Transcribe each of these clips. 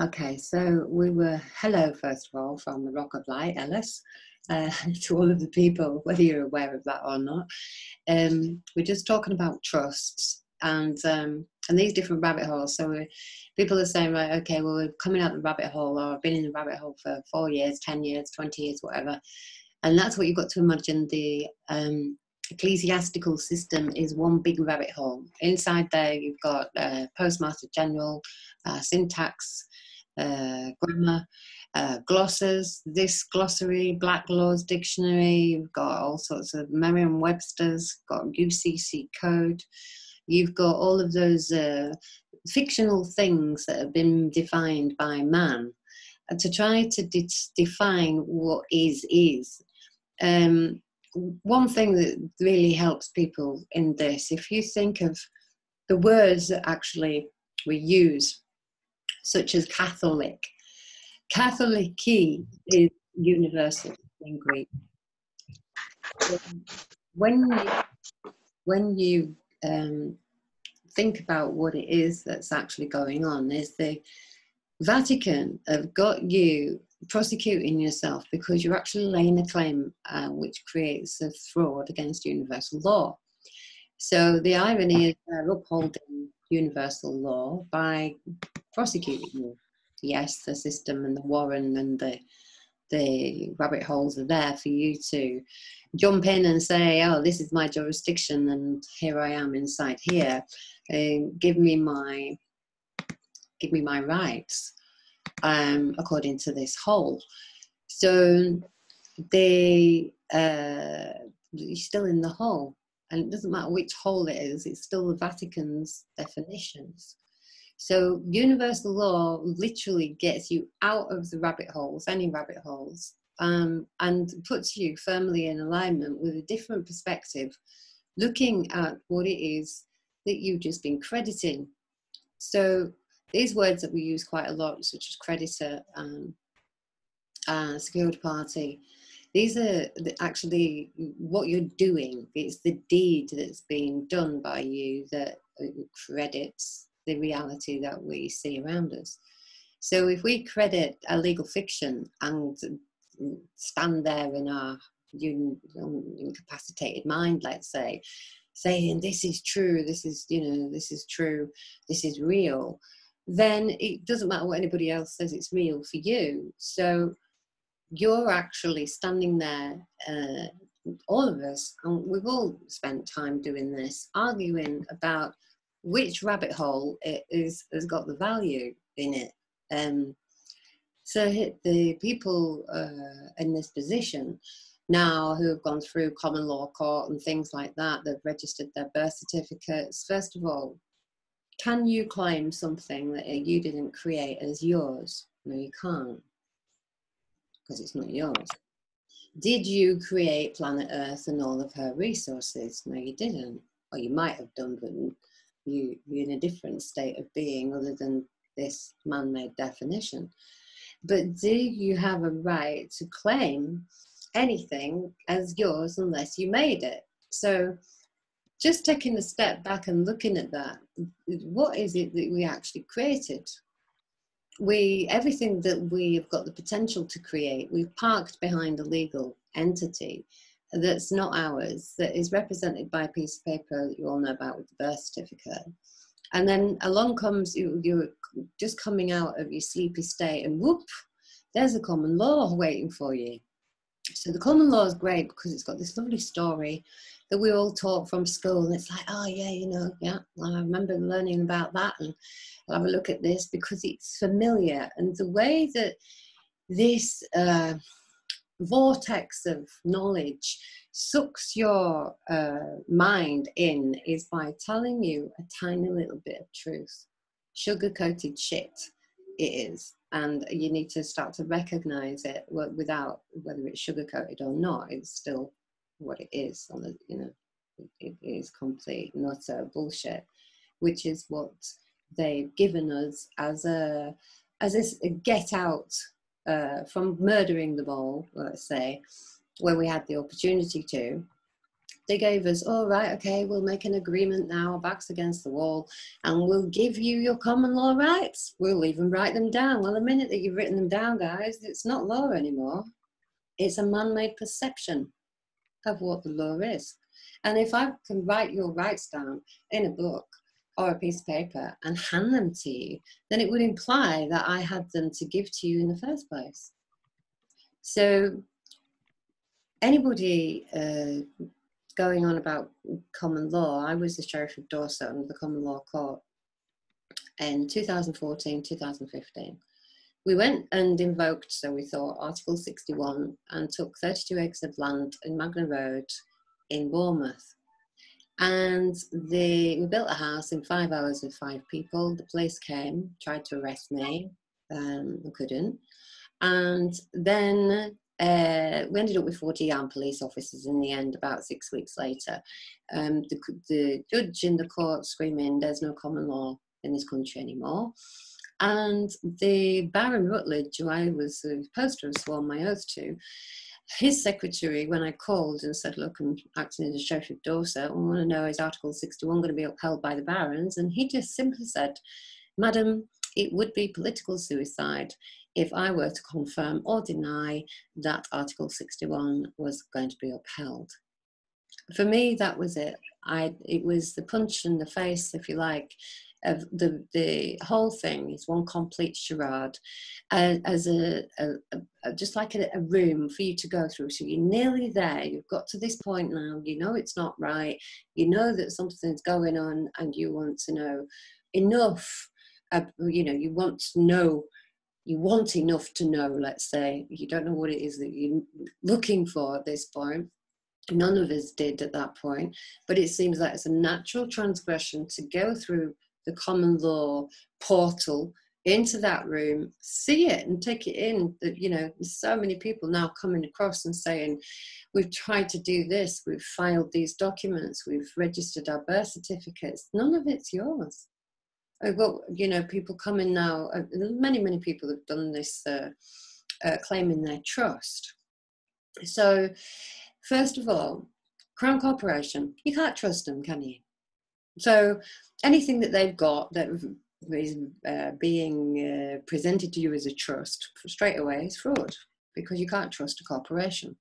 Okay, so we were hello first of all from the Rock of Light, Ellas, uh, to all of the people, whether you're aware of that or not. Um, we're just talking about trusts and um, and these different rabbit holes. So people are saying, right, okay, well we're coming out the rabbit hole, or I've been in the rabbit hole for four years, ten years, twenty years, whatever. And that's what you've got to imagine the um, ecclesiastical system is one big rabbit hole. Inside there, you've got uh, Postmaster General, uh, syntax, uh, grammar, uh, glosses, this glossary, Black's Law Dictionary, you've got all sorts of Merriam Webster's, got UCC code, you've got all of those uh, fictional things that have been defined by man. And to try to de- define what is, is. Um, one thing that really helps people in this, if you think of the words that actually we use, such as Catholic, Katholiki is universal in Greek. When you, when you um, think about what it is that's actually going on, is the Vatican have got you prosecuting yourself because you're actually laying a claim uh, which creates a fraud against universal law. So the irony is they're upholding universal law by prosecuting you. Yes, the system and the warren and the the rabbit holes are there for you to jump in and say, "Oh, this is my jurisdiction, and here I am inside here. Uh, give me my give me my rights." um, according to this hole. So they uh, you're still in the hole, and it doesn't matter which hole it is; it's still the Vatican's definitions. So universal law literally gets you out of the rabbit holes, any rabbit holes, um, and puts you firmly in alignment with a different perspective, looking at what it is that you've just been crediting. So these words that we use quite a lot, such as creditor and uh, secured party, these are actually what you're doing. It's the deed that's being done by you that credits the reality that we see around us. So if we credit a legal fiction and stand there in our incapacitated mind, let's say, saying this is true, this is you know this is true, this is real, then it doesn't matter what anybody else says, it's real for you. So you're actually standing there, uh, all of us, and we've all spent time doing this, arguing about which rabbit hole it is has got the value in it. Um, so the people uh, in this position now who have gone through common law court and things like that, they've registered their birth certificates. First of all, can you claim something that you didn't create as yours? No, you can't, because it's not yours. Did you create planet Earth and all of her resources? No, you didn't. Or you might have done, but you, you're in a different state of being other than this man made definition. But do you have a right to claim anything as yours unless you made it? So just taking a step back and looking at that, what is it that we actually created? We everything that we have got the potential to create, we've parked behind a legal entity that's not ours, that is represented by a piece of paper that you all know about with the birth certificate. And then along comes you, you're just coming out of your sleepy state, and whoop, there's a common law waiting for you. So the common law is great because it's got this lovely story that we all taught from school. And it's like, oh yeah, you know, yeah, I remember learning about that, and I'll have a look at this because it's familiar. And the way that this uh, vortex of knowledge sucks your uh, mind in is by telling you a tiny little bit of truth. Sugar coated shit it is and you need to start to recognize it without whether it's sugar coated or not it's still what it is on the you know it is complete and utter bullshit which is what they've given us as a as a get out uh, from murdering the ball let's say when we had the opportunity to they gave us, all oh, right, okay, we'll make an agreement now, our backs against the wall, and we'll give you your common law rights. We'll even write them down. Well, the minute that you've written them down, guys, it's not law anymore. It's a man made perception of what the law is. And if I can write your rights down in a book or a piece of paper and hand them to you, then it would imply that I had them to give to you in the first place. So, anybody uh, going on about common law, I was the Sheriff of Dorset under the Common Law Court in 2014 2015. We went and invoked, so we thought, Article 61 and took 32 acres of land in Magna Road in Bournemouth. And the, we built a house in five hours with five people. The police came, tried to arrest me, um, couldn't. And then uh, we ended up with 40 armed police officers in the end about six weeks later. Um, the, the, judge in the court screaming, There's no common law in this country anymore. And the Baron Rutledge, who I was supposed to have sworn my oath to, his secretary, when I called and said, Look, I'm acting as a sheriff of Dorset, I want to know is Article 61 going to be upheld by the barons? And he just simply said, Madam, it would be political suicide if I were to confirm or deny that Article 61 was going to be upheld. For me, that was it. I, it was the punch in the face, if you like, of the the whole thing is one complete charade uh, as a, a, a, just like a, a, room for you to go through. So you're nearly there. You've got to this point now. You know it's not right. You know that something's going on and you want to know enough uh, you know you want to know you want enough to know, let's say, you don't know what it is that you're looking for at this point. None of us did at that point, but it seems like it's a natural transgression to go through the common law portal into that room, see it and take it in. That you know, so many people now coming across and saying, "We've tried to do this. We've filed these documents. We've registered our birth certificates. None of it's yours." I've got you know people coming now. Uh, many many people have done this, uh, uh, claiming their trust. So, first of all, Crown Corporation, you can't trust them, can you? So, anything that they've got that is uh, being uh, presented to you as a trust straight away is fraud because you can't trust a corporation.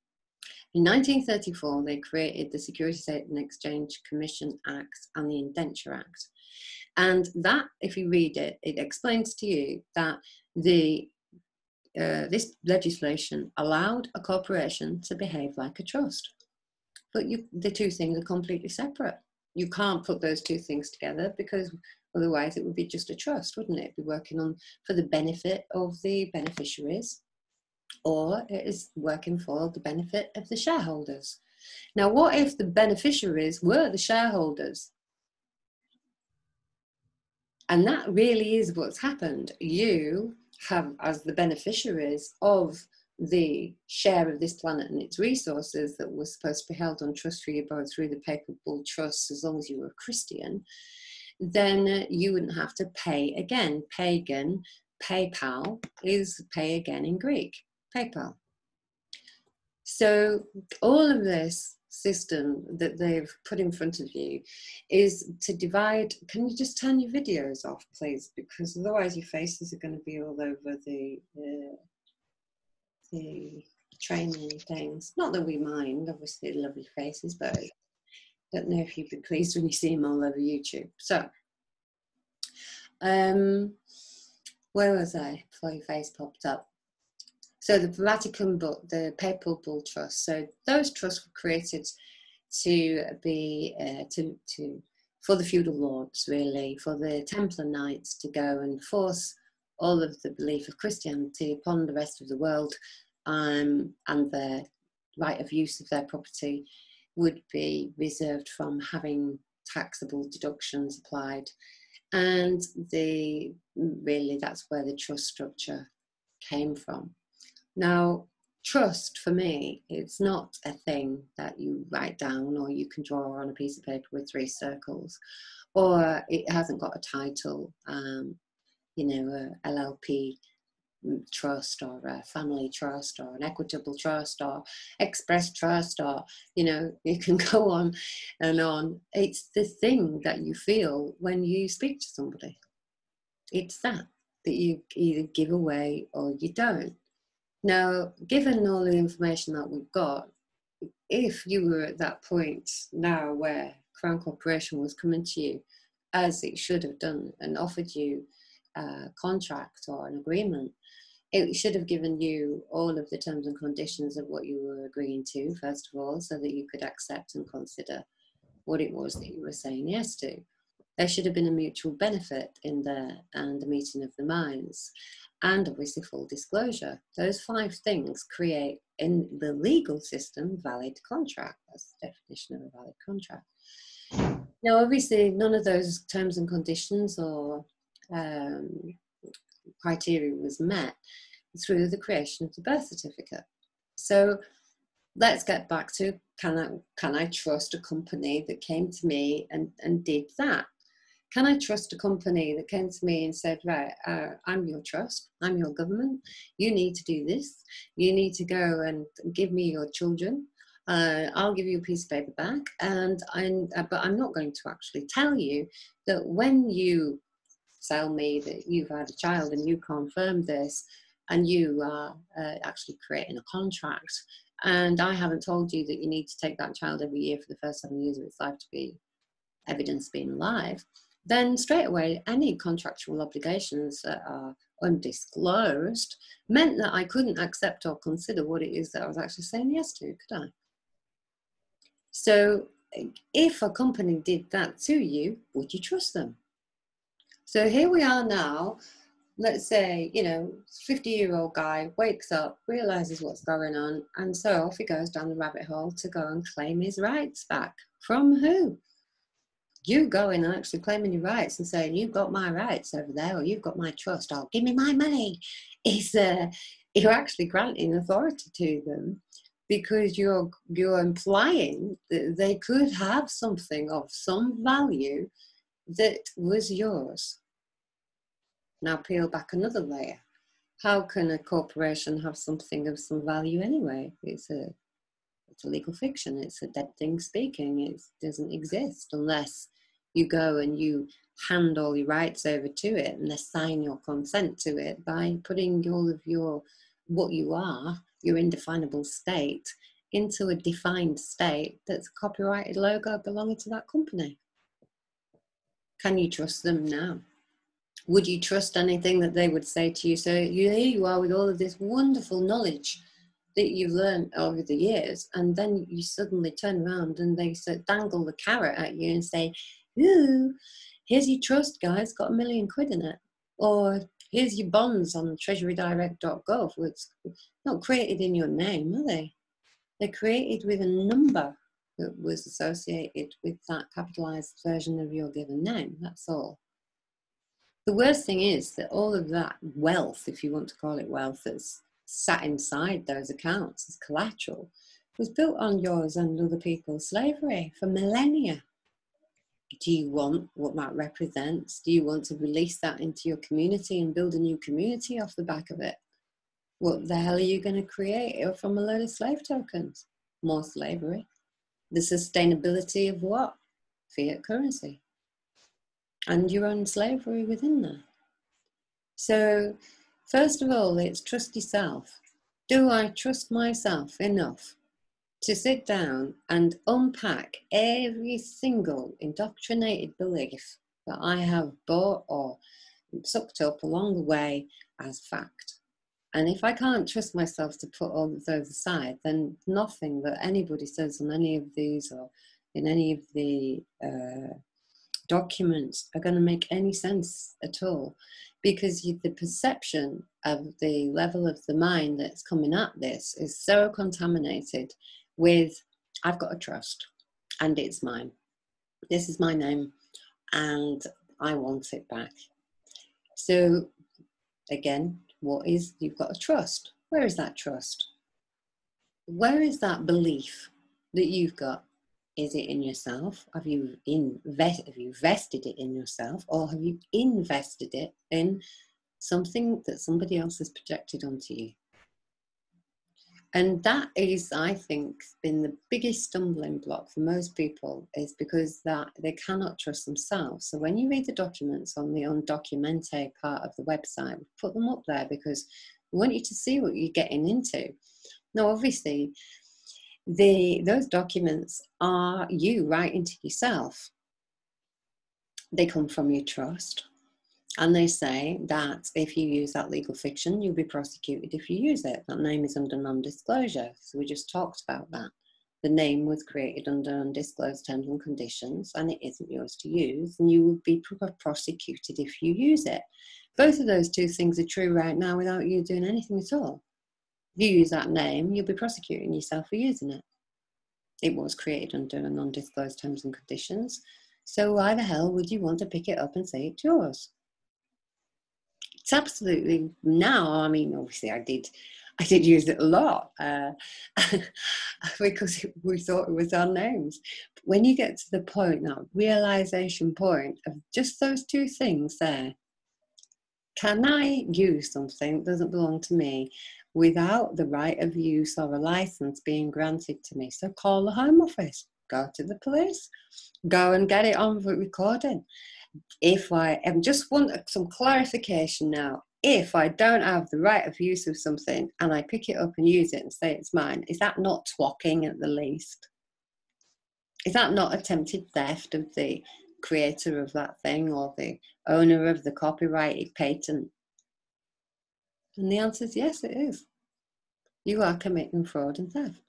In 1934, they created the Securities and Exchange Commission Act and the Indenture Act. And that, if you read it, it explains to you that the uh, this legislation allowed a corporation to behave like a trust. But you, the two things are completely separate. You can't put those two things together because otherwise it would be just a trust, wouldn't it? Be working on for the benefit of the beneficiaries, or it is working for the benefit of the shareholders. Now, what if the beneficiaries were the shareholders? And that really is what's happened. You have, as the beneficiaries of the share of this planet and its resources that was supposed to be held on trust for you both through the papal trust as long as you were a Christian, then you wouldn't have to pay again. Pagan, PayPal is pay again in Greek, PayPal. So all of this system that they've put in front of you is to divide. Can you just turn your videos off, please? Because otherwise, your faces are going to be all over the uh, the training things. Not that we mind, obviously, lovely faces, but I don't know if you'd be pleased when you see them all over YouTube. So, um, where was I before your face popped up? So the Vatican book, the Papal Bull Trust. So those trusts were created to be uh, to to for the feudal lords, really, for the Templar knights to go and force all of the belief of Christianity upon the rest of the world, um, and their right of use of their property would be reserved from having taxable deductions applied. And the really that's where the trust structure came from. Now, trust for me, it's not a thing that you write down or you can draw on a piece of paper with three circles, or it hasn't got a title, um, you know, uh, a LLP trust or a family trust or an equitable trust or express trust or you know you can go on and on. It's the thing that you feel when you speak to somebody. It's that that you either give away or you don't. Now given all the information that we've got if you were at that point now where crown corporation was coming to you as it should have done and offered you contract or an agreement it should have given you all of the terms and conditions of what you were agreeing to, first of all, so that you could accept and consider what it was that you were saying yes to. There should have been a mutual benefit in there and a meeting of the minds, and obviously full disclosure. Those five things create, in the legal system, valid contract. That's the definition of a valid contract. Now, obviously, none of those terms and conditions or um, criteria was met through the creation of the birth certificate. So let's get back to can I, can I trust a company that came to me and, and did that? Can I trust a company that came to me and said, right, uh, I'm your trust, I'm your government, you need to do this, you need to go and give me your children, uh, I'll give you a piece of paper back, and I'm, uh, but I'm not going to actually tell you that when you tell me that you've had a child and you confirm this and you are uh, actually creating a contract and I haven't told you that you need to take that child every year for the first seven years of its life to be evidence being alive, then straight away any contractual obligations that are undisclosed meant that I couldn't accept or consider what it is that I was actually saying yes to, could I? So if a company did that to you, would you trust them? So here we are now. Let's say, you know, 50 year old guy wakes up, realizes what's going on, and so off he goes down the rabbit hole to go and claim his rights back. From who? You going and actually claiming your rights and saying, You've got my rights over there, or you've got my trust, or give me my money, is uh, you're actually granting authority to them because you're you're implying that they could have something of some value that was yours. Now peel back another layer. How can a corporation have something of some value anyway? It's a it's a legal fiction. It's a dead thing speaking. It doesn't exist unless you go and you hand all your rights over to it and assign your consent to it by putting all of your what you are, your indefinable state, into a defined state that's a copyrighted logo belonging to that company. Can you trust them now? Would you trust anything that they would say to you? So you, here you are with all of this wonderful knowledge that you've learned over the years, and then you suddenly turn around and they say, dangle the carrot at you and say, "Ooh, here's your trust, guys, got a million quid in it," or "Here's your bonds on TreasuryDirect.gov." It's not created in your name, are they? They're created with a number that was associated with that capitalized version of your given name. That's all. The worst thing is that all of that wealth, if you want to call it wealth, that's sat inside those accounts as collateral, was built on yours and other people's slavery for millennia. Do you want what that represents? Do you want to release that into your community and build a new community off the back of it? What the hell are you going to create from a load of slave tokens? More slavery the sustainability of what? Fiat currency. And your own slavery within that. So, first of all, it's trust yourself. Do I trust myself enough to sit down and unpack every single indoctrinated belief that I have bought or sucked up along the way as fact? And if I can't trust myself to put all of those aside, then nothing that anybody says on any of these or in any of the uh, documents are going to make any sense at all. Because you, the perception of the level of the mind that's coming at this is so contaminated with, I've got a trust and it's mine. This is my name and I want it back. So, again, what is you've got a trust. Where is that trust? Where is that belief that you've got? Is it in yourself? Have you invest have you vested it in yourself or have you invested it in something that somebody else has projected onto you. And that is, I think, been the biggest stumbling block for most people is because that they cannot trust themselves. So when you read the documents on the undocumented part of the website, we put them up there because we want you to see what you're getting into. Now, obviously, the those documents are you writing to yourself. They come from your trust. And they say that if you use that legal fiction, you'll be prosecuted if you use it. That name is under non disclosure. So we just talked about that. The name was created under undisclosed terms and conditions, and it isn't yours to use, and you will be prosecuted if you use it. Both of those two things are true right now without you doing anything at all. If you use that name, you'll be prosecuting yourself for using it. It was created under non disclosed terms and conditions. So why the hell would you want to pick it up and say it's yours? It's absolutely now. I mean, obviously, I did. I did use it a lot uh, because we thought it was our names. But when you get to the point now, realization point of just those two things there, can I use something that doesn't belong to me without the right of use or a license being granted to me? So call the Home Office, go to the police, go and get it on recording if I am just want some clarification now, if I don't have the right of use of something and I pick it up and use it and say it's mine, is that not twocking at the least? Is that not attempted theft of the creator of that thing or the owner of the copyrighted patent? And the answer is yes, it is. You are committing fraud and theft.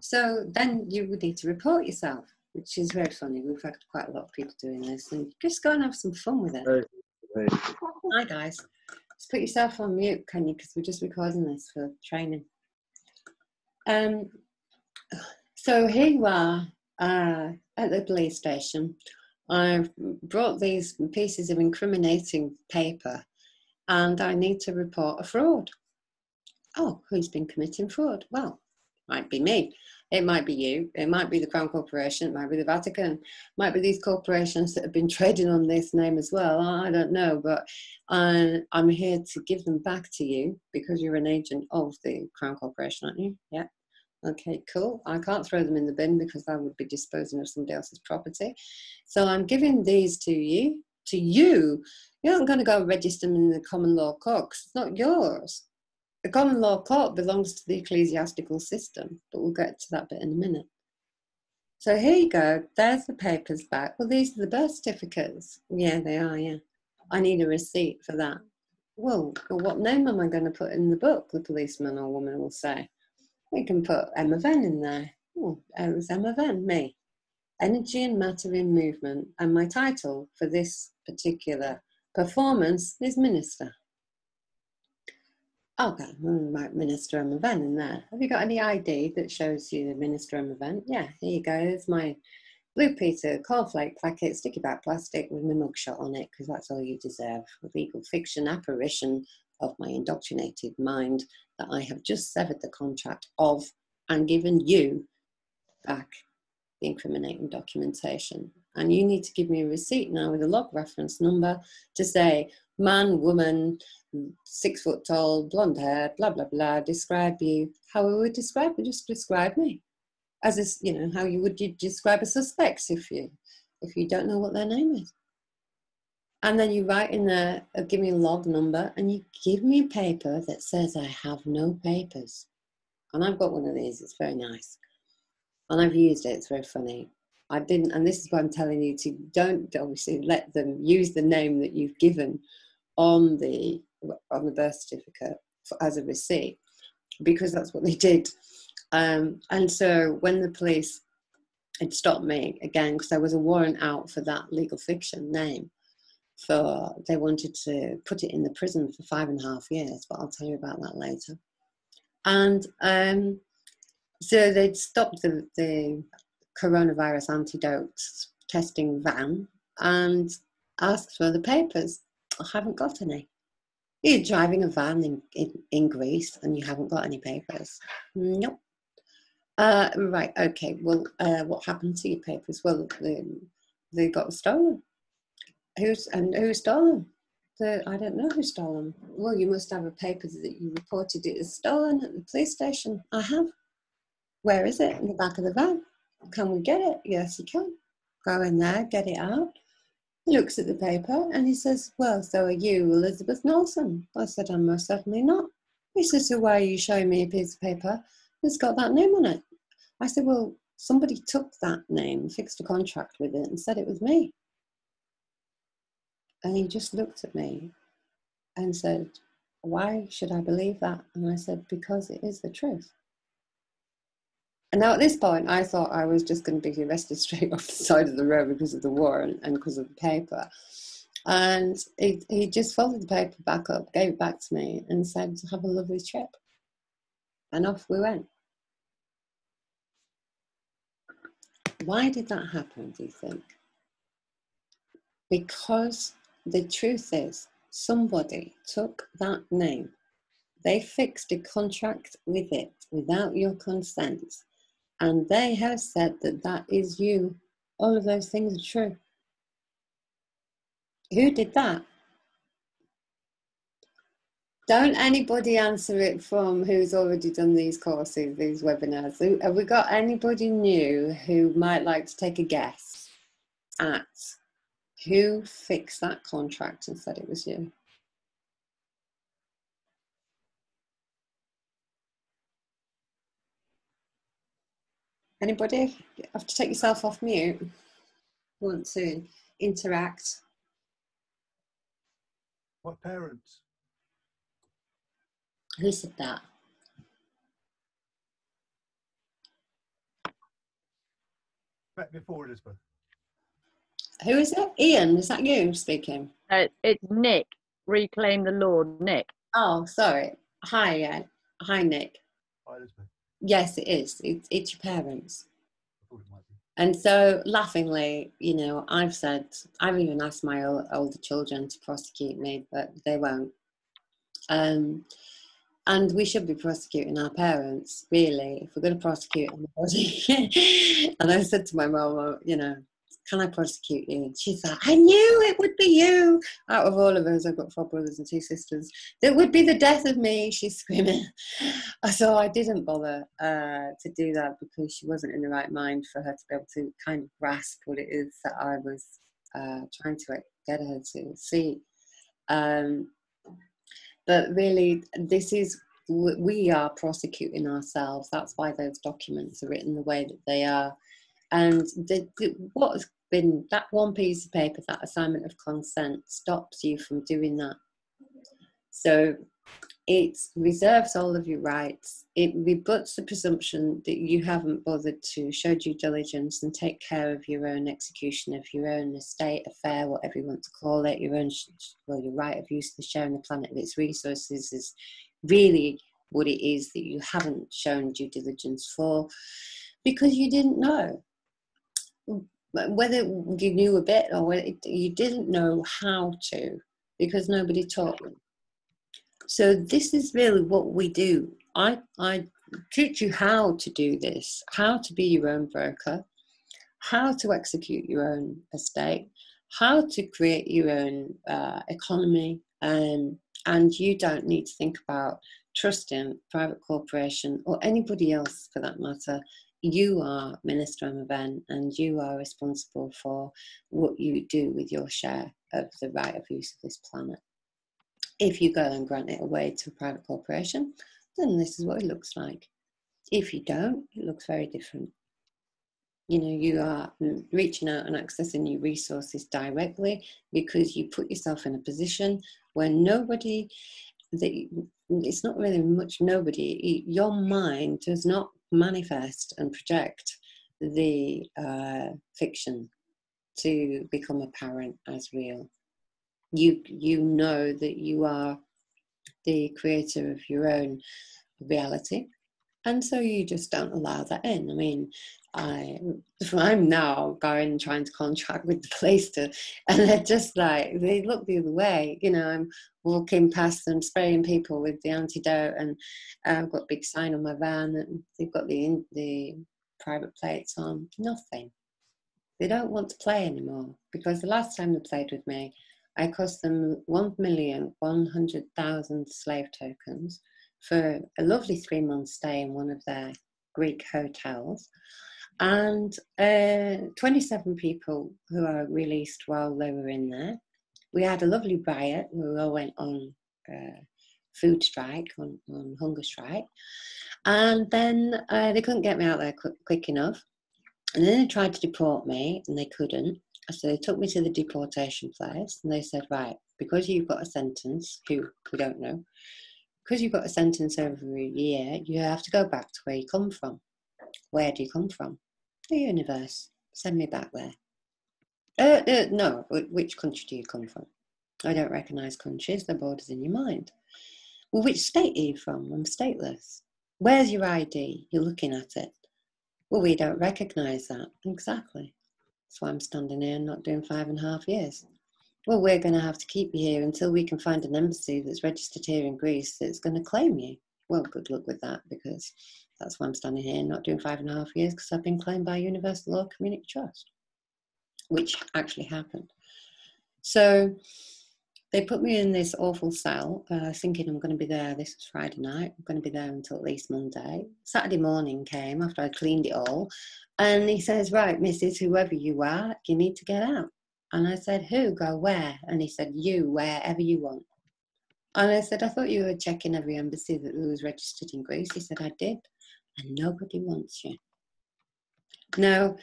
So then you would need to report yourself which is very funny. We've had quite a lot of people doing this, and just go and have some fun with it. Hi guys, just put yourself on mute, can you? Because we're just recording this for training. Um, so here you are uh, at the police station. I've brought these pieces of incriminating paper, and I need to report a fraud. Oh, who's been committing fraud? Well, might be me. It might be you, it might be the Crown Corporation, it might be the Vatican, it might be these corporations that have been trading on this name as well. I don't know, but I'm here to give them back to you because you're an agent of the Crown Corporation, aren't you? Yeah. Okay, cool. I can't throw them in the bin because I would be disposing of somebody else's property. So I'm giving these to you. To you, you're not going to go register them in the common law court it's not yours. The common law court belongs to the ecclesiastical system, but we'll get to that bit in a minute. So here you go, there's the papers back. Well, these are the birth certificates. Yeah, they are, yeah. I need a receipt for that. Well, what name am I going to put in the book? The policeman or woman will say. We can put Emoven in there. Oh, it was Emoven, me. Energy and Matter in Movement. And my title for this particular performance is Minister. Okay, right, Minister Emoven in there. Have you got any ID that shows you the Minister Emoven? Yeah, here you go. It's my Blue Peter cornflake packet, sticky back plastic with my mugshot on it, because that's all you deserve. A legal fiction apparition of my indoctrinated mind that I have just severed the contract of and given you back the incriminating documentation. And you need to give me a receipt now with a log reference number to say man, woman, six foot tall, blonde hair, blah blah blah. Describe you how I would describe you. Just describe me as a, you know how you would you describe a suspect if you if you don't know what their name is. And then you write in there, uh, give me a log number, and you give me a paper that says I have no papers. And I've got one of these. It's very nice, and I've used it. It's very funny. I didn't, and this is why I'm telling you to don't obviously let them use the name that you've given on the on the birth certificate for, as a receipt because that's what they did. Um, and so when the police had stopped me again because there was a warrant out for that legal fiction name, for they wanted to put it in the prison for five and a half years, but I'll tell you about that later. And um, so they'd stopped the, the coronavirus antidote testing van and asked for the papers. I haven't got any. You're driving a van in, in, in Greece and you haven't got any papers. Nope. Uh, right, okay. Well, uh, what happened to your papers? Well, they, they got stolen. Who's and who stole them? the, I don't know who stole them. Well, you must have a paper that you reported it as stolen at the police station. I have. Where is it? In the back of the van. Can we get it? Yes, you can. Go in there, get it out. Looks at the paper and he says, Well, so are you, Elizabeth Nelson? I said, I'm most certainly not. He says, So why are you showing me a piece of paper that's got that name on it? I said, Well, somebody took that name, fixed a contract with it, and said it was me. And he just looked at me and said, Why should I believe that? And I said, Because it is the truth. And now at this point, I thought I was just going to be arrested straight off the side of the road because of the war and, and because of the paper. And he, he just folded the paper back up, gave it back to me, and said, Have a lovely trip. And off we went. Why did that happen, do you think? Because the truth is, somebody took that name, they fixed a contract with it without your consent, and they have said that that is you. All of those things are true. Who did that? Don't anybody answer it from who's already done these courses, these webinars. Have we got anybody new who might like to take a guess at who fixed that contract and said it was you? Anybody? You have to take yourself off mute. Want to interact? What parents? Who said that? Back before Elizabeth. Who is it? Ian, is that you speaking? Uh, it's Nick. Reclaim the Lord, Nick. Oh, sorry. Hi, uh, hi, Nick. Hi, Elizabeth. Yes, it is. It's, it's your parents. I thought it might be. And so, laughingly, you know, I've said, I've even asked my o- older children to prosecute me, but they won't. Um, and we should be prosecuting our parents, really, if we're going to prosecute anybody. and I said to my mum, you know, can I prosecute you? And she's like, I knew it would be you. Out of all of us, I've got four brothers and two sisters. That would be the death of me, she's screaming. So I didn't bother uh, to do that because she wasn't in the right mind for her to be able to kind of grasp what it is that I was uh, trying to get her to see. Um, but really, this is we are prosecuting ourselves. That's why those documents are written the way that they are. And the, the, what's been that one piece of paper, that assignment of consent, stops you from doing that. So it reserves all of your rights. It rebuts the presumption that you haven't bothered to show due diligence and take care of your own execution of your own estate affair, whatever you want to call it. Your own, well, your right of use to sharing the planet with its resources is really what it is that you haven't shown due diligence for because you didn't know whether you knew a bit or you didn't know how to because nobody taught you. So this is really what we do. I, I teach you how to do this, how to be your own broker, how to execute your own estate, how to create your own uh, economy, um, and you don't need to think about trusting private corporation or anybody else for that matter you are Minister Benn and you are responsible for what you do with your share of the right of use of this planet. If you go and grant it away to a private corporation, then this is what it looks like. If you don't, it looks very different. You know, you are reaching out and accessing new resources directly because you put yourself in a position where nobody, that it's not really much nobody, your mind does not manifest and project the uh, fiction to become apparent as real. You you know that you are the creator of your own reality, and so you just don't allow that in. I mean, I I'm now going trying to contract with the police to, and they're just like they look the other way. You know, I'm walking past them spraying people with the antidote, and I've got a big sign on my van, and they've got the the private plates on. Nothing. They don't want to play anymore because the last time they played with me, I cost them 1,100,000 slave tokens for a lovely three month stay in one of their Greek hotels. And uh, 27 people who are released while they were in there. We had a lovely riot. We all went on uh, food strike, on, on hunger strike. And then uh, they couldn't get me out there quick, quick enough. And then they tried to deport me, and they couldn't. So they took me to the deportation place, and they said, "Right, because you've got a sentence, who we don't know, because you've got a sentence over a year, you have to go back to where you come from. Where do you come from? The universe. Send me back there. Uh, uh, no, which country do you come from? I don't recognise countries. They're borders in your mind. Well, which state are you from? I'm stateless. Where's your ID? You're looking at it. Well, we don't recognise that. Exactly. That's why I'm standing here and not doing five and a half years. Well, we're going to have to keep you here until we can find an embassy that's registered here in Greece that's going to claim you. Well, good luck with that because that's why I'm standing here not doing five and a half years because I've been claimed by Universal Law Community Trust, which actually happened. So they put me in this awful cell, uh, thinking I'm going to be there. This was Friday night. I'm going to be there until at least Monday. Saturday morning came after I cleaned it all, and he says, "Right, Mrs. Whoever you are, you need to get out." And I said, "Who? Go where?" And he said, "You, wherever you want." And I said, "I thought you were checking every embassy that was registered in Greece." He said, "I did, and nobody wants you." Now,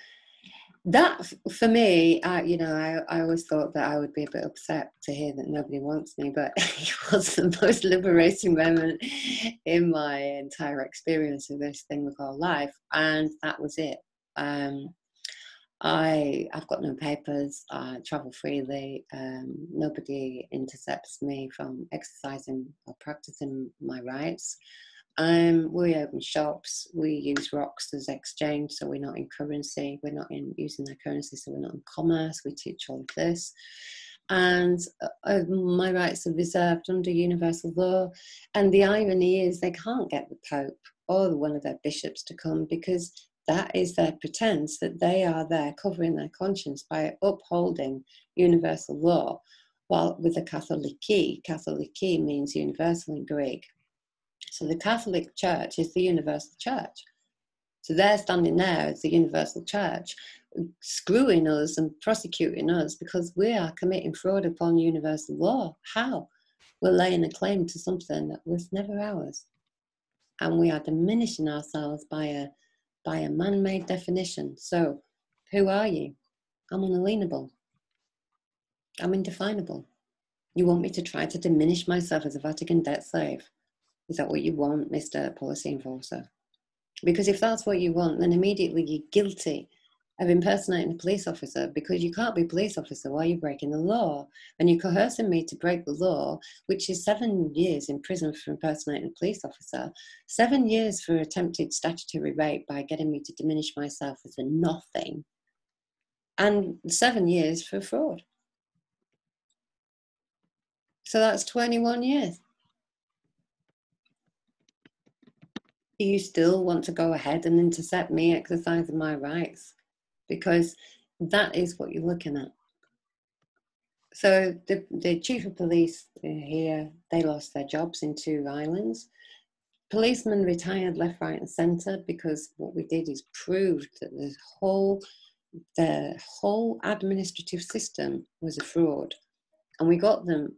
that for me, I, you know, I, I always thought that I would be a bit upset to hear that nobody wants me, but it was the most liberating moment in my entire experience of this thing we call life, and that was it. Um, I I've got no papers. I travel freely. Um, nobody intercepts me from exercising or practicing my rights. Um, we open shops. We use rocks as exchange, so we're not in currency. We're not in using their currency, so we're not in commerce. We teach all of this, and uh, my rights are reserved under universal law. And the irony is, they can't get the Pope or one of their bishops to come because that is their pretense that they are there covering their conscience by upholding universal law. While with the Katholiki, Katholiki means universal in Greek, so the Catholic Church is the universal church. So they're standing there as the universal church, screwing us and prosecuting us because we are committing fraud upon universal law. How? We're laying a claim to something that was never ours. And we are diminishing ourselves by a by a man-made definition. So who are you? I'm unalienable. I'm indefinable. You want me to try to diminish myself as a Vatican debt slave? Is that what you want, Mr. Policy Enforcer? Because if that's what you want, then immediately you're guilty of impersonating a police officer because you can't be a police officer while you're breaking the law. And you're coercing me to break the law, which is seven years in prison for impersonating a police officer, seven years for attempted statutory rape by getting me to diminish myself as a nothing, and seven years for fraud. So that's 21 years. Do you still want to go ahead and intercept me exercising my rights? Because that is what you're looking at. So the, the chief of police here, they lost their jobs in two islands. Policemen retired left, right, and centre because what we did is proved that the whole the whole administrative system was a fraud and we got them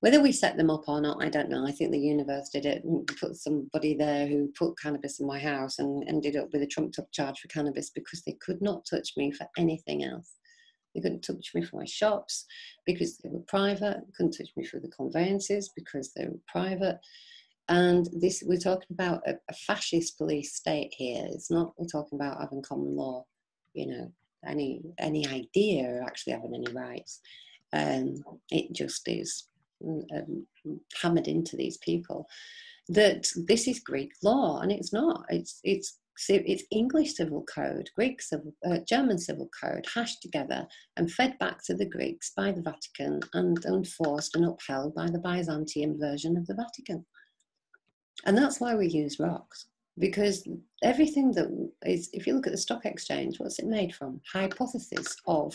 whether we set them up or not i don't know. I think the universe did it put somebody there who put cannabis in my house and ended up with a trumped up charge for cannabis because they could not touch me for anything else. They couldn't touch me for my shops because they were private couldn't touch me for the conveyances because they were private. And this we're talking about a, a fascist police state here. It's not we're talking about having common law you know any any idea of actually having any rights um, it just is um, hammered into these people that this is Greek law, and it's not. It's it's it's English civil code, Greek civil, uh, German civil code, hashed together and fed back to the Greeks by the Vatican and enforced and upheld by the Byzantine version of the Vatican. And that's why we use rocks, because everything that is, if you look at the stock exchange, what's it made from? Hypothesis of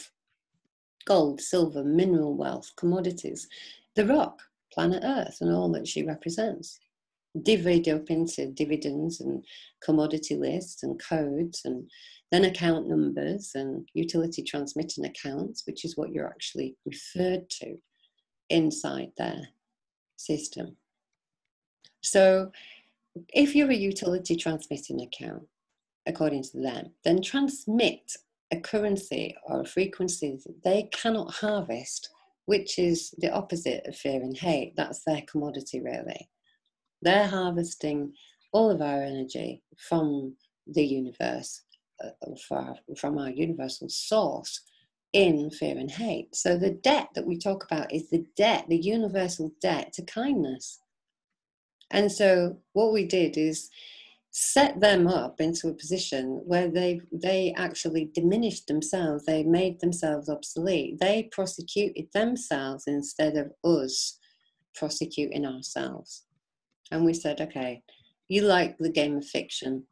gold, silver, mineral wealth, commodities, the rock, planet Earth, and all that she represents. Divvied up into dividends and commodity lists and codes, and then account numbers and utility transmitting accounts, which is what you're actually referred to inside their system. So, if you're a utility transmitting account, according to them, then transmit a currency or a frequency that they cannot harvest, which is the opposite of fear and hate. That's their commodity, really. They're harvesting all of our energy from the universe, uh, from our universal source in fear and hate. So the debt that we talk about is the debt, the universal debt to kindness. And so what we did is set them up into a position where they they actually diminished themselves they made themselves obsolete. They prosecuted themselves instead of us prosecuting ourselves. And we said okay you like the game of fiction.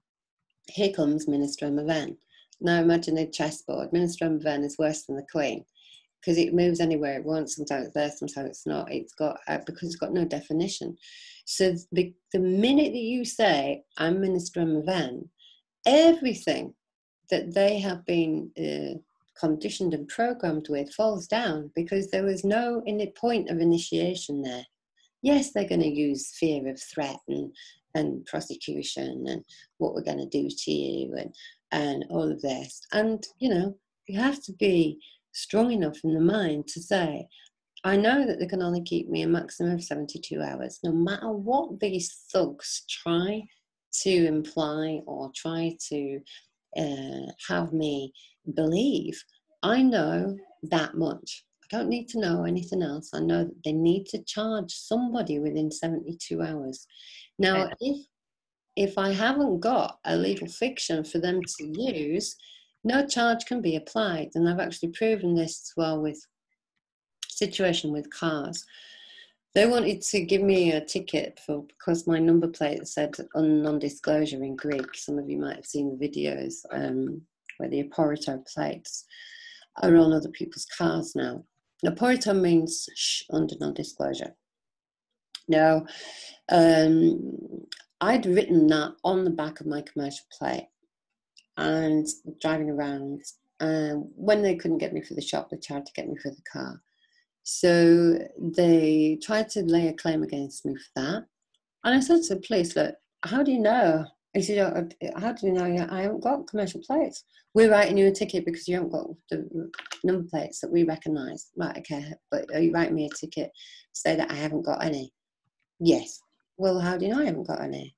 Here comes minister Ven. now imagine a chessboard. Minister Ven is worse than the queen because it moves anywhere it wants sometimes it's there sometimes it's not it's got uh, because it's got no definition so the, the minute that you say, I'm Minister Emoven, everything that they have been uh, conditioned and programmed with falls down because there was no in point of initiation there. Yes, they're going to use fear of threat and, and prosecution and what we're going to do to you and, and all of this. And, you know, you have to be strong enough in the mind to say, I know that they can only keep me a maximum of 72 hours, no matter what these thugs try to imply or try to uh, have me believe. I know that much. I don't need to know anything else. I know that they need to charge somebody within 72 hours. Now, if if I haven't got a legal fiction for them to use, no charge can be applied. And I've actually proven this as well with situation with cars. They wanted to give me a ticket for because my number plate said on non-disclosure in Greek. Some of you might have seen the videos um, where the aporito plates are on other people's cars now. Aporito means shh, under non-disclosure. Now, um, I'd written that on the back of my commercial plate and driving around. And when they couldn't get me for the shop, they tried to get me for the car. So they tried to lay a claim against me for that. And I said to the police, look, how do you know? He said, oh, how do you know I haven't got commercial plates? We're writing you a ticket because you haven't got the number plates that we recognise. Right, okay, but are you writing me a ticket say that I haven't got any? Yes. Well, how do you know I haven't got any?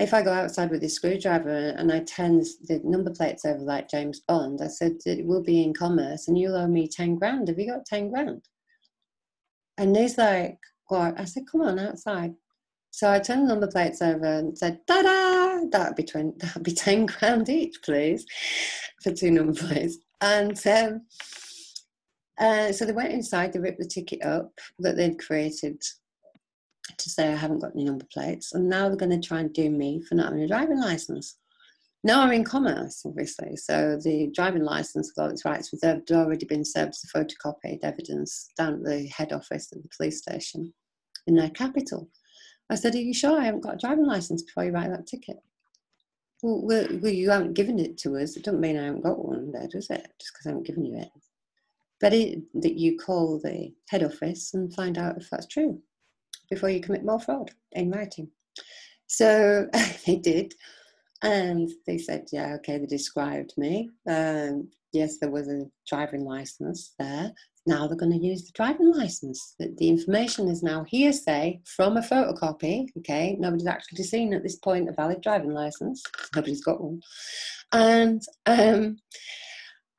If I go outside with a screwdriver and I turn the number plates over like James Bond, I said it will be in commerce and you'll owe me 10 grand. Have you got 10 grand? And he's like, what? I said, come on outside. So I turned the number plates over and said, da da, that'd be, 20, that'd be 10 grand each, please, for two number plates. And um, uh, so they went inside, they ripped the ticket up that they'd created to say I haven't got any number plates. And now they're going to try and do me for not having a driving license. Now I'm in commerce, obviously. So the driving license all its rights reserved had already been served as photocopied evidence down at the head office at the police station in their capital. I said, Are you sure I haven't got a driving license before you write that ticket? Well, well, well you haven't given it to us. It doesn't mean I haven't got one there, does it? Just because I haven't given you it. Better that you call the head office and find out if that's true before you commit more fraud in writing. So they did. And they said, yeah, okay, they described me. Um, yes, there was a driving license there. Now they're going to use the driving license. The, the information is now hearsay from a photocopy. Okay, nobody's actually seen at this point a valid driving license. Nobody's got one. And um,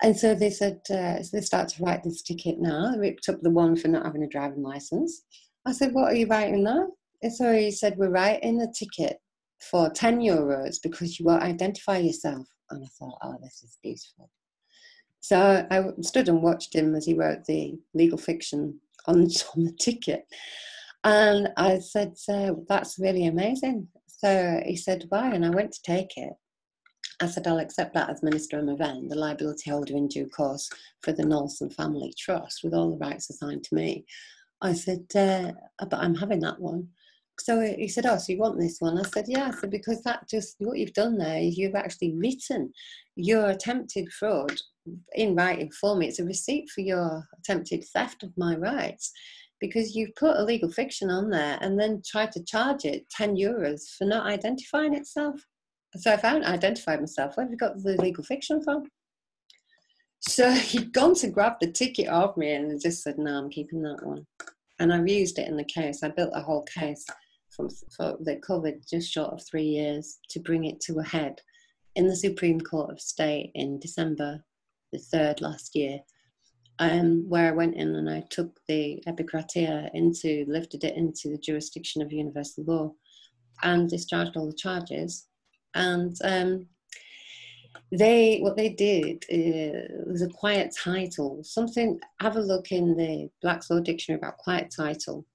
and so they said, uh, so they start to write this ticket now. They ripped up the one for not having a driving license. I said, what are you writing now? So he said, we're writing a ticket for 10 euros because you won't identify yourself. And I thought, oh, this is beautiful. So I stood and watched him as he wrote the legal fiction on, on the ticket. And I said, so that's really amazing. So he said, why? And I went to take it. I said, I'll accept that as Minister Emoven, the liability holder in due course for the Nelson Family Trust with all the rights assigned to me. I said, uh, but I'm having that one. So he said, Oh, so you want this one? I said, Yeah. Said, Because that just, what you've done there is you've actually written your attempted fraud in writing for me. It's a receipt for your attempted theft of my rights because you've put a legal fiction on there and then tried to charge it 10 euros for not identifying itself. So if I haven't identified myself, where have you got the legal fiction from? So he'd gone to grab the ticket off me and just said, No, I'm keeping that one. And I've used it in the case. I built a whole case from, for, that covered just short of three years to bring it to a head in the Supreme Court of State in December the 3rd last year. Um, where I went in and I took the Epicratia into, lifted it into the jurisdiction of universal law and discharged all the charges. And um, they what they did uh, was a quiet title something have a look in the Black's Law Dictionary about quiet title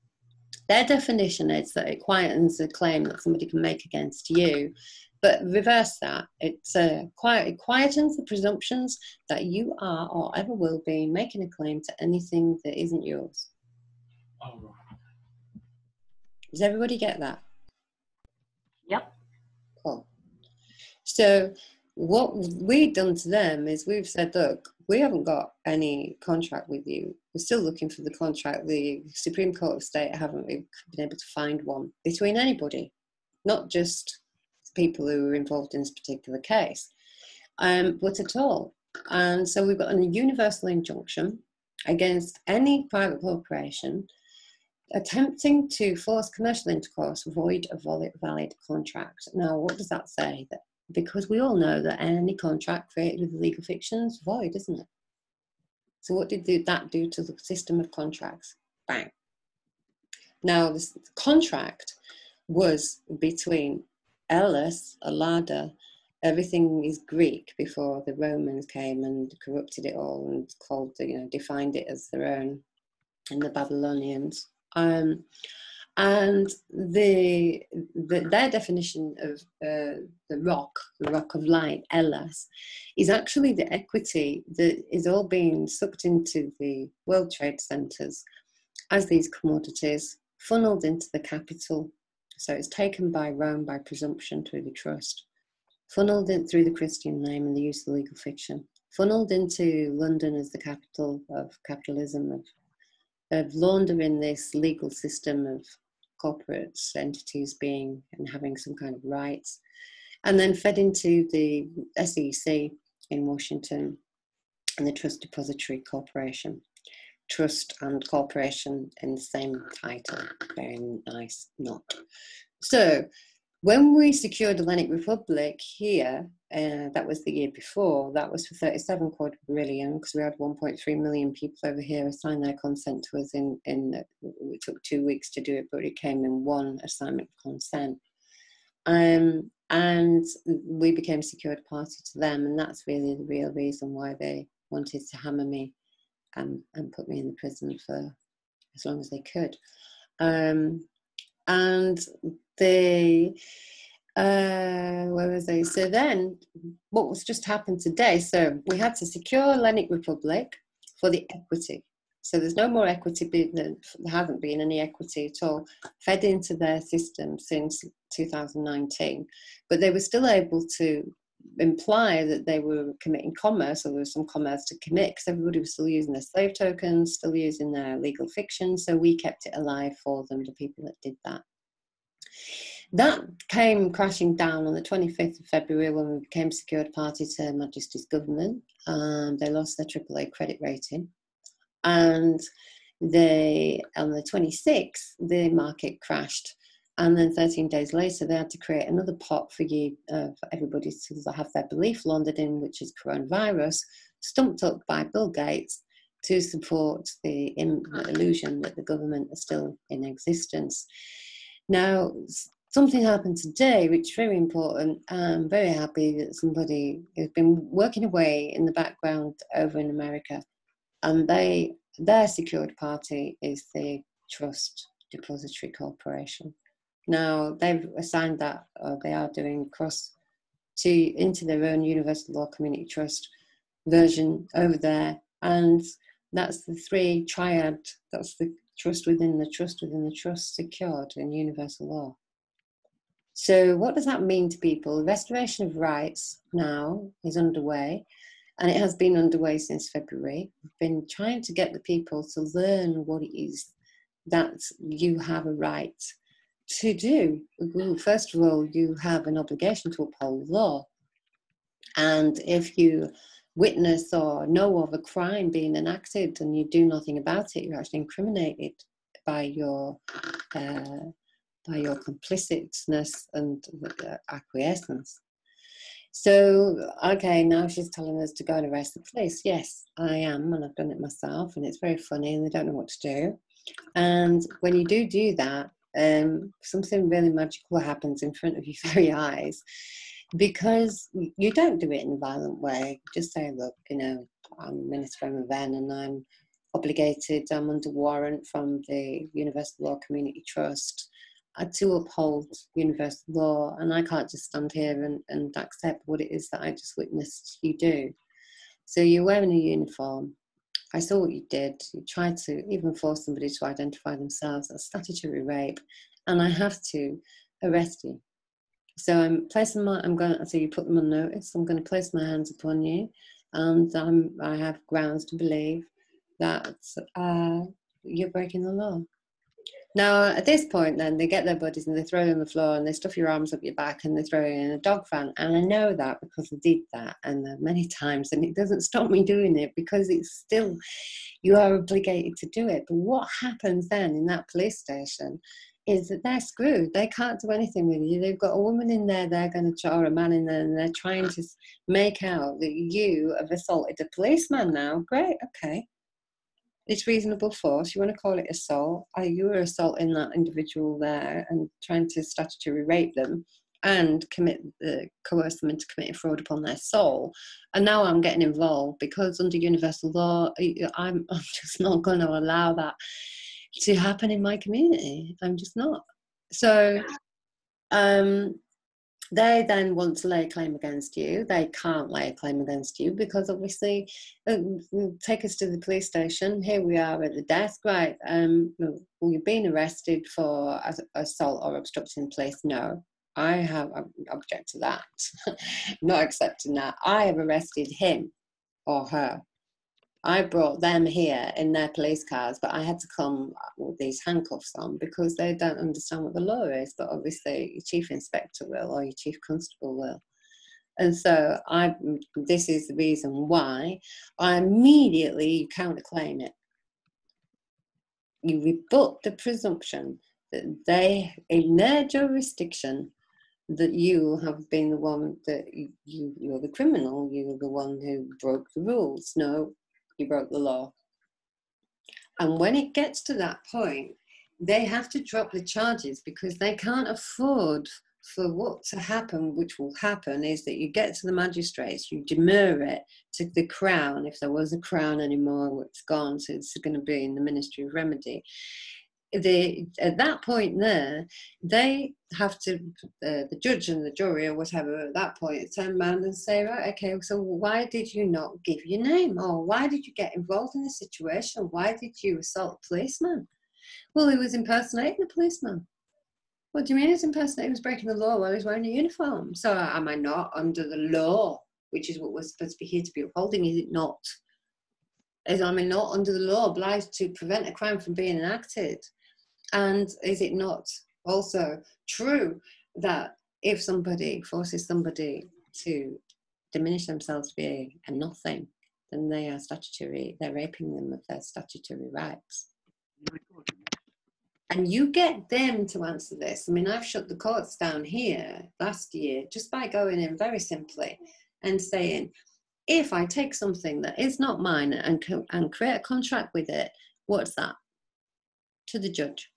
their definition is that it quietens a claim that somebody can make against you but reverse that it's uh, quiet, it quietens the presumptions that you are or ever will be making a claim to anything that isn't yours Oh, does everybody get that Yep. Cool. So what we've done to them is we've said, look, we haven't got any contract with you. We're still looking for the contract. The Supreme Court of State haven't been able to find one between anybody, not just people who were involved in this particular case, um, but at all. And so we've got a universal injunction against any private corporation attempting to force commercial intercourse void of valid, valid contract. Now, what does that say? That because we all know that any contract created with legal fiction is void, isn't it? So, what did that do to the system of contracts? Bang. Now, this contract was between Ellas, Ellada, everything is Greek before the Romans came and corrupted it all and called, you know, defined it as their own, and the Babylonians. Um, and the, the, their definition of uh, the rock, the rock of light, Ellas, is actually the equity that is all being sucked into the World Trade Centres as these commodities, funneled into the capital. So it's taken by Rome by presumption through the trust, funneled in through the Christian name and the use of legal fiction, funneled into London as the capital of capitalism, of of laundering this legal system of corporate entities being and having some kind of rights, and then fed into the SEC in Washington and the Trust Depository Corporation. Trust and corporation in the same title. Very nice, not. So, when we secured the Hellenic Republic here, uh, that was the year before, that was for 37 quadrillion because we had 1.3 million people over here assign their consent to us in, in it took two weeks to do it, but it came in one assignment of consent. Um, and we became secured party to them, and that's really the real reason why they wanted to hammer me and, and put me in the prison for as long as they could. Um, and they uh, where was I? So then, what was just happened today? So we had to secure Hellenic Republic for the equity. So there's no more equity. There hasn't been any equity at all fed into their system since 2019, but they were still able to imply that they were committing commerce or there was some commerce to commit because everybody was still using their slave tokens, still using their legal fiction. So we kept it alive for them, the people that did that. That came crashing down on the 25th of February when we became secured party to Her Majesty's government. Um, they lost their AAA credit rating. And they, on the 26th, the market crashed. And then 13 days later, they had to create another pot for you, uh, for everybody to have their belief laundered in, which is coronavirus, stumped up by Bill Gates to support the illusion that the government is still in existence. Now, something happened today which is very important. I'm very happy that somebody has been working away in the background over in America, and they their secured party is the Trust Depository Corporation. Now they've assigned that, or they are doing cross to into their own universal law community trust version over there, and that's the three triad. That's the trust within the trust within the trust secured in universal law. So, what does that mean to people? The restoration of rights now is underway, and it has been underway since February. We've been trying to get the people to learn what it is that you have a right to do. First of all, you have an obligation to uphold law. And if you witness or know of a crime being enacted and you do nothing about it, you're actually incriminated by your uh, by your complicitness and acquiescence. So, okay, now she's telling us to go and arrest the police. Yes, I am, and I've done it myself, and it's very funny, and they don't know what to do. And when you do do that, um, something really magical happens in front of your very eyes because you don't do it in a violent way. Just say, look, you know, I'm Minister Venn and I'm obligated, I'm under warrant from the Universal Law Community Trust to uphold universal law, and I can't just stand here and, and accept what it is that I just witnessed you do. So you're wearing a uniform. I saw what you did. You tried to even force somebody to identify themselves as statutory rape, and I have to arrest you. So I'm placing my, I'm going, so you put them on notice. I'm going to place my hands upon you, and I'm, I have grounds to believe that uh, you're breaking the law. Now, at this point, then they get their buddies and they throw you on the floor and they stuff your arms up your back and they throw you in a dog fan. And I know that because I did that and many times, and it doesn't stop me doing it because it's still you are obligated to do it. But what happens then in that police station is that they're screwed. They can't do anything with you. They've got a woman in there, they're going to, or a man in there, and they're trying to make out that you have assaulted a policeman now. Great, okay it's reasonable force. You want to call it assault. Are you were assaulting that individual there and trying to statutory rape them and commit the coerce them into committing fraud upon their soul. And now I'm getting involved because under universal law, I'm, I'm just not going to allow that to happen in my community. I'm just not. So um, they then want to lay a claim against you. They can't lay a claim against you because obviously, uh, take us to the police station. Here we are at the desk, right? Um, well, you've been arrested for assault or obstructing police. No, I have object to that. Not accepting that. I have arrested him or her I brought them here in their police cars, but I had to come with these handcuffs on because they don't understand what the law is. But obviously, your chief inspector will or your chief constable will. And so, I this is the reason why I immediately counterclaim it. You rebut the presumption that they, in their jurisdiction, that you have been the one that you, you're the criminal, you're the one who broke the rules. No, you broke the law. And when it gets to that point, they have to drop the charges because they can't afford for what to happen, which will happen, is that you get to the magistrates, you demur it to the crown, if there was a crown anymore, it's gone, so it's going to be in the Ministry of Remedy they at that point there they have to uh, the judge and the jury or whatever at that point turn around and say right okay so why did you not give your name? Or why did you get involved in this situation? Why did you assault a policeman? Well he was impersonating a policeman. What do you mean he's impersonating? He was breaking the law while he was wearing a uniform. So am i not under the law which is what we're supposed to be here to be upholding? Is it not is I mean not under the law obliged to prevent a crime from being enacted and is it not also true that if somebody forces somebody to diminish themselves to be a nothing, then they are statutory, they're raping them of their statutory rights. And you get them to answer this. I mean, I've shut the courts down here last year just by going in very simply and saying, if I take something that is not mine and, and create a contract with it, what's that? To the judge.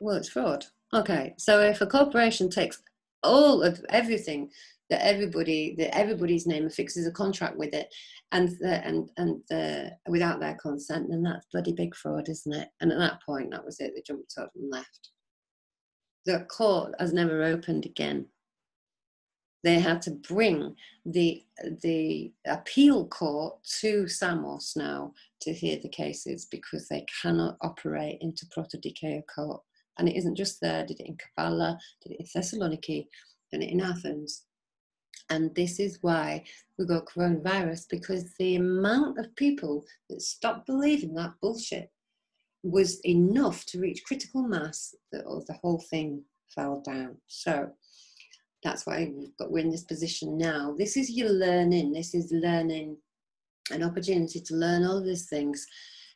Well, it's fraud. Okay, so if a corporation takes all of everything that everybody that everybody's name affixes a contract with it, and the, and and the, without their consent, then that's bloody big fraud, isn't it? And at that point, that was it. They jumped up and left. The court has never opened again. they had to bring the the appeal court to Samos now to hear the cases because they cannot operate into protodikeia court. And it isn't just there, did it in Kavala, did it in Thessaloniki, did it in Athens. And this is why we got coronavirus because the amount of people that stopped believing that bullshit was enough to reach critical mass that the whole thing fell down. So that's why we've got we're in this position now. This is your learning. This is learning an opportunity to learn all of these things.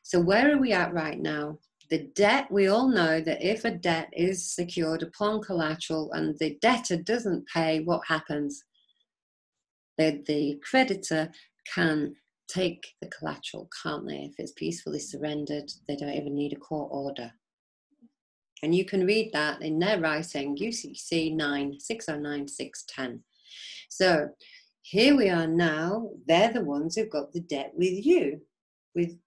So where are we at right now? The debt, we all know that if a debt is secured upon collateral and the debtor doesn't pay, what happens? The, the creditor can take the collateral, can't they? If it's peacefully surrendered, they don't even need a court order. And you can read that in their writing, UCC 9 609 610. So here we are now. They're the ones who've got the debt with you, with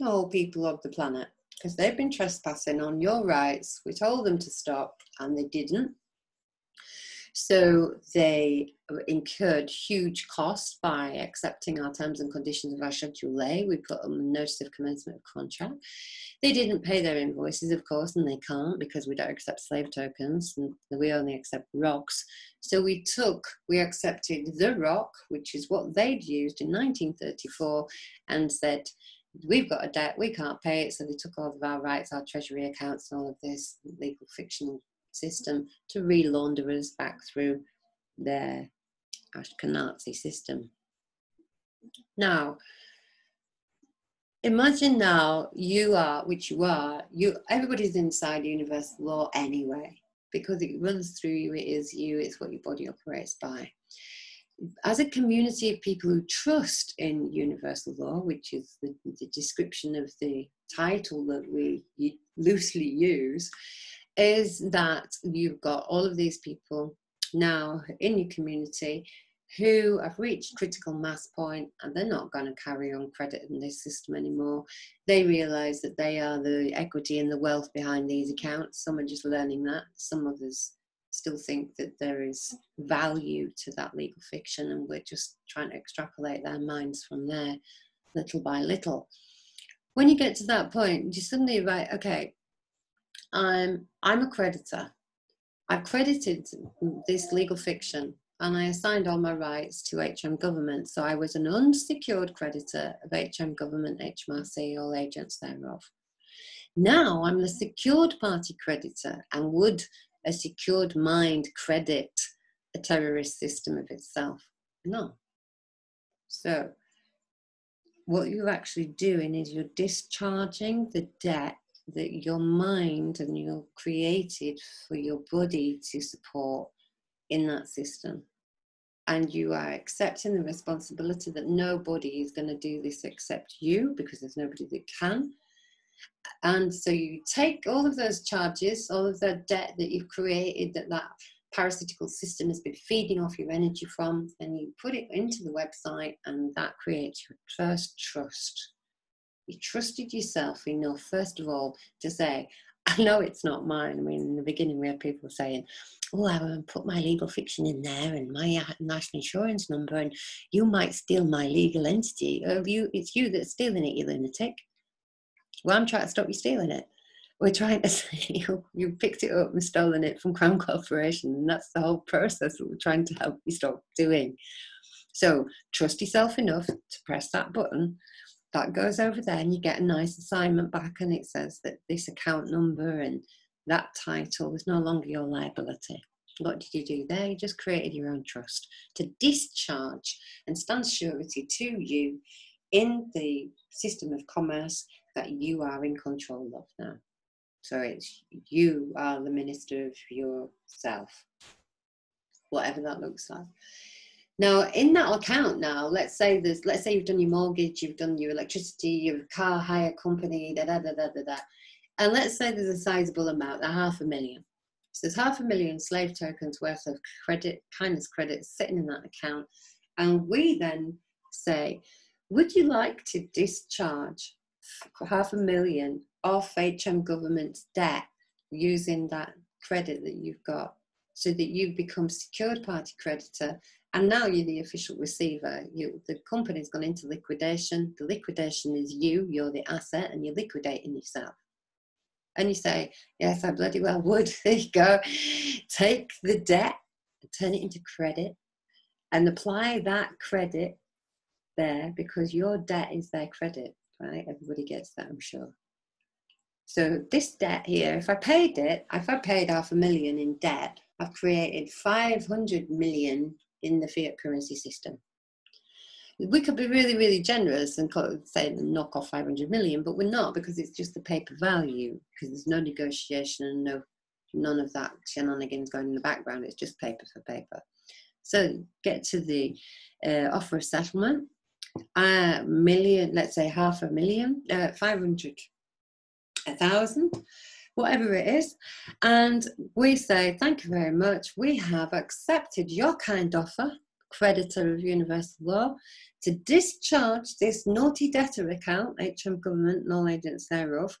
all people of the planet, because they've been trespassing on your rights. We told them to stop, and they didn't. So they incurred huge costs by accepting our terms and conditions of our Schedule A. We put them notice of commencement of contract. They didn't pay their invoices, of course, and they can't because we don't accept slave tokens and we only accept rocks. So we took, we accepted the rock, which is what they'd used in 1934, and said, we've got a debt, we can't pay it. So they took all of our rights, our treasury accounts, and all of this legal fiction system to re-launder us back through their Ashkenazi system. Now, imagine now you are, which you are, you everybody's inside universal law anyway, because it runs through you, it is you, it's what your body operates by. As a community of people who trust in universal law, which is the, the description of the title that we loosely use, is that you've got all of these people now in your community who have reached critical mass point and they're not going to carry on credit in this system anymore. They realize that they are the equity and the wealth behind these accounts. Some are just learning that, some others still think that there is value to that legal fiction, and we're just trying to extrapolate their minds from there little by little. When you get to that point, you suddenly write, okay, I'm, I'm a creditor. I've credited this legal fiction and I assigned all my rights to HM government. So I was an unsecured creditor of HM government, HMRC, all agents thereof. Now I'm the secured party creditor, and would a secured mind credit a terrorist system of itself? No. So what you're actually doing is you're discharging the debt that your mind and you're created for your body to support in that system. And you are accepting the responsibility that nobody is going to do this except you because there's nobody that can. And so you take all of those charges, all of the debt that you've created, that that parasitical system has been feeding off your energy from, and you put it into the website, and that creates your first trust you trusted yourself enough, first of all, to say, I know it's not mine. I mean, in the beginning, we had people saying, Oh, I will put my legal fiction in there and my uh, national insurance number, and you might steal my legal entity. Oh, you, it's you that's stealing it, you lunatic. Well, I'm trying to stop you stealing it. We're trying to say you, picked it up and stolen it from Crown Corporation, and that's the whole process that we're trying to help you stop doing. So, trust yourself enough to press that button that goes over there and you get a nice assignment back and it says that this account number and that title is no longer your liability. What did you do there? You just created your own trust to discharge and stand surety to you in the system of commerce that you are in control of now. So it's you are the minister of yourself, whatever that looks like. Now, in that account, now let's say there's, let's say you've done your mortgage, you've done your electricity, your car hire company, da da da da da da, and let's say there's a sizable amount, a half a million. So there's half a million slave tokens worth of credit, kindness credits sitting in that account, and we then say, would you like to discharge half a million off HM government's debt using that credit that you've got so that you become secured party creditor and now you're the official receiver. You, the company's gone into liquidation. The liquidation is you, you're the asset, and you're liquidating yourself. And you say, Yes, I bloody well would. There you go. Take the debt, turn it into credit, and apply that credit there because your debt is their credit, right? Everybody gets that, I'm sure. So this debt here, if I paid it, if I paid half a million in debt, I've created 500 million in the fiat currency system. We could be really, really generous and say knock off 500 million, but we're not because it's just the paper value because there's no negotiation and no none of that shenanigans going in the background. It's just paper for paper. So get to the uh, offer of settlement. A million, let's say half a million, uh, 500, a thousand whatever it is. And we say, Thank you very much. We have accepted your kind offer, creditor of universal law, to discharge this naughty debtor account, HM government, null agents thereof.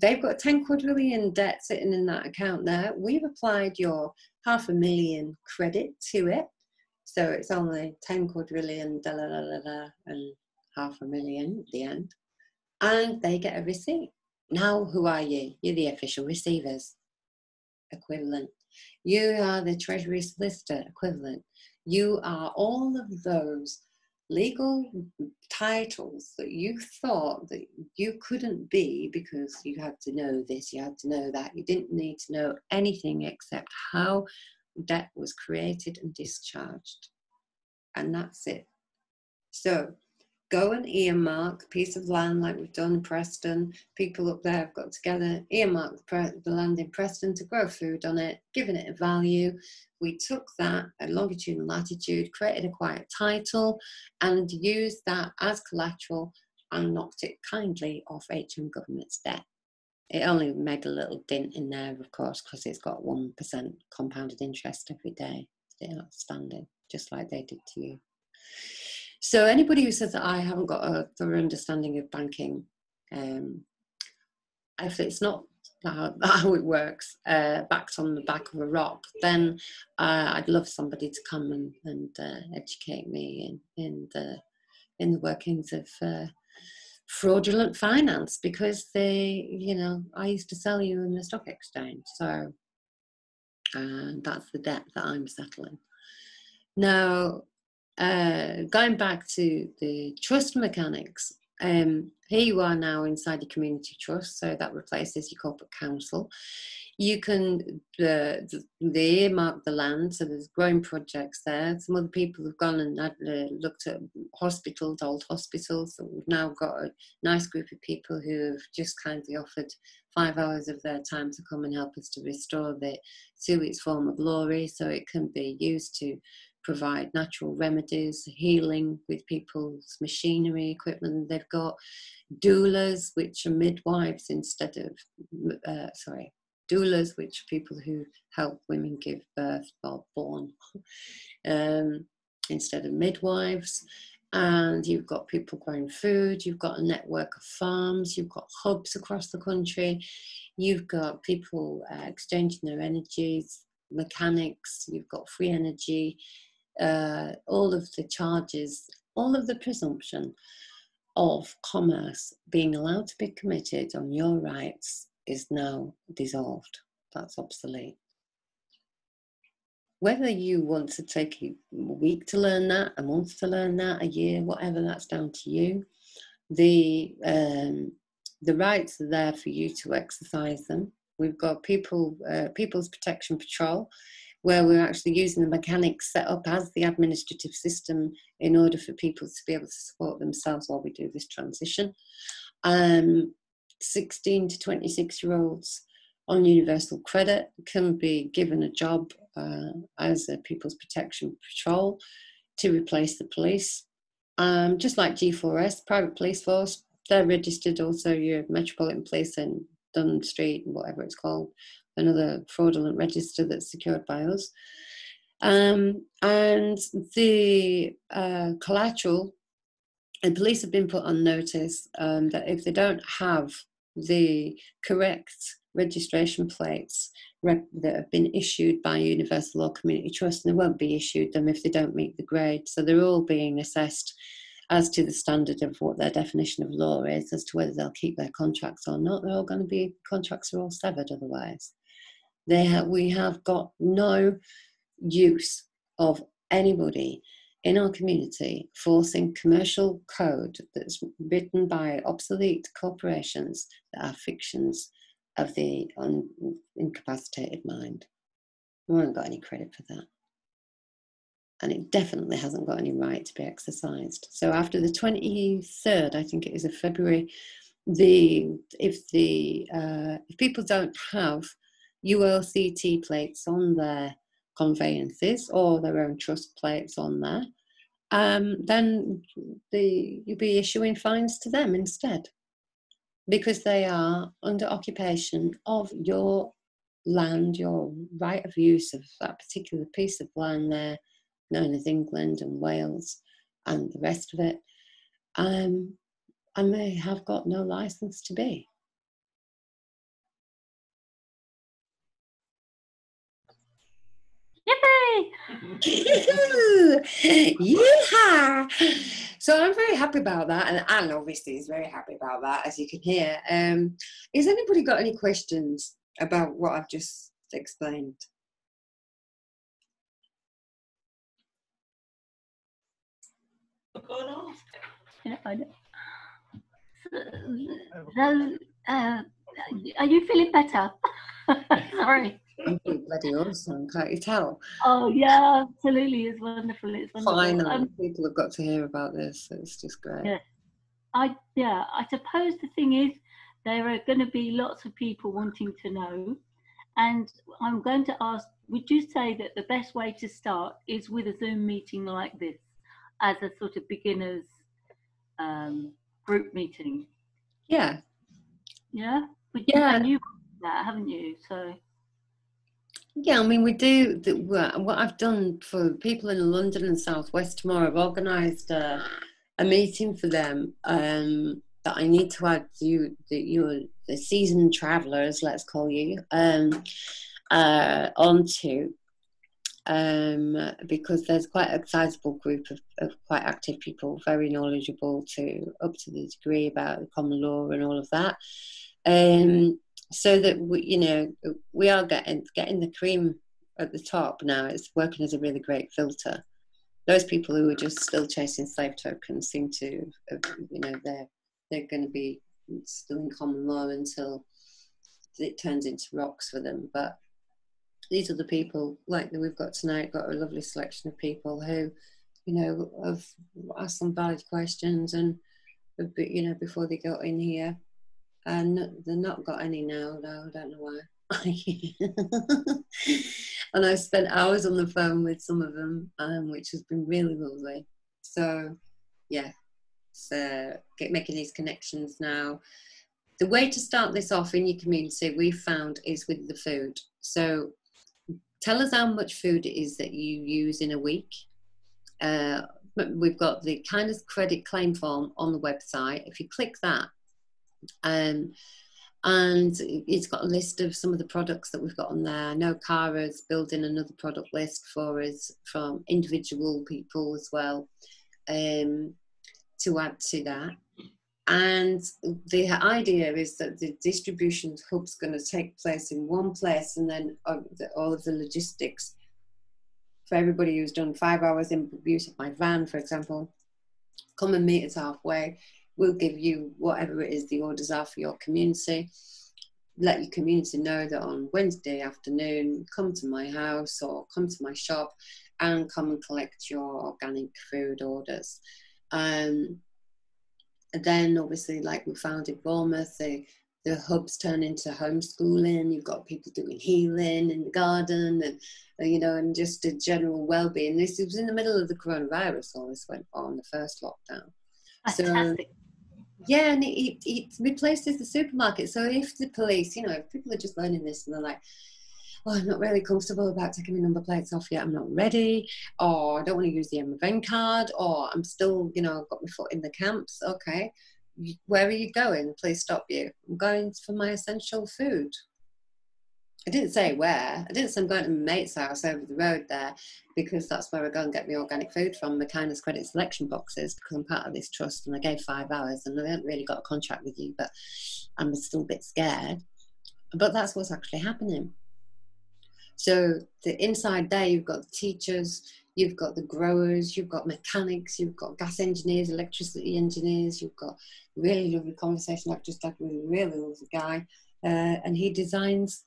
They've got 10 quadrillion debt sitting in that account there. We've applied your half a million credit to it. So it's only 10 quadrillion, da, da, da, da, and half a million at the end. And they get a receipt. Now, who are you? You're the official receivers equivalent. You are the Treasury solicitor equivalent. You are all of those legal titles that you thought that you couldn't be because you had to know this, you had to know that. You didn't need to know anything except how debt was created and discharged. And that's it. So go and earmark a piece of land like we've done in Preston. People up there have got together, earmark the, the land in Preston to grow food on it, giving it a value. We took that at longitude and latitude, created a quiet title, and used that as collateral and knocked it kindly off HM government's debt. It only made a little dent in there, of course, because it's got 1% compounded interest every day, outstanding, just like they did to you. So anybody who says that I haven't got a thorough understanding of banking, um, if it's not how, how it works, uh, backed on the back of a rock, then uh, I'd love somebody to come and, and uh, educate me in, in the in the workings of uh, fraudulent finance because they, you know, I used to sell you in the stock exchange, so uh, that's the debt that I'm settling. Now, uh, going back to the trust mechanics, um, here you are now inside the community trust, so that replaces your corporate council. You can uh, they earmark the land, so there's growing projects there. Some other people have gone and had, uh, looked at hospitals, old hospitals. So we've now got a nice group of people who have just kindly offered five hours of their time to come and help us to restore it to its former glory, so it can be used to provide natural remedies, healing with people's machinery, equipment they've got, doulas, which are midwives instead of, uh, sorry, doulas, which are people who help women give birth while born, um, instead of midwives. And you've got people growing food, you've got a network of farms, you've got hubs across the country, you've got people uh, exchanging their energies, mechanics, you've got free energy, uh, all of the charges, all of the presumption of commerce being allowed to be committed on your rights is now dissolved. That's obsolete. Whether you want to take a week to learn that, a month to learn that, a year, whatever, that's down to you. The um, the rights are there for you to exercise them. We've got people, uh, People's Protection Patrol where we're actually using the mechanics set up as the administrative system in order for people to be able to support themselves while we do this transition. Um, 16 to 26 year olds on universal credit can be given a job uh, as a People's Protection Patrol to replace the police. Um, just like G4S, private police force, they're registered also your Metropolitan Police in Dunn Street and whatever it's called another fraudulent register that's secured by us. Um, and the uh, collateral, and police have been put on notice um, that if they don't have the correct registration plates rep- that have been issued by Universal Law Community Trust, and they won't be issued them if they don't meet the grade. So they're all being assessed as to the standard of what their definition of law is, as to whether they'll keep their contracts or not. They're all going to be contracts are all severed otherwise. They have, we have got no use of anybody in our community forcing commercial code that's written by obsolete corporations that are fictions of the un- incapacitated mind. We haven't got any credit for that. And it definitely hasn't got any right to be exercised. So after the 23rd, I think it is of February, the if the uh, if people don't have ULCT plates on their conveyances or their own trust plates on there, um, then the, you'll be issuing fines to them instead because they are under occupation of your land, your right of use of that particular piece of land there, known as England and Wales and the rest of it. Um, and they have got no license to be. Yippee! Yeehaw! So I'm very happy about that, and Anne obviously is very happy about that, as you can hear. Um, has anybody got any questions about what I've just explained? Yeah, I know. So, uh, are you feeling better? Sorry. Bloody awesome, can't you tell? Oh yeah, absolutely. It's wonderful. It's wonderful. Finally, Um, people have got to hear about this. It's just great. Yeah. I yeah, I suppose the thing is there are going to be lots of people wanting to know, and I'm going to ask. Would you say that the best way to start is with a Zoom meeting like this, as a sort of beginners um, group meeting? Yeah, Yeah. But Yeah. And you've that, haven't you? So Yeah, I mean, we do. The, what I've done for people in London and Southwest tomorrow, I've organised a, a meeting for them um, that I need to add you, the, you, the seasoned travellers, let's call you, um, uh, onto. Um, because there's quite a sizable group of, of quite active people, very knowledgeable to up to the degree about the common law and all of that. Um, so that we, you know, we are getting getting the cream at the top now. It's working as a really great filter. Those people who are just still chasing slave tokens seem to, uh, you know, they're they're going to be still in common law until it turns into rocks for them. But these are the people like that we've got tonight. Got a lovely selection of people who, you know, have asked some valid questions and, you know, before they got in here and they've not got any now. though. I don't know why. and I spent hours on the phone with some of them, um, which has been really lovely. So, yeah, so get making these connections now. The way to start this off in your community, we found, is with the food. So, tell us how much food it is that you use in a week. Uh, we've got the kindness credit claim form on the website. If you click that, um, and it's got a list of some of the products that we've got on there. I know Cara's building another product list for us from individual people as well um, to add to that. And the idea is that the distribution hub's going to take place in one place, and then uh, all of the logistics for everybody who's done five hours in use of my van, for example, come and meet us halfway we'll give you whatever it is the orders are for your community. Let your community know that on Wednesday afternoon, come to my house or come to my shop and come and collect your organic food orders. Um, and then, obviously, like we found in Bournemouth, the, the hubs turn into homeschooling. You've got people doing healing in the garden and, uh, you know, and just a general well being. This was in the middle of the coronavirus, all this went on, the first lockdown. So- fantastic. Yeah, and it, it, replaces the supermarket. So if the police, you know, if people are just learning this and they're like, oh, I'm not really comfortable about taking my number plates off yet, I'm not ready, or I don't want to use the Emoven card, or I'm still, you know, I've got my foot in the camps, okay, where are you going? Please stop you. I'm going for my essential food. I didn't say where. I didn't say I'm going to my mate's house over the road there because that's where I go and get my organic food from, my kindness credit selection boxes, because I'm part of this trust and I gave five hours and I haven't really got a contract with you, but I'm still a bit scared. But that's what's actually happening. So the inside there, you've got the teachers, you've got the growers, you've got mechanics, you've got gas engineers, electricity engineers, you've got really lovely conversation I've just had with a really lovely guy, uh, and he designs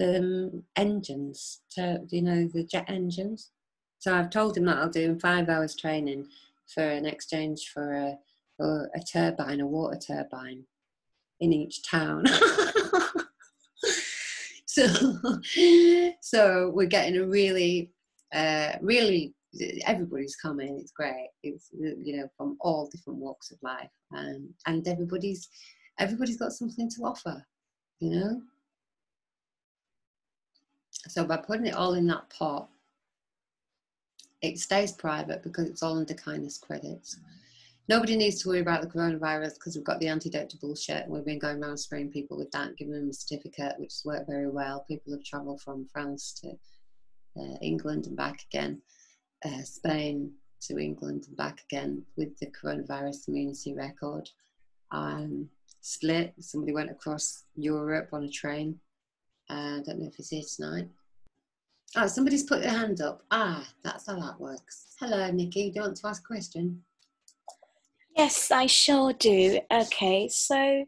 um, engines, to, you know, the jet engines. So I've told him that I'll do five hours training for an exchange for a, for a turbine, a water turbine in each town. so, so we're getting a really, uh, really, everybody's coming. It's great. It's you know from all different walks of life, and and everybody's everybody's got something to offer. You know, so by putting it all in that pot, it stays private because it's all under kindness credits. Nobody needs to worry about the coronavirus because we've got the antidote to bullshit. We've been going around spraying people with that, giving them a certificate, which has worked very well. People have travelled from France to uh, England and back again, uh, Spain to England and back again with the coronavirus immunity record. Um, split, somebody went across Europe on a train I don't know if he's here tonight. Oh, somebody's put their hand up. Ah, that's how that works. Hello, Nikki. Do you want to ask a question? Yes, I sure do. Okay, so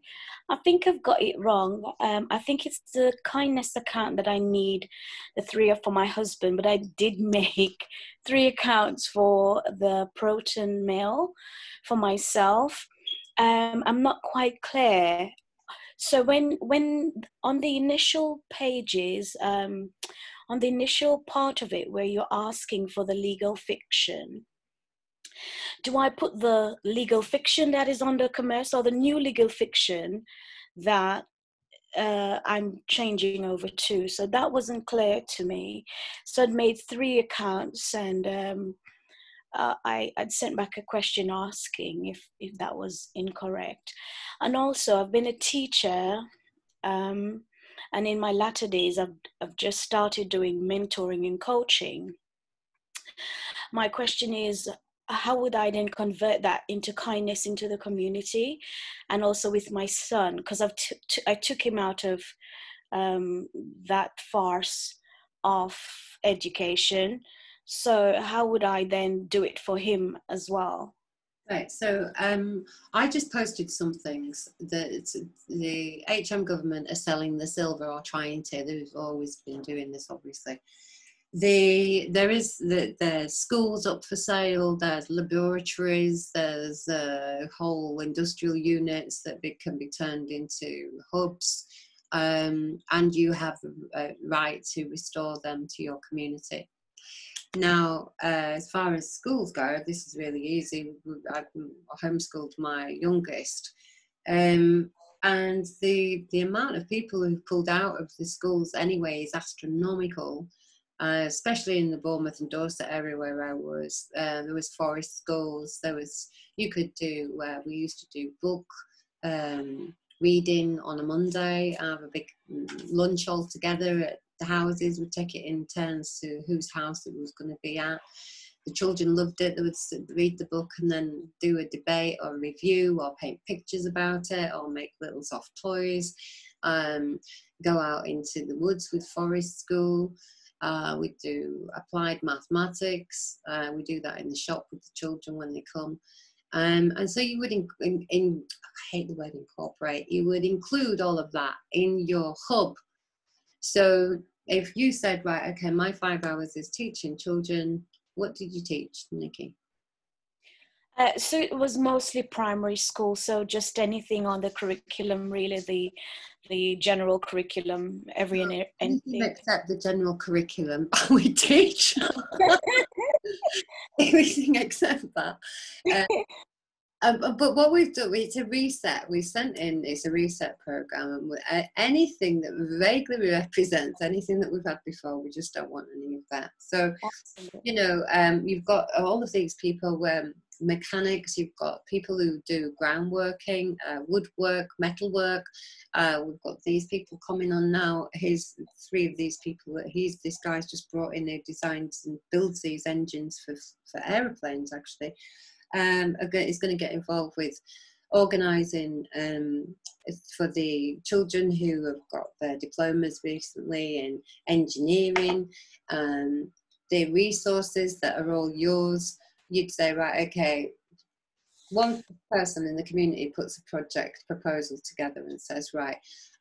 I think I've got it wrong. Um, I think it's the kindness account that I need, the three are for my husband, but I did make three accounts for the proton mail for myself. Um, I'm not quite clear so when when on the initial pages um, on the initial part of it where you're asking for the legal fiction do i put the legal fiction that is under commerce or the new legal fiction that uh, I'm changing over to. So that wasn't clear to me. So I'd made three accounts and um, uh, I, I'd sent back a question asking if, if that was incorrect. And also, I've been a teacher, um, and in my latter days, I've, I've just started doing mentoring and coaching. My question is how would I then convert that into kindness into the community and also with my son? Because I've t- t- I took him out of um, that farce of education so how would I then do it for him as well? Right. So um, I just posted some things that the HM government are selling the silver or trying to. They've always been doing this, obviously. The there is the there's schools up for sale. There's laboratories. There's uh, whole industrial units that be, can be turned into hubs, um, and you have the right to restore them to your community. Now, uh, as far as schools go, this is really easy. I homeschooled my youngest, um, and the the amount of people who've pulled out of the schools anyway is astronomical. Uh, especially in the Bournemouth and Dorset area where I was, uh, there was forest schools. There was you could do. Uh, we used to do book um, reading on a Monday. Have a big lunch all together at the houses We'd take it in turns to whose house it was going to be at. The children loved it. They would read the book and then do a debate or review or paint pictures about it or make little soft toys. Um, go out into the woods with forest school. Uh, we do applied mathematics. Uh, we do that in the shop with the children when they come. Um, and so you would, in, in, in, I hate the word incorporate, you would include all of that in your hub so if you said, right, okay, my five hours is teaching children, what did you teach, Nikki? Uh, so it was mostly primary school, so just anything on the curriculum, really the the general curriculum, every and anything except the general curriculum we teach. everything except that. Uh, um, but what we've done, it's a reset. We've sent in, it's a reset program. And anything that vaguely represents anything that we've had before, we just don't want any of that. So, Absolutely. you know, um, you've got all of these people where mechanics, you've got people who do groundworking, uh, woodwork, metalwork, Uh, we've got these people coming on now. Here's three of these people that he's this guy's just brought in. Who designs and builds these engines for for aeroplanes. Actually, um, is going to get involved with organising um, for the children who have got their diplomas recently in engineering, um, the resources that are all yours. You'd say, right, okay, one person in the community puts a project proposal together and says, right,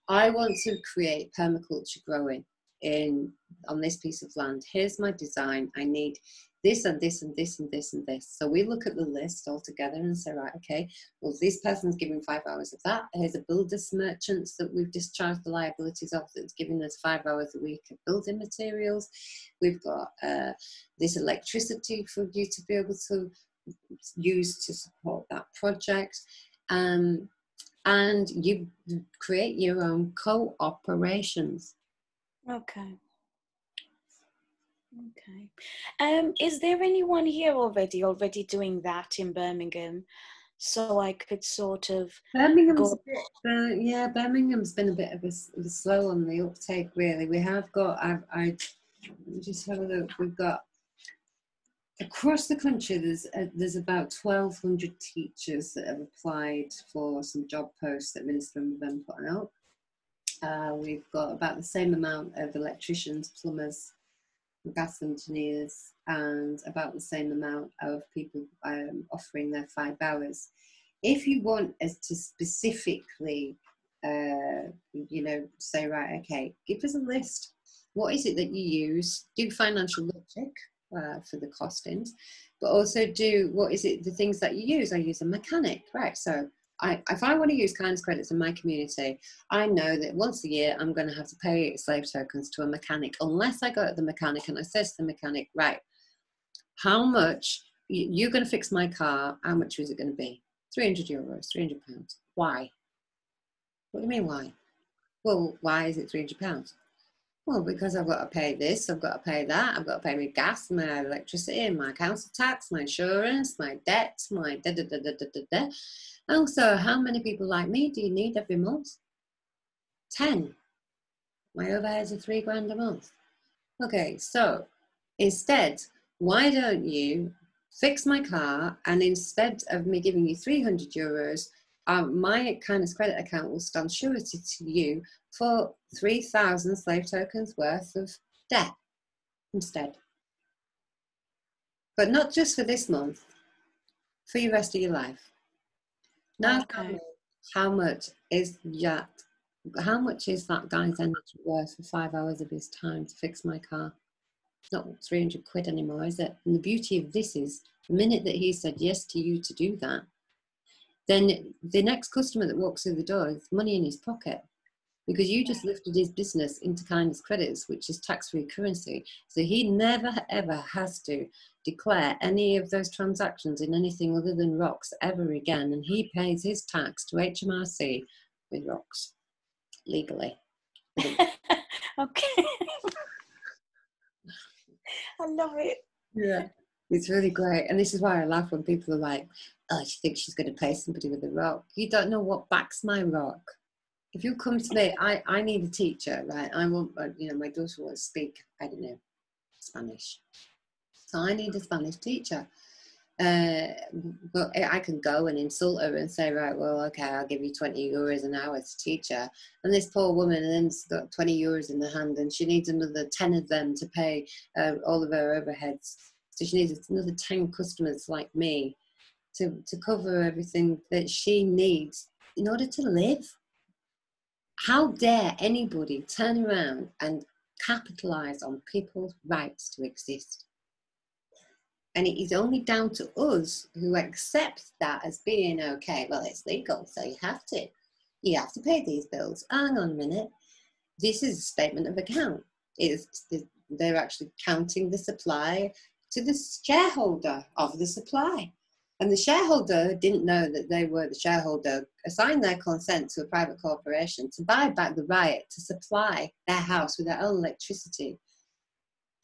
I want to create permaculture growing in on this piece of land. Here's my design. I need this and this and this and this and this. So we look at the list all together and say, right, okay, well, this person's giving five hours of that. Here's a builder's merchants that we've discharged the liabilities of that's giving us five hours a week of building materials. We've got uh, this electricity for you to be able to use to support that project. Um, and you create your own co-operations. Okay. Okay. Um, is there anyone here already already doing that in Birmingham? So I could sort of Birmingham's bit, uh, yeah, Birmingham's been a bit of a, a, slow on the uptake. Really, we have got. I, I just have a look. We've got across the country. There's uh, there's about twelve hundred teachers that have applied for some job posts that Minister and been putting out. Uh, we've got about the same amount of electricians, plumbers, gas engineers and about the same amount of people um, offering their five hours. If you want us to specifically, uh, you know, say, right, okay, give us a list. What is it that you use? Do financial logic uh, for the costings, but also do what is it, the things that you use? I use a mechanic, right? So I, if I want to use kindness credits in my community, I know that once a year I'm going to have to pay slave tokens to a mechanic, unless I go to the mechanic and I say to the mechanic, right, how much you're going to fix my car? How much is it going to be? 300 euros, 300 pounds. Why? What do you mean, why? Well, why is it 300 pounds? Well, because I've got to pay this, I've got to pay that, I've got to pay my gas, my electricity, my council tax, my insurance, my debts, my da da da da da da da. Oh, also, how many people like me do you need every month? 10. My overheads are three grand a month. Okay, so instead, why don't you fix my car and instead of me giving you 300 euros, um, my kindness credit account will stand surety to you for 3,000 slave tokens worth of debt instead. But not just for this month, for the rest of your life. Now okay. how much is that? How much is that guy's energy worth for five hours of his time to fix my car? It's not 300 quid anymore, is it? And the beauty of this is the minute that he said yes to you to do that, then the next customer that walks through the door has money in his pocket because you just lifted his business into kindness credits, which is tax free currency. So he never ever has to declare any of those transactions in anything other than rocks ever again. And he pays his tax to HMRC with rocks legally. okay. I love it. Yeah. It's really great. And this is why I laugh when people are like, oh, she thinks she's going to pay somebody with a rock. You don't know what backs my rock. if you come to me, I, I need a teacher, right? I want, uh, you know, my daughter wants to speak, I don't know, Spanish. So I need a Spanish teacher. Uh, but I can go and insult her and say, right, well, okay, I'll give you 20 euros an hour to teach her. And this poor woman then's got 20 euros in the hand and she needs another 10 of them to pay uh, all of her overheads. So she needs another 10 customers like me to, to cover everything that she needs in order to live. How dare anybody turn around and capitalize on people's rights to exist? And it is only down to us who accept that as being okay. Well, it's legal, so you have to. You have to pay these bills. Hang on a minute. This is a statement of account. It's, they're actually counting the supply to the shareholder of the supply. And the shareholder didn't know that they were the shareholder, assigned their consent to a private corporation to buy back the right to supply their house with their own electricity.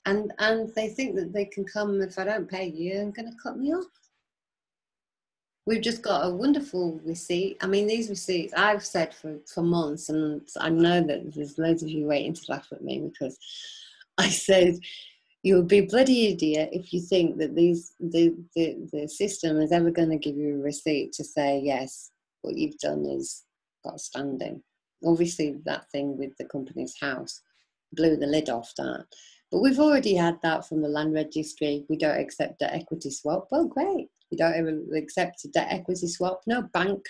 And, and they think that they can come, if I don't pay you, I'm going to cut me off. we've just got a wonderful receipt. I mean, these receipts I've said for, for months, and I know that there's loads of you waiting to laugh at me because I said you would be bloody idiot if you think that these the, the, the system is ever going to give you a receipt to say yes, what you've done is got standing. Obviously, that thing with the company's house blew the lid off that. But we've already had that from the land registry. We don't accept debt equity swap. Well, great. We don't even accept a debt equity swap. No bank,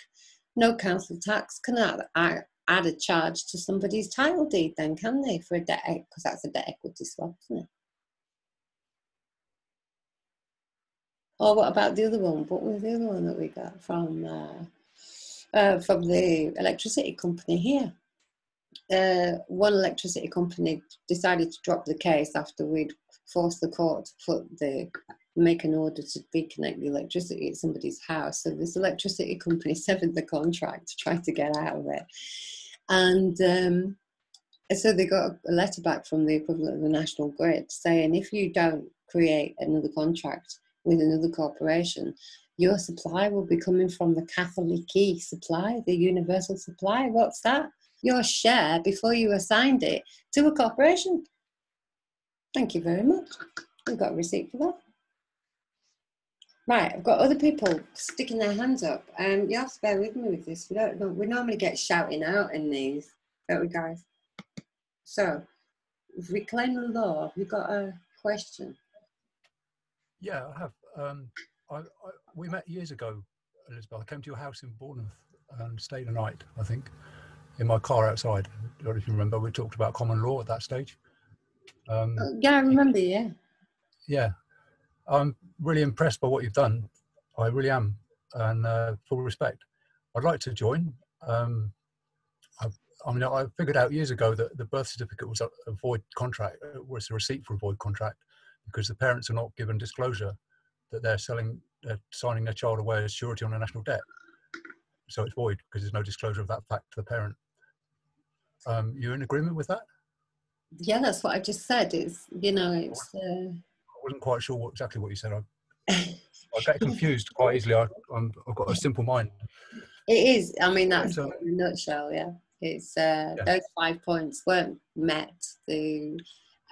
no council tax can add, add a charge to somebody's title deed, then can they? For a debt, because that's a debt equity swap, isn't it? Or what about the other one? What was the other one that we got from uh, uh, from the electricity company here? Uh, one electricity company decided to drop the case after we'd forced the court to put the make an order to reconnect the electricity at somebody's house. So this electricity company severed the contract to try to get out of it, and um, so they got a letter back from the equivalent of the national grid saying if you don't create another contract with another corporation, your supply will be coming from the Catholic key supply, the universal supply. What's that? Your share before you assigned it to a corporation. Thank you very much. We've got a receipt for that. Right, I've got other people sticking their hands up. Um, you have to bear with me with this. We don't. We normally get shouting out in these, don't we, guys? So, reclaim the law. Have you got a question? Yeah, I have. Um, I, I, we met years ago, Elizabeth. I came to your house in Bournemouth and stayed a night, I think, in my car outside. I don't know if you remember. We talked about common law at that stage. Um, uh, yeah, I remember, yeah. Yeah. I'm really impressed by what you've done. I really am. And uh, full respect. I'd like to join. Um, I, I, mean, I figured out years ago that the birth certificate was a, void contract, was a receipt for a void contract because the parents are not given disclosure that they're selling, they're signing their child away as surety on a national debt. So it's void because there's no disclosure of that fact to the parent. Um, you're in agreement with that? Yeah, that's what I just said. It's you know, it's. Uh... I wasn't quite sure what, exactly what you said. I, I get confused quite easily. I, I've got a simple mind. It is. I mean, that's in a nutshell. Yeah, it's uh, yeah. those five points weren't met. The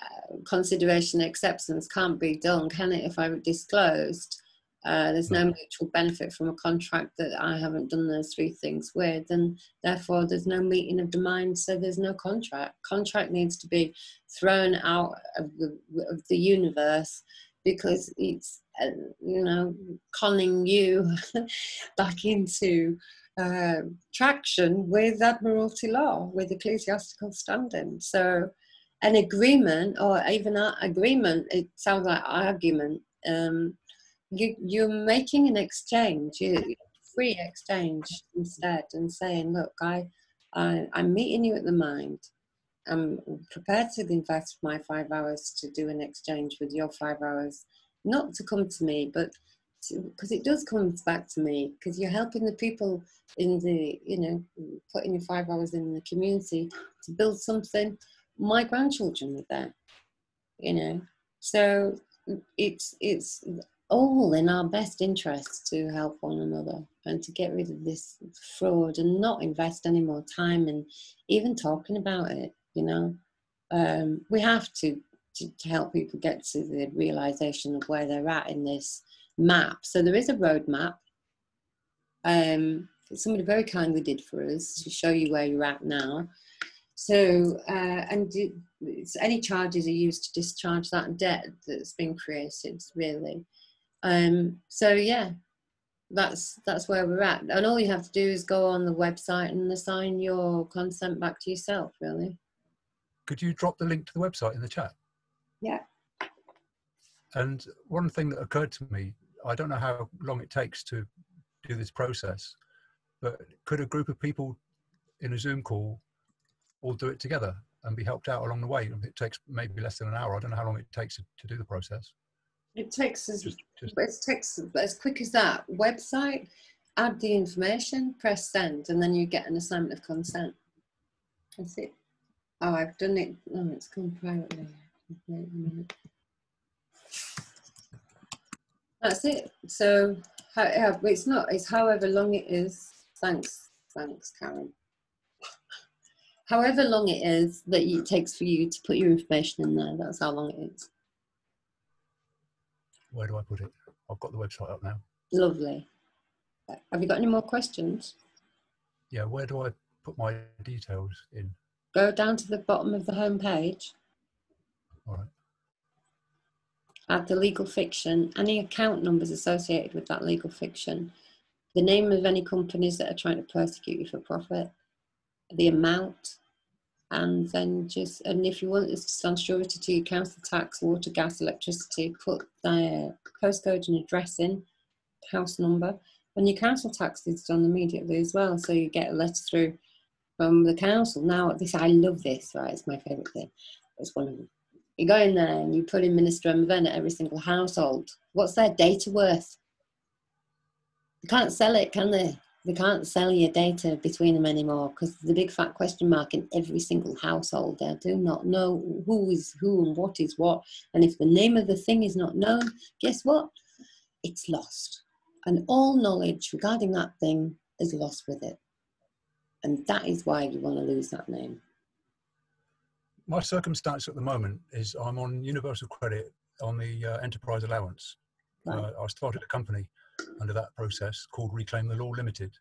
uh, consideration acceptance can't be done, can it, if I disclosed? Uh, there's no mutual benefit from a contract that I haven't done those three things with, and therefore there's no meeting of the mind, so there's no contract. Contract needs to be thrown out of the, of the universe because it's, uh, you know, conning you back into uh, traction with Admiralty law, with ecclesiastical standing. So an agreement or even an agreement, it sounds like argument. Um, you, you're making an exchange, you, free exchange instead, and saying, look, I, I, I'm meeting you at the mind. I'm prepared to invest my five hours to do an exchange with your five hours, not to come to me, but because it does come back to me because you're helping the people in the you know putting your five hours in the community to build something my grandchildren were there, you know. So it's it's all in our best interest to help one another and to get rid of this fraud and not invest any more time in even talking about it. You know, um, we have to, to to help people get to the realization of where they're at in this map. So there is a roadmap. Um, somebody very kindly did for us to show you where you're at now. So, uh, and any charges are used to discharge that debt that's been created, really. Um, so, yeah, that's that's where we're at. And all you have to do is go on the website and assign your consent back to yourself, really. Could you drop the link to the website in the chat? Yeah. And one thing that occurred to me, I don't know how long it takes to do this process, but could a group of people in a Zoom call all do it together and be helped out along the way. It takes maybe less than an hour. I don't know how long it takes to, to do the process. It takes as just, just, it takes as quick as that. Website, add the information, press send, and then you get an assignment of consent. That's it. Oh, I've done it. Oh, it's come privately. That's it. So it's not. It's however long it is. Thanks, thanks, Karen. However long it is that it takes for you to put your information in there. That's how long it is. Where do I put it? I've got the website up now. Lovely. Have you got any more questions? Yeah, where do I put my details in? Go down to the bottom of the home page. All right. Add the legal fiction, any account numbers associated with that legal fiction, the name of any companies that are trying to persecute you for profit, the amount, and then just, and if you want to stand surety to your council tax, water, gas, electricity, put their postcode and address in, house number, and your council tax is done immediately as well. So you get a letter through from the council. Now, this I love this, right? It's my favourite thing. It's one of them. You go in there and you put in Minister and at every single household. What's their data worth? They can't sell it, can they? They can't sell your data between them anymore because there's a big fat question mark in every single household. They do not know who is who and what is what. And if the name of the thing is not known, guess what? It's lost. And all knowledge regarding that thing is lost with it. And that is why you want to lose that name. My circumstance at the moment is I'm on universal credit on the uh, enterprise allowance. Right. Uh, I started a company under that process called Reclaim the Law Limited.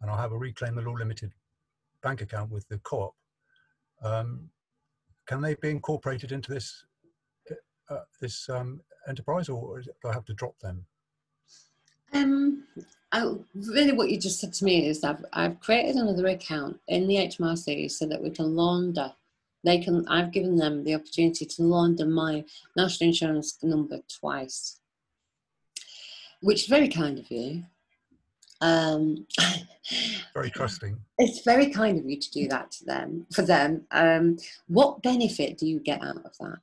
And I have a Reclaim the Law Limited bank account with the co-op. Um, can they be incorporated into this uh, this um, enterprise, or do I have to drop them? Um, I, really, what you just said to me is I've I've created another account in the HMRC so that we can launder. They can. I've given them the opportunity to launder my national insurance number twice, which is very kind of you. Um, very trusting. It's very kind of you to do that to them for them. Um, what benefit do you get out of that?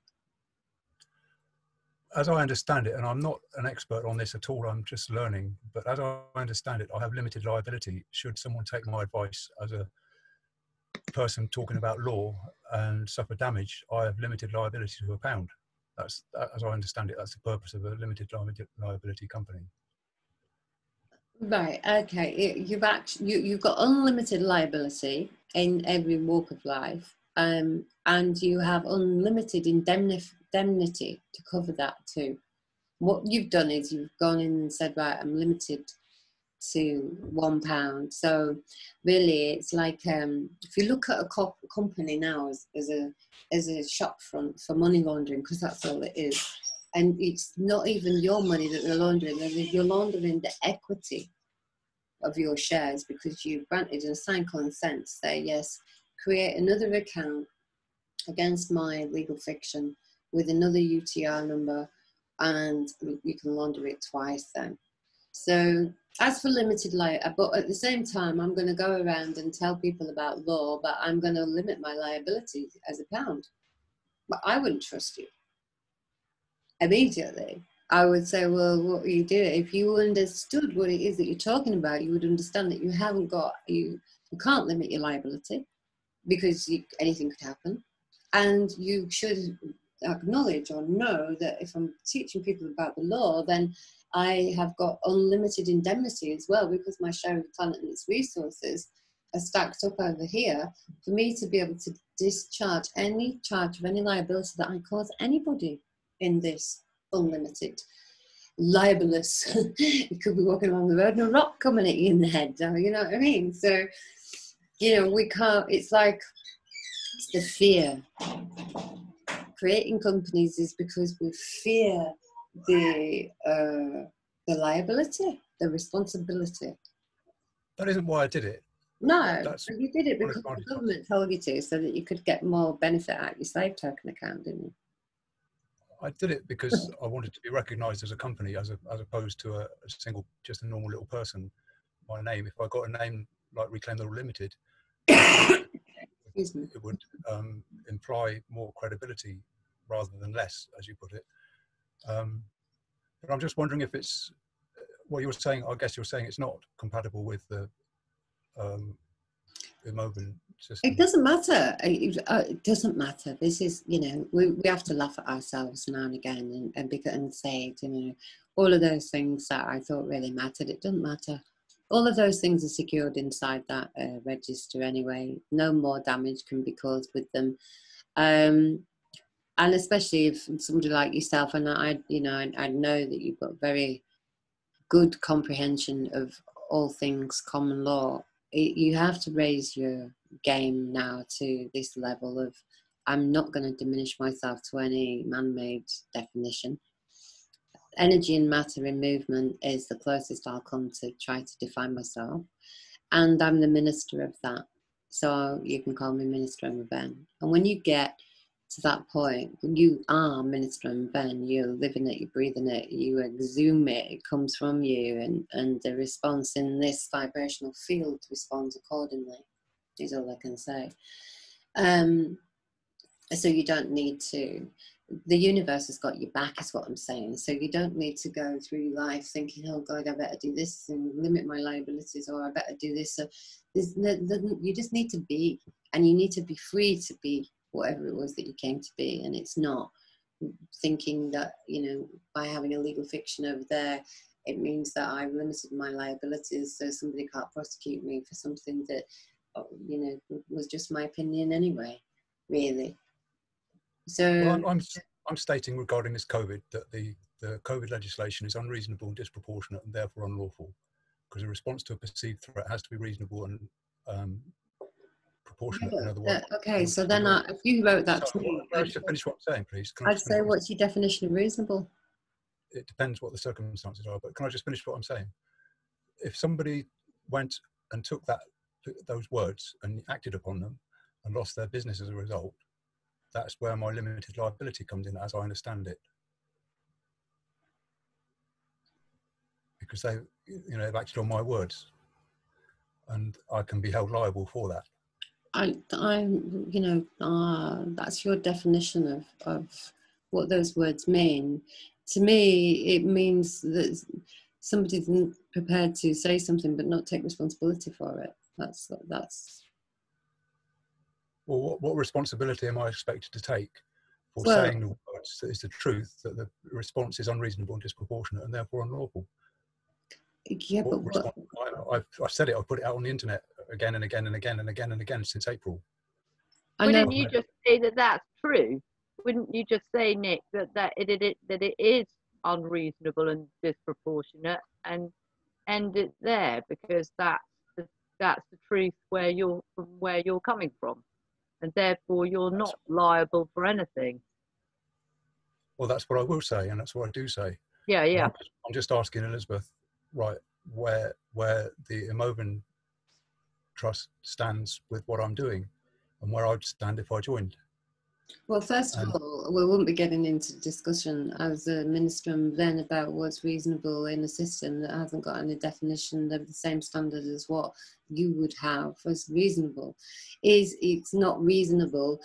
as I understand it, and I'm not an expert on this at all, I'm just learning, but as I understand it, I have limited liability should someone take my advice as a person talking about law and suffer damage, I have limited liability to a pound. That's, as I understand it, that's the purpose of a limited liability company. Right. Okay. You've actually you, you've got unlimited liability in every walk of life, um, and you have unlimited indemnity to cover that too. What you've done is you've gone in and said, right, I'm limited to one pound. So really, it's like um, if you look at a co- company now as, as a as a shop front for money laundering, because that's all it is, and it's not even your money that they're laundering; you're laundering the equity of your shares because you've granted and signed consent. Say yes, create another account against my legal fiction with another UTR number and you can launder it twice then. So as for limited liability, uh, but at the same time, I'm going to go around and tell people about law, but I'm going to limit my liability as a pound. But I wouldn't trust you immediately. I would say, well, what are you doing? If you understood what it is that you're talking about, you would understand that you haven't got, you, you can't limit your liability because you, anything could happen. And you should acknowledge or know that if I'm teaching people about the law, then I have got unlimited indemnity as well because my share of the planet and its resources are stacked up over here for me to be able to discharge any charge of any liability that I cause anybody in this unlimited libelous. you could be walking along the road and a rock coming at you in the head. You know what I mean? So, you know, we can't. It's like it's the fear creating companies is because we fear the uh, the liability, the responsibility. That isn't why I did it. No, That's you did it because the government told you to, so that you could get more benefit out your slave token account, didn't you? I did it because I wanted to be recognised as a company, as a, as opposed to a, a, single, just a normal little person. My name, if I got a name like Reclaim the Limited, it would um, imply more credibility rather than less, as you put it. Um, but I'm just wondering if it's what you were saying. I guess you're saying it's not compatible with the. Um, Emoven system? It doesn't matter. It, uh, it doesn't matter. This is, you know, we, we have to laugh at ourselves now and again and, and, be, and say, you know, all of those things that I thought really mattered. It doesn't matter. All of those things are secured inside that uh, register anyway. No more damage can be caused with them. Um, and especially if somebody like yourself, and I, you know, I, I know that you've got very good comprehension of all things common law. It, you have to raise your game now to this level of I'm not going to diminish myself to any man made definition. Energy and matter in movement is the closest I'll come to try to define myself. And I'm the minister of that. So you can call me Minister Emoven. And when you get to that point, you are Minister Emoven, you're living it, you're breathing it, you exhume it, it comes from you, and, and the response in this vibrational field responds accordingly is all I can say. Um, so you don't need to. The universe has got your back, is what I'm saying. So you don't need to go through life thinking, "Oh God, I better do this and limit my liabilities," or "I better do this." So you just need to be, and you need to be free to be whatever it was that you came to be, and it's not thinking that you know by having a legal fiction over there it means that I've limited my liabilities so somebody can't prosecute me for something that you know, was just my opinion anyway, really. So well, I'm, I'm, I'm stating regarding this COVID that the, the COVID legislation is unreasonable and disproportionate and therefore unlawful because a response to a perceived threat has to be reasonable and um, proportionate. Yeah, words, uh, okay, so then I, if you wrote that so, to me, finish what I'm saying, please. Can I'd say, what's your definition of reasonable? It depends what the circumstances are, but can I just finish what I'm saying? If somebody went and took that those words and acted upon them and lost their business as a result, that's where my limited liability comes in, as I understand it. Because they, you know, they've acted on my words, and I can be held liable for that. I, I'm, you know, uh, that's your definition of of what those words mean. To me, it means that somebody's prepared to say something but not take responsibility for it. That's that's. Well, what, what responsibility am I expected to take for well, saying the words that is the truth that the response is unreasonable and disproportionate and therefore unlawful? Yeah, what but what, I, I've, I've said it. I've put it out on the internet again and again and again and again and again since April. Wouldn't you just say that that's true? Wouldn't you just say, Nick, that that it, it that it is unreasonable and disproportionate, and end it there because that's that's the truth where you're from where you're coming from and therefore you're not liable for anything well that's what i will say and that's what i do say yeah yeah i'm just, asking elizabeth right where where the Emoven trust stands with what i'm doing and where i'd stand if i joined well, first of um, all, we wouldn't be getting into discussion as a minister then about what's reasonable in a system that hasn't got any definition of the same standard as what you would have as reasonable. Is it's not reasonable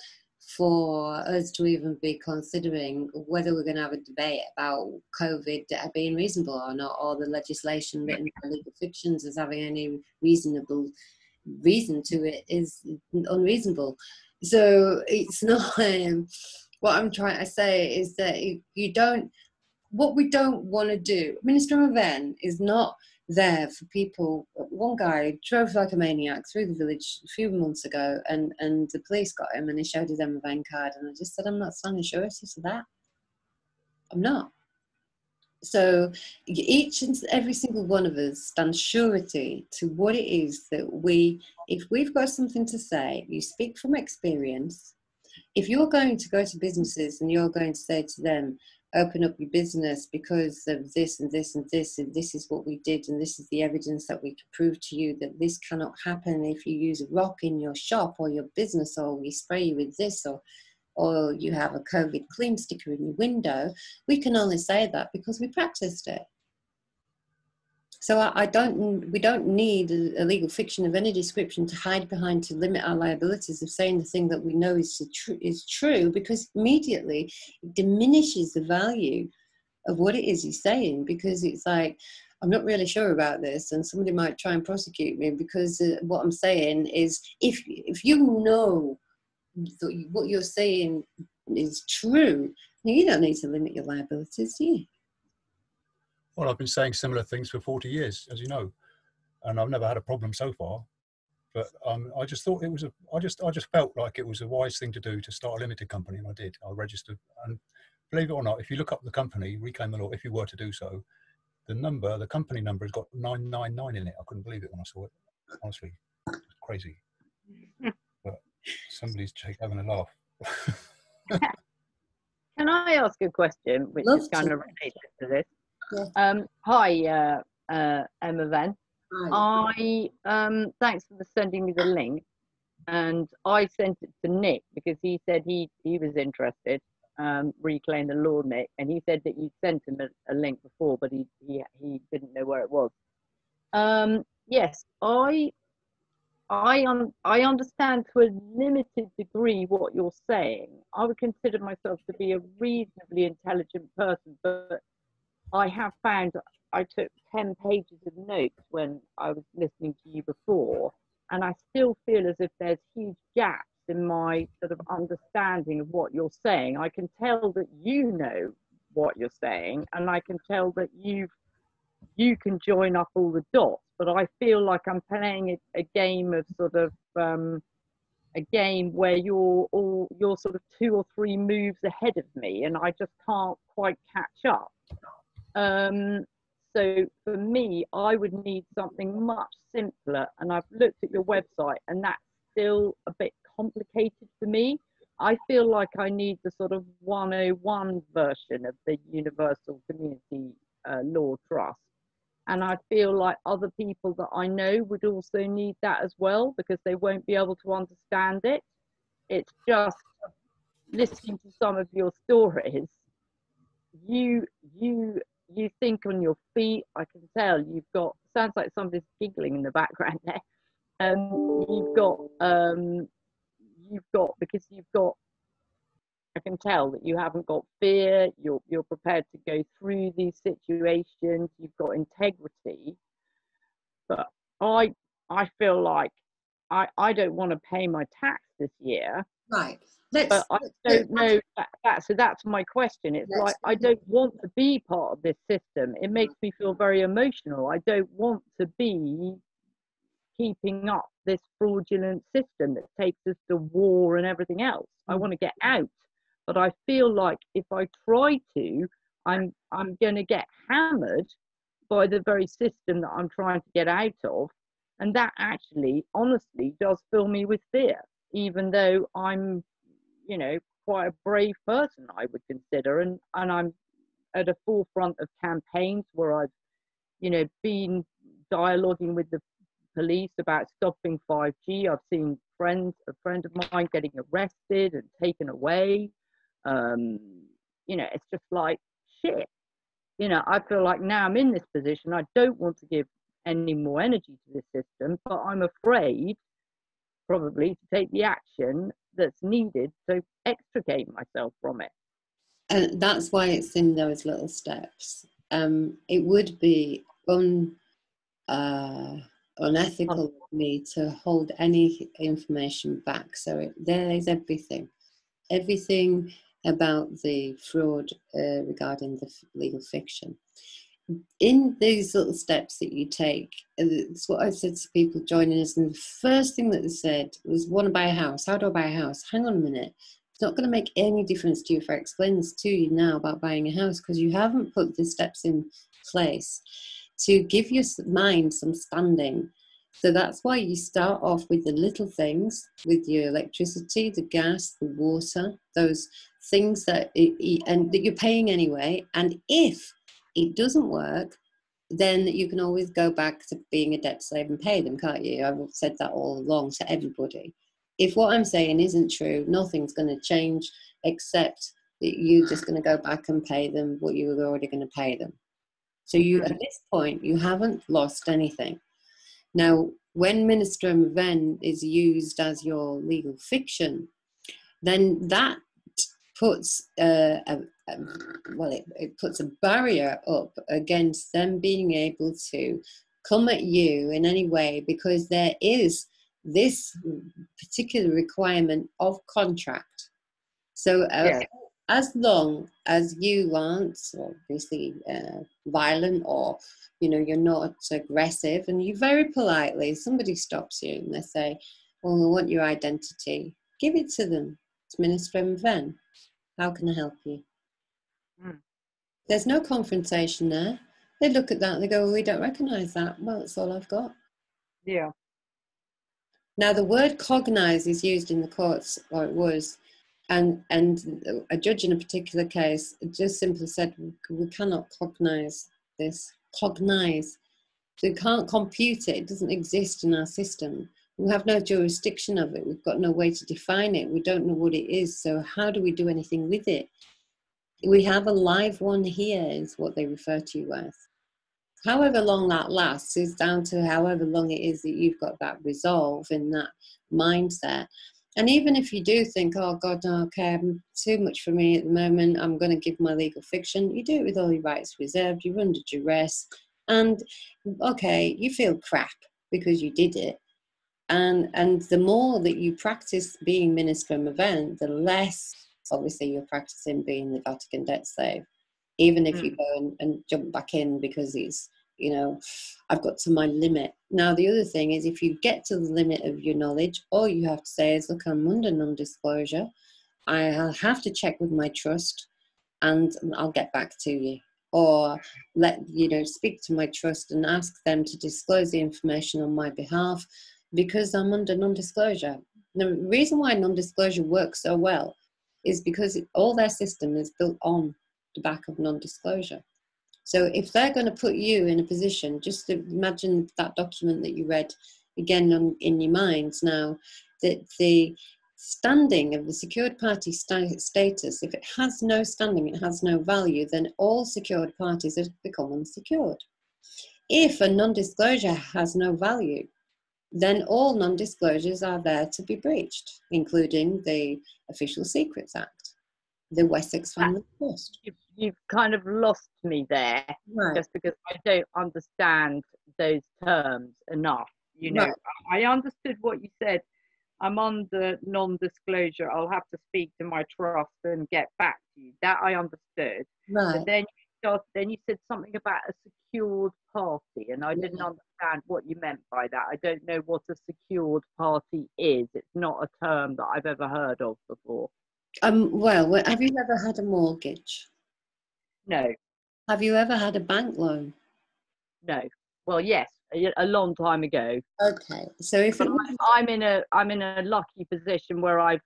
for us to even be considering whether we're going to have a debate about COVID being reasonable or not, or the legislation written by legal fictions as having any reasonable reason to it is unreasonable. So it's not. Um, what I'm trying to say is that you, you don't. What we don't want to do, Minister Raven is not there for people. One guy drove like a maniac through the village a few months ago, and and the police got him, and he showed his MVN card, and I just said, I'm not standing surety to that. I'm not. So each and every single one of us stands surety to what it is that we, if we've got something to say, you speak from experience. If you're going to go to businesses and you're going to say to them, open up your business because of this and this and this, and this is what we did, and this is the evidence that we can prove to you that this cannot happen if you use a rock in your shop or your business, or we spray you with this, or or you have a COVID clean sticker in your window, we can only say that because we practiced it. So I, I don't, we don't need a, a, legal fiction of any description to hide behind to limit our liabilities of saying the thing that we know is, tr- is true because immediately it diminishes the value of what it is he's saying because it's like, I'm not really sure about this, and somebody might try and prosecute me because uh, what I'm saying is, if if you know that what you're saying is true, you don't need to limit your liabilities, do you? Well, I've been saying similar things for 40 years, as you know, and I've never had a problem so far. But um, I just thought it was a, I just, I just felt like it was a wise thing to do to start a limited company, and I did. I registered, and believe it or not, if you look up the company, Reclaim the Law, if you were to do so, the number, the company number has got 999 in it. I couldn't believe it when I saw it. Honestly, it's crazy. but somebody's having a laugh. Can I ask a question, which Love is kind to. of related to this? Yeah. Um, hi, uh, uh, Emoven. Hi. I um, thanks for sending me the link, and I sent it to Nick because he said he he was interested, um, reclaim the law, Nick, and he said that you sent him a, a, link before, but he, he he didn't know where it was. Um, yes, I I un, I understand to a limited degree what you're saying. I would consider myself to be a reasonably intelligent person, but I have found I took 10 pages of notes when I was listening to you before, and I still feel as if there's huge gaps in my sort of understanding of what you're saying. I can tell that you know what you're saying, and I can tell that you've you can join up all the dots. But I feel like I'm playing a, a game of sort of um, a game where you're all you're sort of two or three moves ahead of me, and I just can't quite catch up. Um, so for me, I would need something much simpler. And I've looked at your website, and that's still a bit complicated for me. I feel like I need the sort of 101 version of the Universal Community uh, Law Trust. And I feel like other people that I know would also need that as well because they won't be able to understand it. It's just listening to some of your stories. You you you think on your feet. I can tell you've got sounds like somebody's giggling in the background there. Um, you've got um, you've got because you've got I can tell that you haven't got fear, you're you're prepared to go through these situations, you've got integrity. But I I feel like I, I don't want to pay my tax this year. Right. Let's, but I don't know that, that, so that's my question. It's like I don't want to be part of this system. It makes me feel very emotional. I don't want to be keeping up this fraudulent system that takes us to war and everything else. I mm. want to get out, but I feel like if I try to, I'm I'm going to get hammered by the very system that I'm trying to get out of, and that actually, honestly, does fill me with fear. Even though I'm, you know, quite a brave person, I would consider, and and I'm at a forefront of campaigns where I've, you know, been dialoguing with the police about stopping 5G. I've seen friends, a friend of mine getting arrested and taken away. Um, you know, it's just like shit. You know, I feel like now I'm in this position. I don't want to give any more energy to this system, but I'm afraid probably to take the action that's needed to extricate myself from it. And that's why it's in those little steps. Um, it would be un, uh, unethical of me to hold any information back. So it, there is everything, everything about the fraud uh, regarding the legal fiction. In these little steps that you take, it's what I said to people joining us, and the first thing that they said was, "Want to buy a house? How do I buy a house? Hang on a minute. It's not going to make any difference to you if I explain this to you now about buying a house because you haven't put the steps in place to give your mind some standing. So that's why you start off with the little things, with your electricity, the gas, the water, those things that it, and that you're paying anyway. And if it doesn't work, then you can always go back to being a debt slave and pay them, can't you? I've said that all along to everybody. If what I'm saying isn't true, nothing's going to change except that you're just going to go back and pay them what you were already going to pay them. So you, at this point, you haven't lost anything. Now, when Minister Emoven is used as your legal fiction, then that puts a, a, um, well, it, it puts a barrier up against them being able to come at you in any way because there is this particular requirement of contract. So, uh, as long as you aren't obviously uh, violent or you know you're not aggressive, and you very politely, somebody stops you and they say, "Well, I want your identity." Give it to them. It's Minister Ven. How can I help you? Mm. There's no confrontation there. They look at that and they go, well, "We don't recognise that." Well, that's all I've got. Yeah. Now, the word cognize is used in the courts, or it was, and, and a judge in a particular case just simply said, we cannot cognize this. Cognize. We can't compute it, it doesn't exist in our system. We have no jurisdiction of it, we've got no way to define it, we don't know what it is, so how do we do anything with it? We have a live one here, is what they refer to you as. However long that lasts is down to however long it is that you've got that resolve in that mindset. And even if you do think, oh God, no, okay, I'm too much for me at the moment, I'm going to give my legal fiction, you do it with all your rights reserved, you're under duress, and okay, you feel crap because you did it. And, and the more that you practice being minister ministrum event, the less obviously you're practicing being the Vatican debt slave. Even if mm. you go and, and jump back in because it's you know i've got to my limit. Now the other thing is if you get to the limit of your knowledge all you have to say is look i'm under non-disclosure. I'll have to check with my trust and i'll get back to you. Or let you know speak to my trust and ask them to disclose the information on my behalf because i'm under non-disclosure the reason why non-disclosure works so well is because all their system is built on the back of non-disclosure. So if they're going to put you in a position, just imagine that document that you read again on, in your minds now, that the standing of the secured party st- status, if it has no standing, it has no value, then all secured parties have become unsecured. If a non disclosure has no value, then all non disclosures are there to be breached, including the Official Secrets Act the Wessex ah, Family Trust. You've, you've, kind of lost me there, right. just because I don't understand those terms enough. You know, right. I understood what you said. I'm on the non-disclosure. I'll have to speak to my trust and get back to you. That I understood. Right. But then started, then you said something about a secured party, and I yeah. didn't understand what you meant by that. I don't know what a secured party is. It's not a term that I've ever heard of before. Um, well, have you ever had a mortgage? No. Have you ever had a bank loan? No. Well, yes, a, a long time ago. Okay, so if was... I'm in a I'm in a lucky position where I've,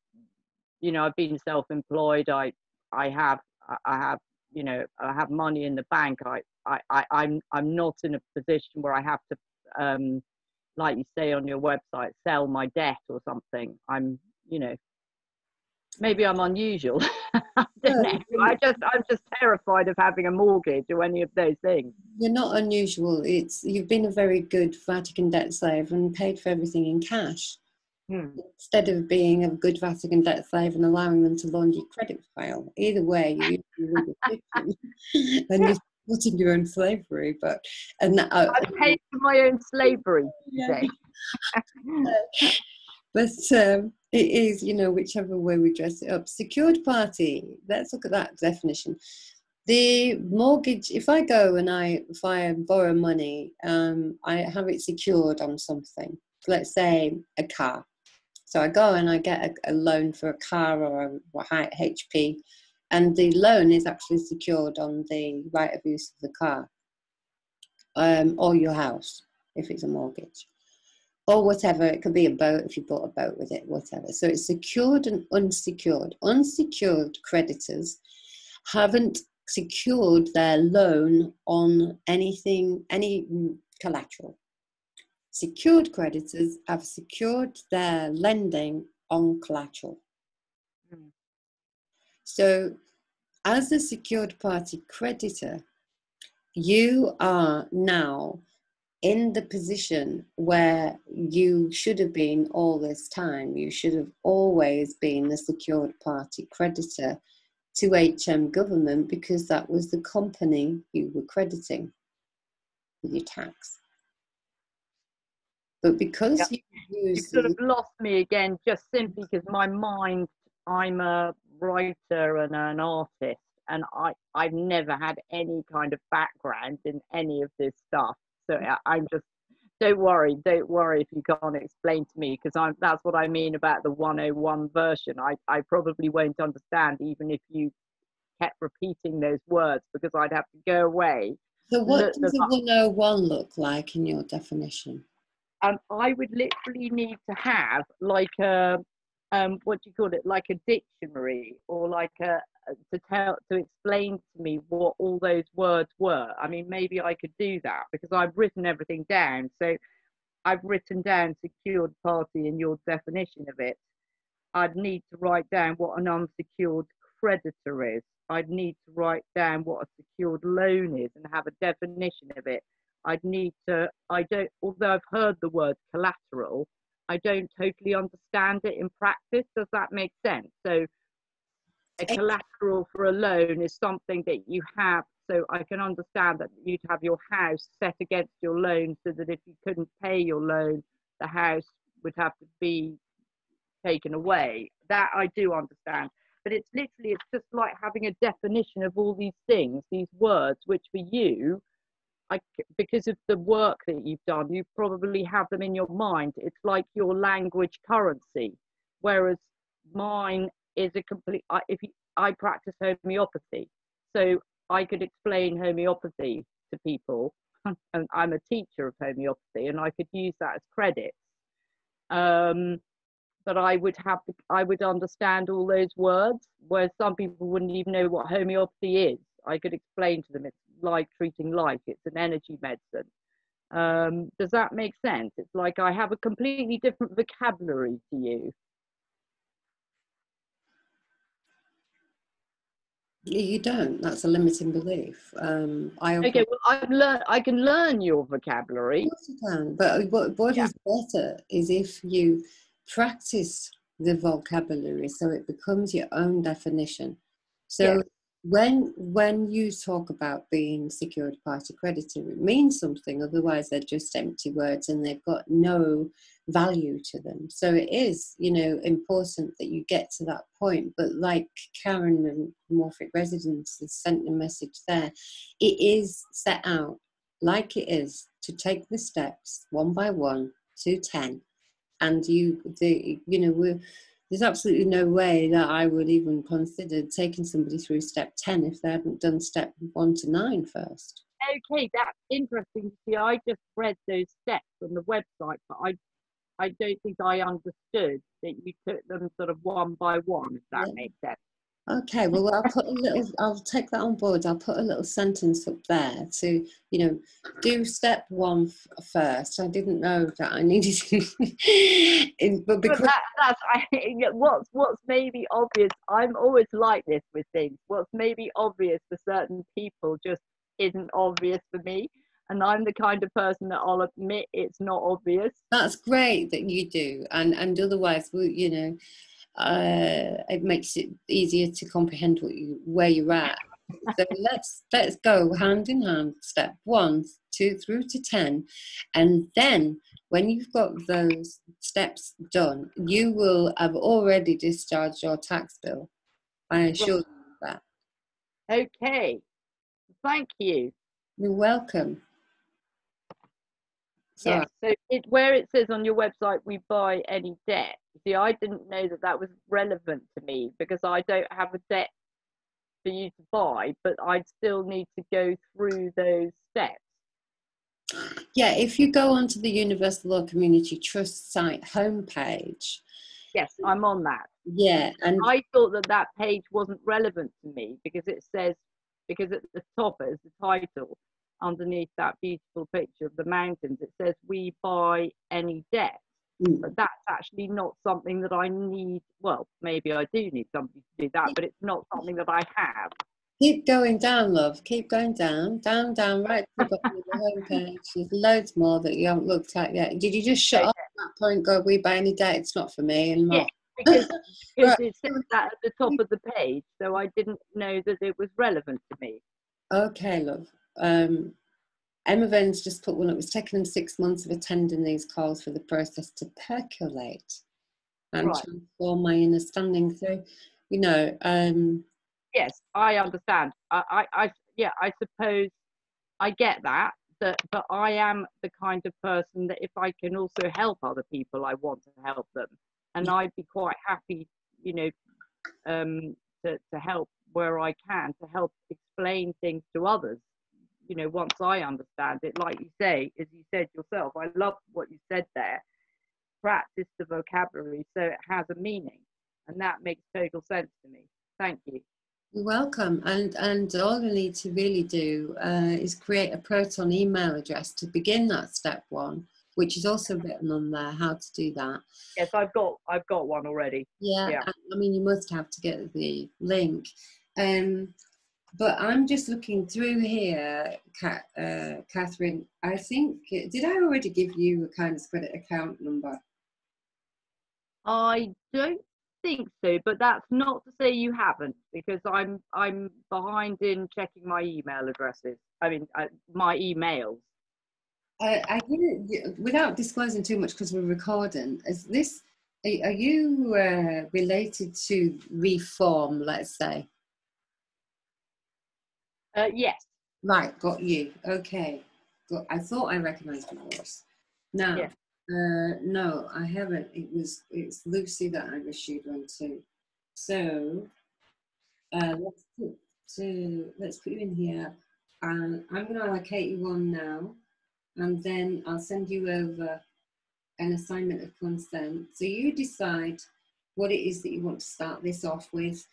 you know, I've been self-employed. I I have I have you know I have money in the bank. I I, I I'm I'm not in a position where I have to, um, like you say on your website, sell my debt or something. I'm you know maybe I'm unusual. I, I just I'm just terrified of having a mortgage or any of those things. You're not unusual. It's you've been a very good Vatican debt slave and paid for everything in cash. Hmm. Instead of being a good Vatican debt slave and allowing them to launch your credit file. Either way, you and you're supporting your own slavery. But and uh, I paid for my own slavery today. but um, it is, you know, whichever way we dress it up. Secured party, let's look at that definition. The mortgage, if I go and I, if I borrow money, um, I have it secured on something. Let's say a car. So I go and I get a, a loan for a car or a, HP, and the loan is actually secured on the right of use of the car um, or your house if it's a mortgage or whatever. It could be a boat if you bought a boat with it, whatever. So it's secured and unsecured. Unsecured creditors haven't secured their loan on anything, any collateral. Secured creditors have secured their lending on collateral. Mm. So, as a secured party creditor, you are now in the position where you should have been all this time. You should have always been the secured party creditor to HM government because that was the company you were crediting with your tax. But because Yeah. you use sort of lost me again, just simply because my mind. I'm a writer and an artist, and I I've never had any kind of background in any of this stuff. So I, I'm just. Don't worry, don't worry if you can't explain to me because I'm. That's what I mean about the 101 version. I I probably won't understand even if you kept repeating those words because I'd have to go away so what does a up. 101 look like in your definition? I would literally need to have like a um, what do you call it, like a dictionary or like a to tell to explain to me what all those words were. I mean, maybe I could do that because I've written everything down. So I've written down secured party and your definition of it. I'd need to write down what an unsecured creditor is. I'd need to write down what a secured loan is and have a definition of it. I'd need to, I don't, although I've heard the word collateral, I don't totally understand it in practice. Does that make sense? So, a collateral for a loan is something that you have. So, I can understand that you'd have your house set against your loan so that if you couldn't pay your loan, the house would have to be taken away. That I do understand. But it's literally, it's just like having a definition of all these things, these words, which for you, I, because of the work that you've done, you probably have them in your mind. It's like your language currency, whereas mine is a complete. I, if you, I practice homeopathy, so I could explain homeopathy to people, and I'm a teacher of homeopathy, and I could use that as credit. Um, but I would have I would understand all those words, whereas some people wouldn't even know what homeopathy is. I could explain to them it's like treating life, it's an energy medicine. Um, does that make sense? It's like I have a completely different vocabulary to you. You don't. That's a limiting belief. Um, I Okay, well, I've learned. I can learn your vocabulary. Course you can. But what, what Yeah. is better is if you practice the vocabulary so it becomes your own definition. So Yes. When when you talk about being secured party creditor, it means something. Otherwise, they're just empty words and they've got no value to them. So it is, you know, important that you get to that point. But like Karen and Morphic Resonance has sent a message there, it is set out like it is to take the steps one by one to 10 and you the you know we're there's absolutely no way that i would even consider taking somebody through step 10 if they hadn't done step 1 to 9 first Okay, that's interesting to see. I just read those steps on the website, but I, I don't think I understood that you took them sort of one by one. If that Yeah. makes sense. Okay well i'll put a little i'll take that on board i'll put a little sentence up there to you know do step one f- first i didn't know that i needed to in, but But because that, that's I, what's what's maybe obvious. I'm always like this with things. What's maybe obvious for certain people just isn't obvious for me. And I'm the kind of person that I'll admit it's not obvious. that's great that you do and and otherwise we you know uh it makes it easier to comprehend what you where you're at. So let's let's go hand in hand step one two through to ten. And then when you've got those steps done you will have already discharged your tax bill. I assure you that. Okay. Thank you. you're welcome so Yes. So it where it says on your website we buy any debt. See, I didn't know that that was relevant to me because I don't have a debt for you to buy, but I'd still need to go through those steps. yeah if you go onto the universal law community trust site homepage Yes, I'm on that. yeah and I thought that that page wasn't relevant to me because it says because at the top as the title underneath that beautiful picture of the mountains it says we buy any debt Mm. but that's actually not something that I need well maybe I do need somebody to do that but it's not something that I have Keep going down, love. Keep going down, down, down, right to the bottom of the homepage. There's loads more that you haven't looked at yet. Did you just shut Okay. off at that point? Go, we buy any debt? It's not for me, and Yeah. because, because it said that at the top of the page, so I didn't know that it was relevant to me. Okay, love. Um, Emoven's just put one It was taking them six months of attending these calls for the process to percolate and right. transform my understanding. So, you know, um, yes, I understand. I, I, I, yeah, I suppose I get that, that, but I am the kind of person that if I can also help other people, I want to help them, and I'd be quite happy, you know, um, to to help where I can to help explain things to others you know once i understand it like you say as you said yourself i love what you said there. Practice the vocabulary so it has a meaning and that makes total sense to me. Thank you. You're welcome. And and all you need to really do uh, is create a proton email address to begin that step one which is also written on there how to do that. Yes i've got i've got one already. Yeah, yeah. i mean you must have to get the link. Um but I'm just looking through here, uh, Catherine. I think did I already give you a kind of credit account number? I don't think so, but that's not to say you haven't, because I'm I'm behind in checking my email addresses. I mean, uh, my emails. I, I didn't, without disclosing too much because we're recording. Is this? Are, are you uh, related to reform? Let's say. Uh, yes. Right, got you. Okay. Got, I thought I recognised your voice. Now, yeah. uh, no, I haven't. It was it's Lucy that I issued one to. So uh, let's put to let's put you in here, and I'm going to allocate you one now, and then I'll send you over an assignment of consent. So you decide what it is that you want to start this off with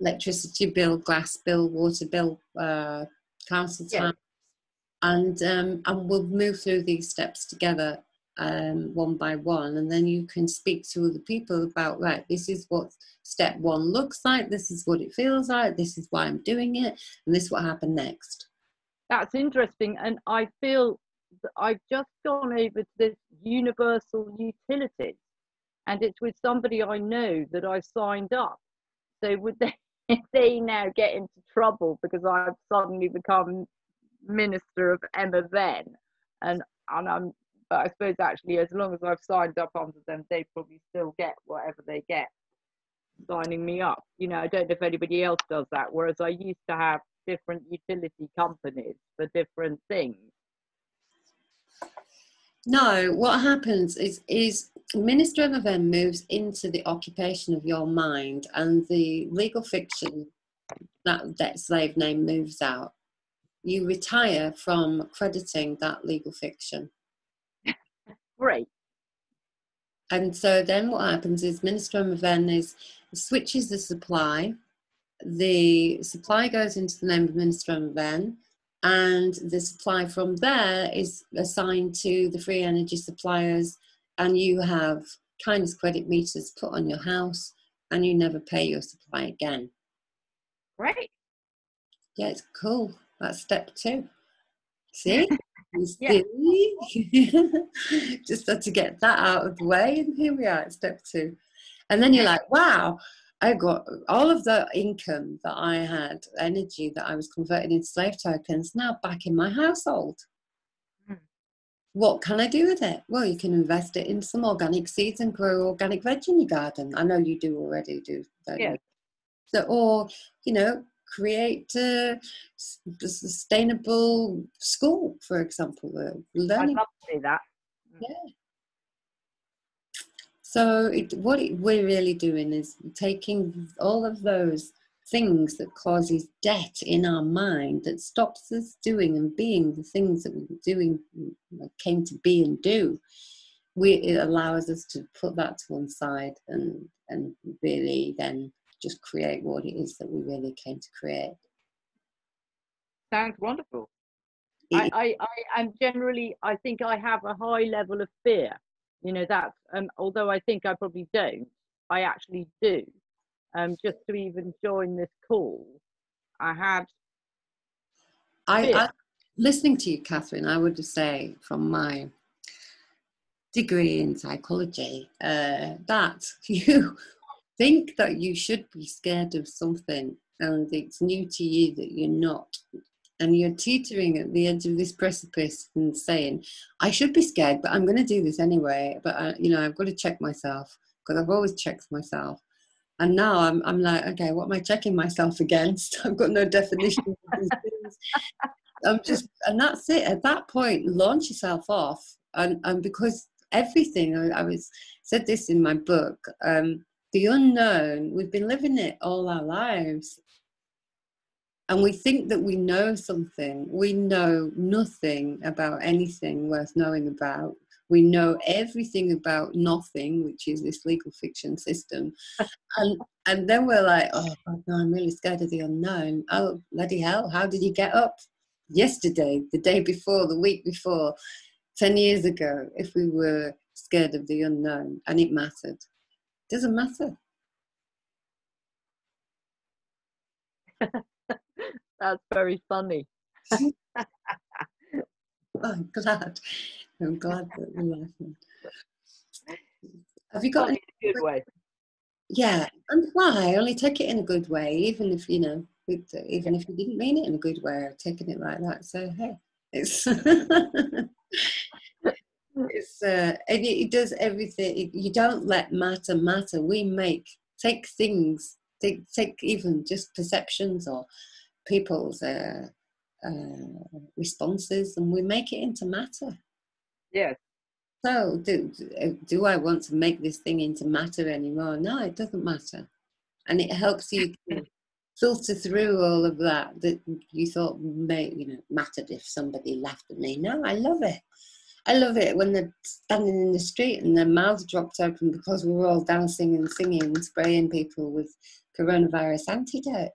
electricity bill, gas bill, water bill, uh, council tax, yeah. and um, and we'll move through these steps together um, one by one, and then you can speak to other people about right. This is what step one looks like. This is what it feels like. This is why I'm doing it, and this is what happened next. That's interesting, and I feel I've just gone over to this universal utility, and it's with somebody I know that I signed up. So would they they now get into trouble because I've suddenly become minister of Emoven, and and I'm. But I suppose actually, as long as I've signed up under them, they probably still get whatever they get signing me up. You know, I don't know if anybody else does that. Whereas I used to have different utility companies for different things. No, what happens is is Minister Emoven moves into the occupation of your mind, and the legal fiction that that slave name moves out. You retire from crediting that legal fiction. Great. And so then what happens is Minister Emoven is switches the supply. The supply goes into the name of Minister Emoven and the supply from there is assigned to the free energy suppliers. And you have kindness credit meters put on your house and you never pay your supply again. Right yeah it's cool. That's step two. See? Just had to get that out of the way and here we are at step two. And then you're like wow I got all of the income that I had, energy that I was converting into slave tokens, now back in my household. Mm. What can I do with it? Well, you can invest it in some organic seeds and grow organic veg in your garden. I know you do already do. yeah. So, or you know, create a, a sustainable school, for example. Uh, learning. I'd love to do that. Hmm. Yeah. So it, what it, we're really doing is taking all of those things that causes debt in our mind that stops us doing and being the things that we are doing came to be and do we, it allows us to put that to one side and and really then just create what it is that we really came to create. Sounds wonderful. I, I, I am generally I think I have a high level of fear you know that um, although i think i probably don't i actually do. Um, just to even join this call i had I, I listening to you catherine i would just say from my degree in psychology uh, that you think that you should be scared of something and it's new to you that you're not and you're teetering at the edge of this precipice and saying i should be scared but i'm going to do this anyway but I, you know i've got to check myself because i've always checked myself. And now I'm, I'm like okay what am i checking myself against? I've got no definition i'm just and that's it. At that point launch yourself off and, and because everything I, I was said this in my book um, the unknown we've been living it all our lives and we think that we know something. We know nothing about anything worth knowing about. We know everything about nothing, which is this legal fiction system. and and then we're like, oh God, no, I'm really scared of the unknown. Oh, bloody hell, how did you get up yesterday, the day before, the week before, 10 years ago, if we were scared of the unknown and it mattered? It doesn't matter. That's very funny. I'm glad. I'm glad that you're laughing. Have you got Funny in a good way? Yeah, and why? Only take it in a good way, even if you know, even if you didn't mean it in a good way, or taking it like that. So hey, it's it's uh, and it, it does everything. It, you don't let matter matter. We make take things, take take even just perceptions or people's uh, uh, responses and we make it into matter. Yes. So, do, do I want to make this thing into matter anymore? No, it doesn't matter. And it helps you filter through all of that that you thought may, you know, mattered if somebody laughed at me. No, I love it. I love it when they're standing in the street and their mouths dropped open because we're all dancing and singing and spraying people with coronavirus antidote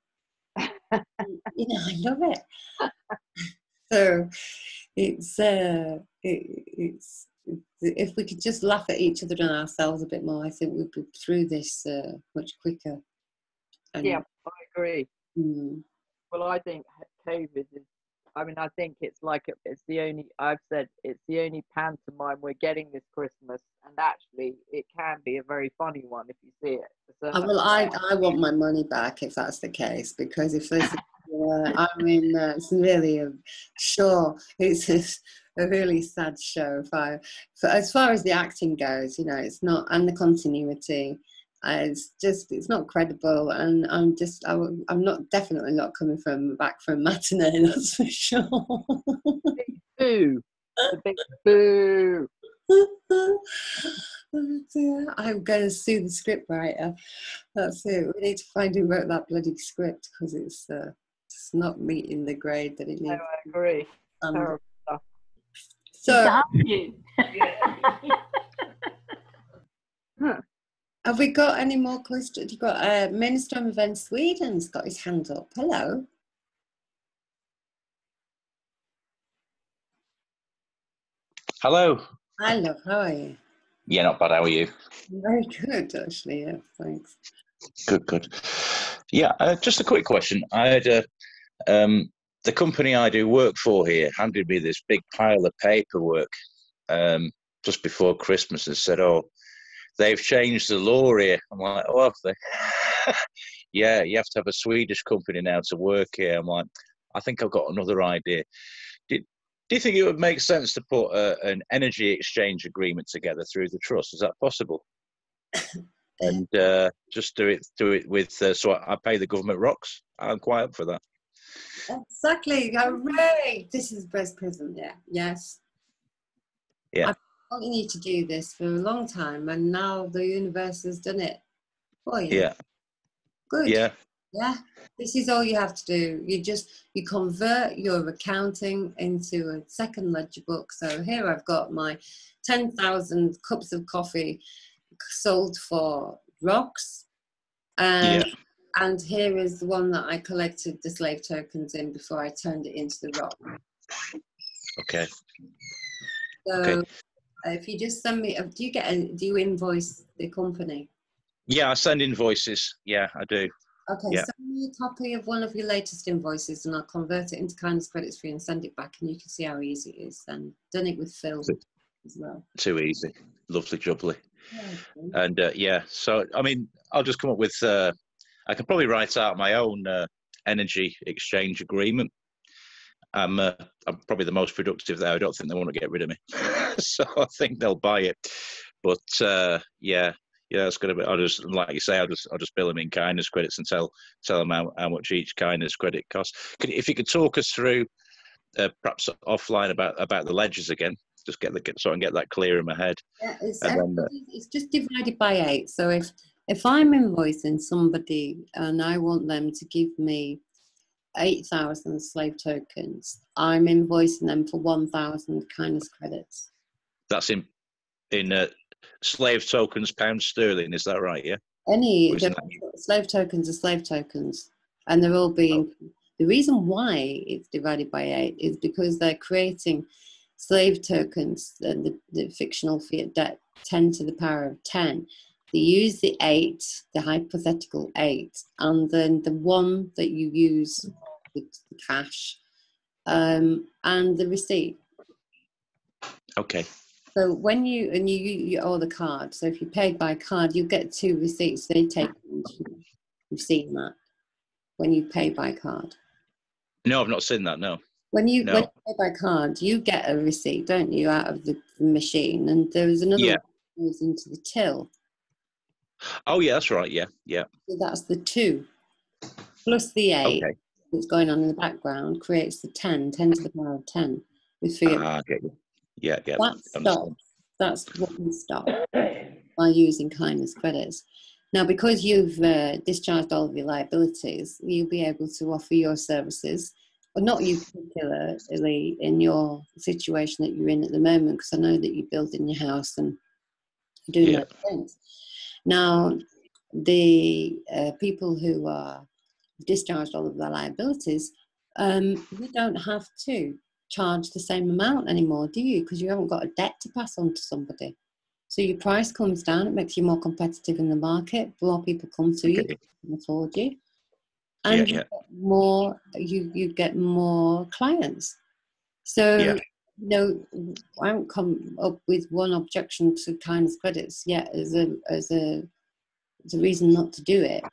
you know, I love it. so it's uh, it, it's if we could just laugh at each other and ourselves a bit more, I think we'd be through this uh, much quicker. And, yeah, I agree. Mm. Well, I think COVID is I mean, I think it's like it's the only I've said it's the only pantomime we're getting this Christmas, and actually, it can be a very funny one if you see it. So, uh, well, I I want my money back if that's the case because if this, uh, I mean, uh, it's really a sure it's a, a really sad show. If I, for, as far as the acting goes, you know, it's not and the continuity it's just it's not credible and i'm just I, am not definitely not coming from back from matinee that's for sure big boo big boo I'm going to sue the script writer. That's it. We need to find who wrote that bloody script because it's, uh, it's not meeting the grade that it needs. No, I agree. Um, so, Have we got any more questions? You've got uh, Minister of Events Sweden's got his hand up. Hello. Hello. Hello, how are you? Yeah, not bad. How are you? Very good, actually. Yeah, thanks. Good, good. Yeah, uh, just a quick question. I had a, um, the company I do work for here handed me this big pile of paperwork um, just before Christmas and said, "Oh, they've changed the law here. I'm like, oh, have they? yeah, you have to have a Swedish company now to work here. I'm like, I think I've got another idea. Do, do you think it would make sense to put a, an energy exchange agreement together through the trust? Is that possible? and uh, just do it, do it with. Uh, so I, I pay the government rocks. I'm quite up for that. Exactly. Hooray! This is best present. Yeah. Yes. Yeah. I wanting you to do this for a long time, and now the universe has done it for you. Yeah. Good. Yeah. Yeah. This is all you have to do. You just you convert your accounting into a second ledger book. So here I've got my ten thousand cups of coffee sold for rocks. And yeah. and here is the one that I collected the slave tokens in before I turned it into the rock. Okay. So okay. Uh, if you just send me, uh, do you get a, do you invoice the company? Yeah, I send invoices. Yeah, I do. Okay, yeah. send me a copy of one of your latest invoices and I'll convert it into kindness credits for you and send it back and you can see how easy it is then. Done it with Phil. as well. Too easy. Lovely jubbly. Yeah, and uh, yeah, so I mean, I'll just come up with. Uh, I can probably write out my own uh, energy exchange agreement. I'm, uh, I'm probably the most productive there. I don't think they want to get rid of me, so I think they'll buy it. But uh, yeah, yeah, it's going to be. I'll just, like you say, I'll just, I'll just bill them in kindness credits and tell, tell them how, how much each kindness credit costs. Could, if you could talk us through, uh, perhaps offline about about the ledgers again, just get the get so I can get that clear in my head. Yeah, it's, then, uh, it's just divided by eight. So if if I'm invoicing somebody and I want them to give me 8,000 slave tokens, I'm invoicing them for 1,000 kindness credits. That's in in uh, slave tokens, pounds sterling. Is that right? Yeah. Any slave tokens are slave tokens, and they're all being. Oh. The reason why it's divided by eight is because they're creating slave tokens, the, the, the fictional fiat debt, 10 to the power of 10 they use the eight, the hypothetical eight, and then the one that you use, the, the cash, um, and the receipt. Okay. So when you and you, you owe the card, so if you paid by card, you get two receipts. They take. You've seen that when you pay by card. No, I've not seen that. No. When you, no. when you pay by card, you get a receipt, don't you, out of the machine? And there was another yeah. one goes into the till. Oh yeah, that's right. Yeah, yeah. So that's the two plus the eight okay. that's going on in the background creates the 10, 10 to the power of ten with three. Ah, okay. Yeah, yeah. That stops. That's what we stop by using kindness credits. Now, because you've uh, discharged all of your liabilities, you'll be able to offer your services, but not you particularly in your situation that you're in at the moment, because I know that you're building your house and doing yeah. things. Now, the uh, people who are discharged all of their liabilities, um, you don't have to charge the same amount anymore, do you? Because you haven't got a debt to pass on to somebody. So your price comes down, it makes you more competitive in the market, more people come to you, can afford you. And yeah, yeah. You more you you get more clients. So yeah. Know, I haven't come up with one objection to kindness credits yet as a as a as a reason not to do it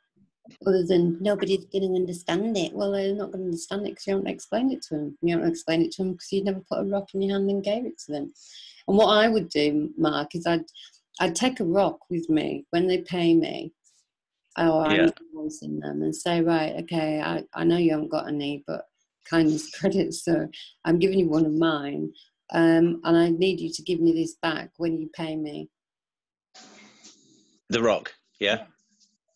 other than nobody's going to understand it. Well, they're not going to understand it because you haven't explained it to them. You haven't explained it to them because you never put a rock in your hand and gave it to them. And what I would do, Mark, is I'd I'd take a rock with me when they pay me, or I'm invoicing them, and say, right, okay, I, I know you haven't got any, but kindness credits, so I'm giving you one of mine, um, and I need you to give me this back when you pay me. The rock, yeah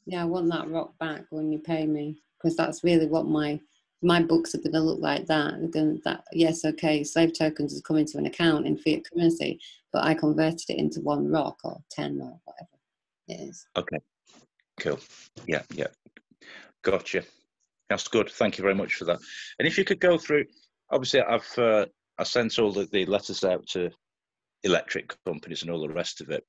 yeah, I want that rock back when you pay me because that's really what my my books are going to look like. That they're going to, that yes, okay, slave tokens is coming to an account in fiat currency, but I converted it into one rock or ten or whatever it is. Okay, cool. Yeah, yeah, gotcha. That's good. Thank you very much for that. And if you could go through, obviously, I've uh, I sent all the, the letters out to electric companies and all the rest of it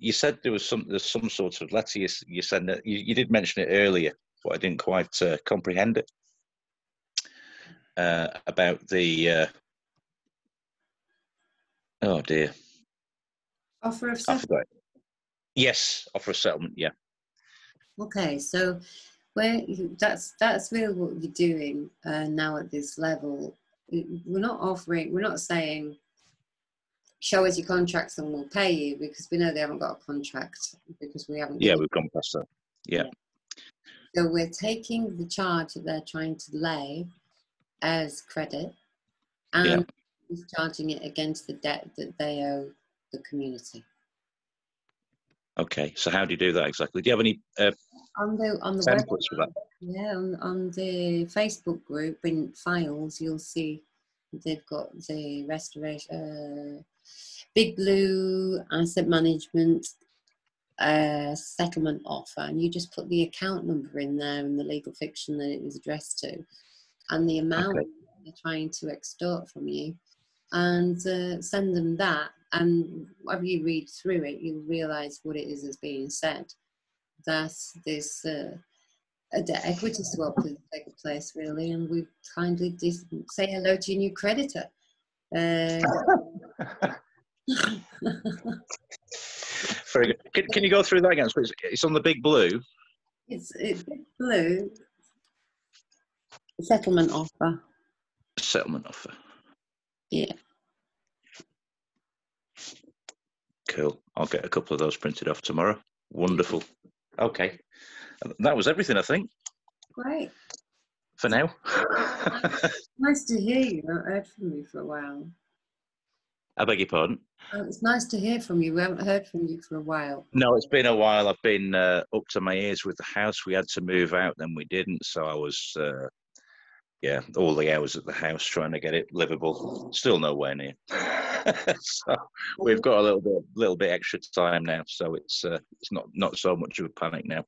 you said there was some there's some sort of letter you, you that you, you did mention it earlier, but I didn't quite uh, comprehend it uh, about the. Uh, oh dear. Offer of settlement. Yes, offer of settlement. Yeah. Okay, so where that's that's really what you're doing uh, now at this level. We're not offering. We're not saying show us your contracts and we'll pay you because we know they haven't got a contract because we haven't. Yeah, we've gone past that. Yeah. So we're taking the charge that they're trying to lay as credit and yeah. charging it against the debt that they owe the community. Okay, so how do you do that exactly? Do you have any uh, on the on the templates for that? Yeah, on, on the Facebook group in files, you'll see they've got the restoration, uh, Big Blue Asset Management uh, settlement offer, and you just put the account number in there and the legal fiction that it was addressed to, and the amount okay. they're trying to extort from you, and uh, send them that. And whenever you read through it, you'll realise what it is that's being said. That this uh, a debt equity swap has taken place, really, and we kindly say hello to your new creditor. Uh, Very good. Can, can you go through that again? So it's, it's on the big blue. It's, it's big blue. Settlement offer. Settlement offer. Yeah. Cool. I'll get a couple of those printed off tomorrow. Wonderful. Okay. That was everything, I think, Great. for now. Nice to hear you. I haven't heard from you for a while. I beg your pardon. Oh, it's nice to hear from you. We haven't heard from you for a while. No, it's been a while. I've been uh, up to my ears with the house. We had to move out, then we didn't. So I was, uh, yeah, all the hours at the house trying to get it livable. Still nowhere near. so we've got a little bit, little bit extra time now. So it's uh, it's not not so much of a panic now.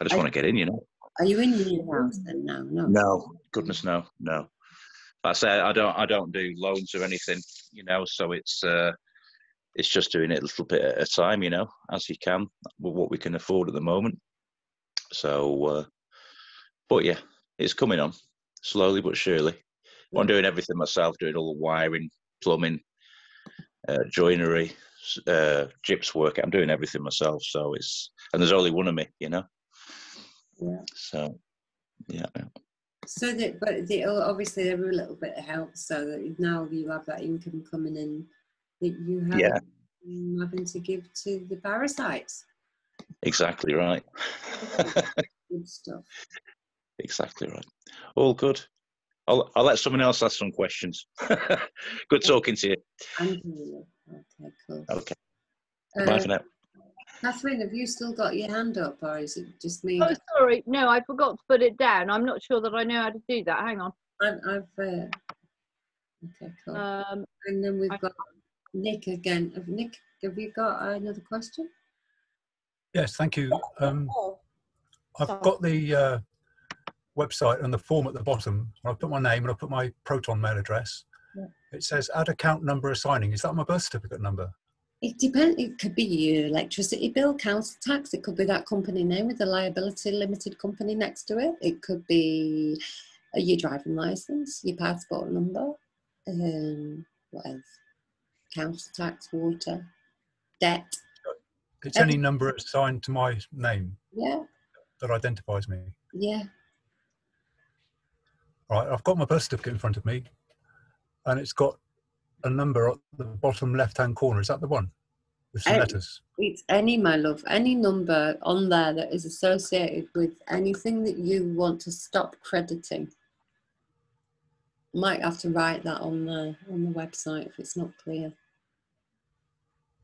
I just want to get in, you know. Are you in your new house then now? No. No, goodness no, no. I say I don't I don't do loans or anything, you know. So it's uh, it's just doing it a little bit at a time, you know, as you can, with what we can afford at the moment. So, uh, but yeah, it's coming on slowly but surely. I'm doing everything myself, doing all the wiring, plumbing, uh, joinery, uh, gyps work. I'm doing everything myself. So it's and there's only one of me, you know. Yeah. So yeah. So that, but the, obviously every little bit helps. So that now you have that income coming in that you have Yeah. having to give to the parasites. exactly right. Good stuff. Exactly right. All good. I'll, I'll let someone else ask some questions. good talking to you. And you. Okay, cool. Okay. Bye Uh, for now. Catherine, have you still got your hand up, or is it just me? Oh, sorry. No, I forgot to put it down. I'm not sure that I know how to do that. Hang on. I've, I've uh, okay, cool. Um, and then we've I- got Nick again. Have Nick, have you got another question? Yes, thank you. Um, I've got the uh, website and the form at the bottom. I put my name and I put my Proton mail address. Yeah. It says add account number assigning. Is that my birth certificate number? It depends. It could be your electricity bill, council tax. It could be that company name with the liability limited company next to it. It could be uh, your driving license, your passport number. Um, what else? Council tax, water, debt. It's any number assigned to my name Yeah, that identifies me. yeah. Right, I've got my birth certificate in front of me, and it's got a number at the bottom left-hand corner. Is that the one with some Uh, letters? It's any, my love, any number on there that is associated with anything that you want to stop crediting. Might have to write that on the on the website if it's not clear.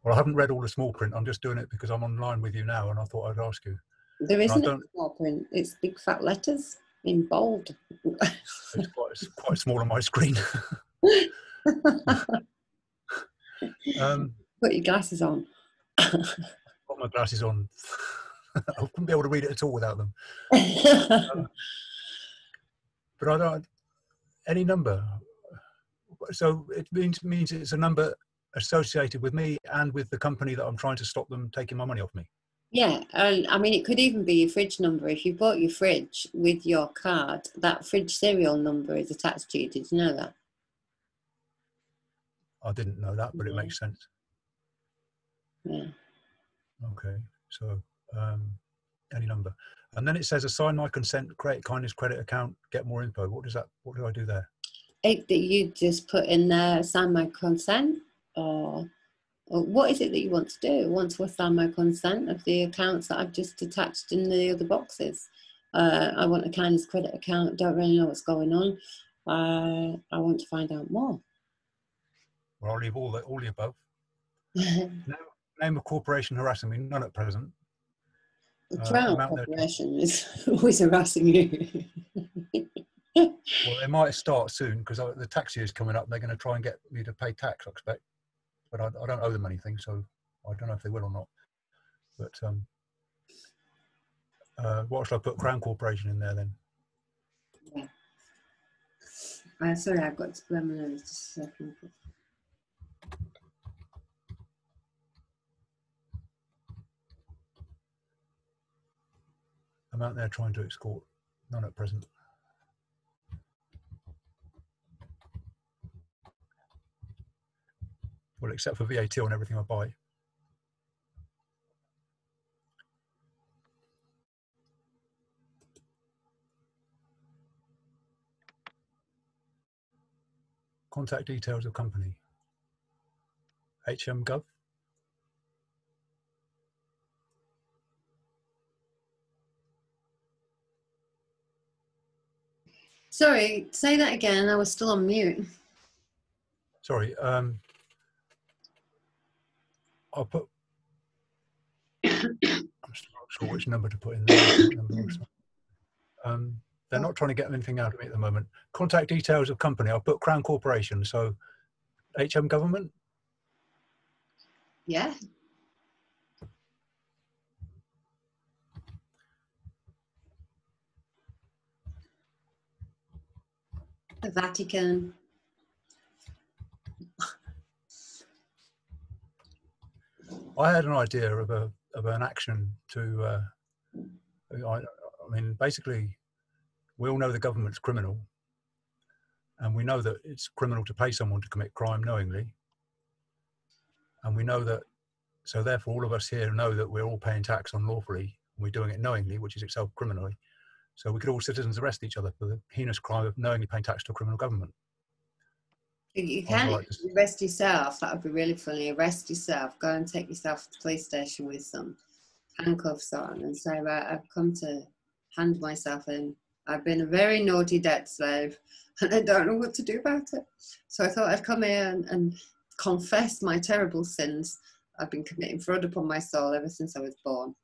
Well, I haven't read all the small print. I'm just doing it because I'm online with you now, and I thought I'd ask you. There isn't a small print. It's big fat letters in bold. It's quite, it's quite small on my screen. um, Put your glasses on. got my glasses on. I wouldn't be able to read it at all without them. But I don't. Any number. So it means means it's a number associated with me and with the company that I'm trying to stop them taking my money off me. Yeah, and I mean, it could even be your fridge number. If you bought your fridge with your card, that fridge serial number is attached to you. Did you know that? I didn't know that, but it makes sense. Yeah. Okay, so um, any number, and then it says assign my consent, create kindness credit account, get more info. What does that? What do I do there? It, that you just put in there, sign my consent, or what is it that you want to do? Want to assign my consent of the accounts that I've just attached in the other boxes? Uh, I want a kindness credit account. Don't really know what's going on. Uh, I want to find out more. Well, I'll leave all the all the above. Name, name of corporation harassing me, none at present. The Uh, Crown there- Corporation is always harassing you. Well, they might start soon because the tax year is coming up. They're going to try and get me to pay tax, I expect. But I, I don't owe them anything, so I don't know if they will or not. But um, uh, what should I put Crown Corporation in there then? Yeah. Uh, sorry, I've got to blow my nose just a second. I'm out there trying to escort, none at present. Well, except for VAT on everything I buy. Contact details of company. HM Gov. Sorry, say that again. I was still on mute. Sorry, um, I'll put. I'm still not sure which number to put in there. um, they're not trying to get anything out of me at the moment. Contact details of company. I'll put Crown Corporation. So, HM Government. Yeah. The Vatican. I had an idea of a of an action to. Uh, I, I mean, basically, we all know the government's criminal, and we know that it's criminal to pay someone to commit crime knowingly, and we know that. So therefore, all of us here know that we're all paying tax unlawfully, and we're doing it knowingly, which is itself criminally. So we could all citizens arrest each other for the heinous crime of knowingly paying tax to a criminal government. You can like arrest yourself. That would be really funny. Arrest yourself. Go and take yourself to the police station with some handcuffs on and say, right, I've come to hand myself in. I've been a very naughty debt slave and I don't know what to do about it. So I thought I'd come here and, and confess my terrible sins. I've been committing fraud upon my soul ever since I was born.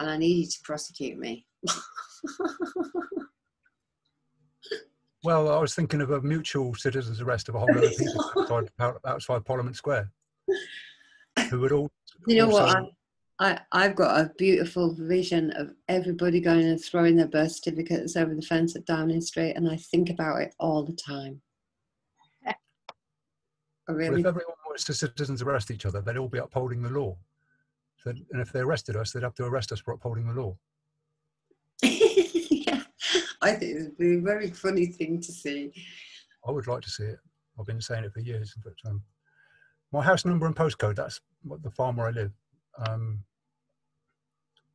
And I need you to prosecute me. Well, I was thinking of a mutual citizens arrest of a whole lot of people outside, outside Parliament Square, who would all. You know what? I, I, have got a beautiful vision of everybody going and throwing their birth certificates over the fence at Downing Street, and I think about it all the time. Really. Well, if everyone was to citizens arrest each other, they'd all be upholding the law. So, and if they arrested us, they'd have to arrest us for upholding the law. I think it would be a very funny thing to see. I would like to see it. I've been saying it for years. But um, my house number and postcode, that's what the farm where I live. Um,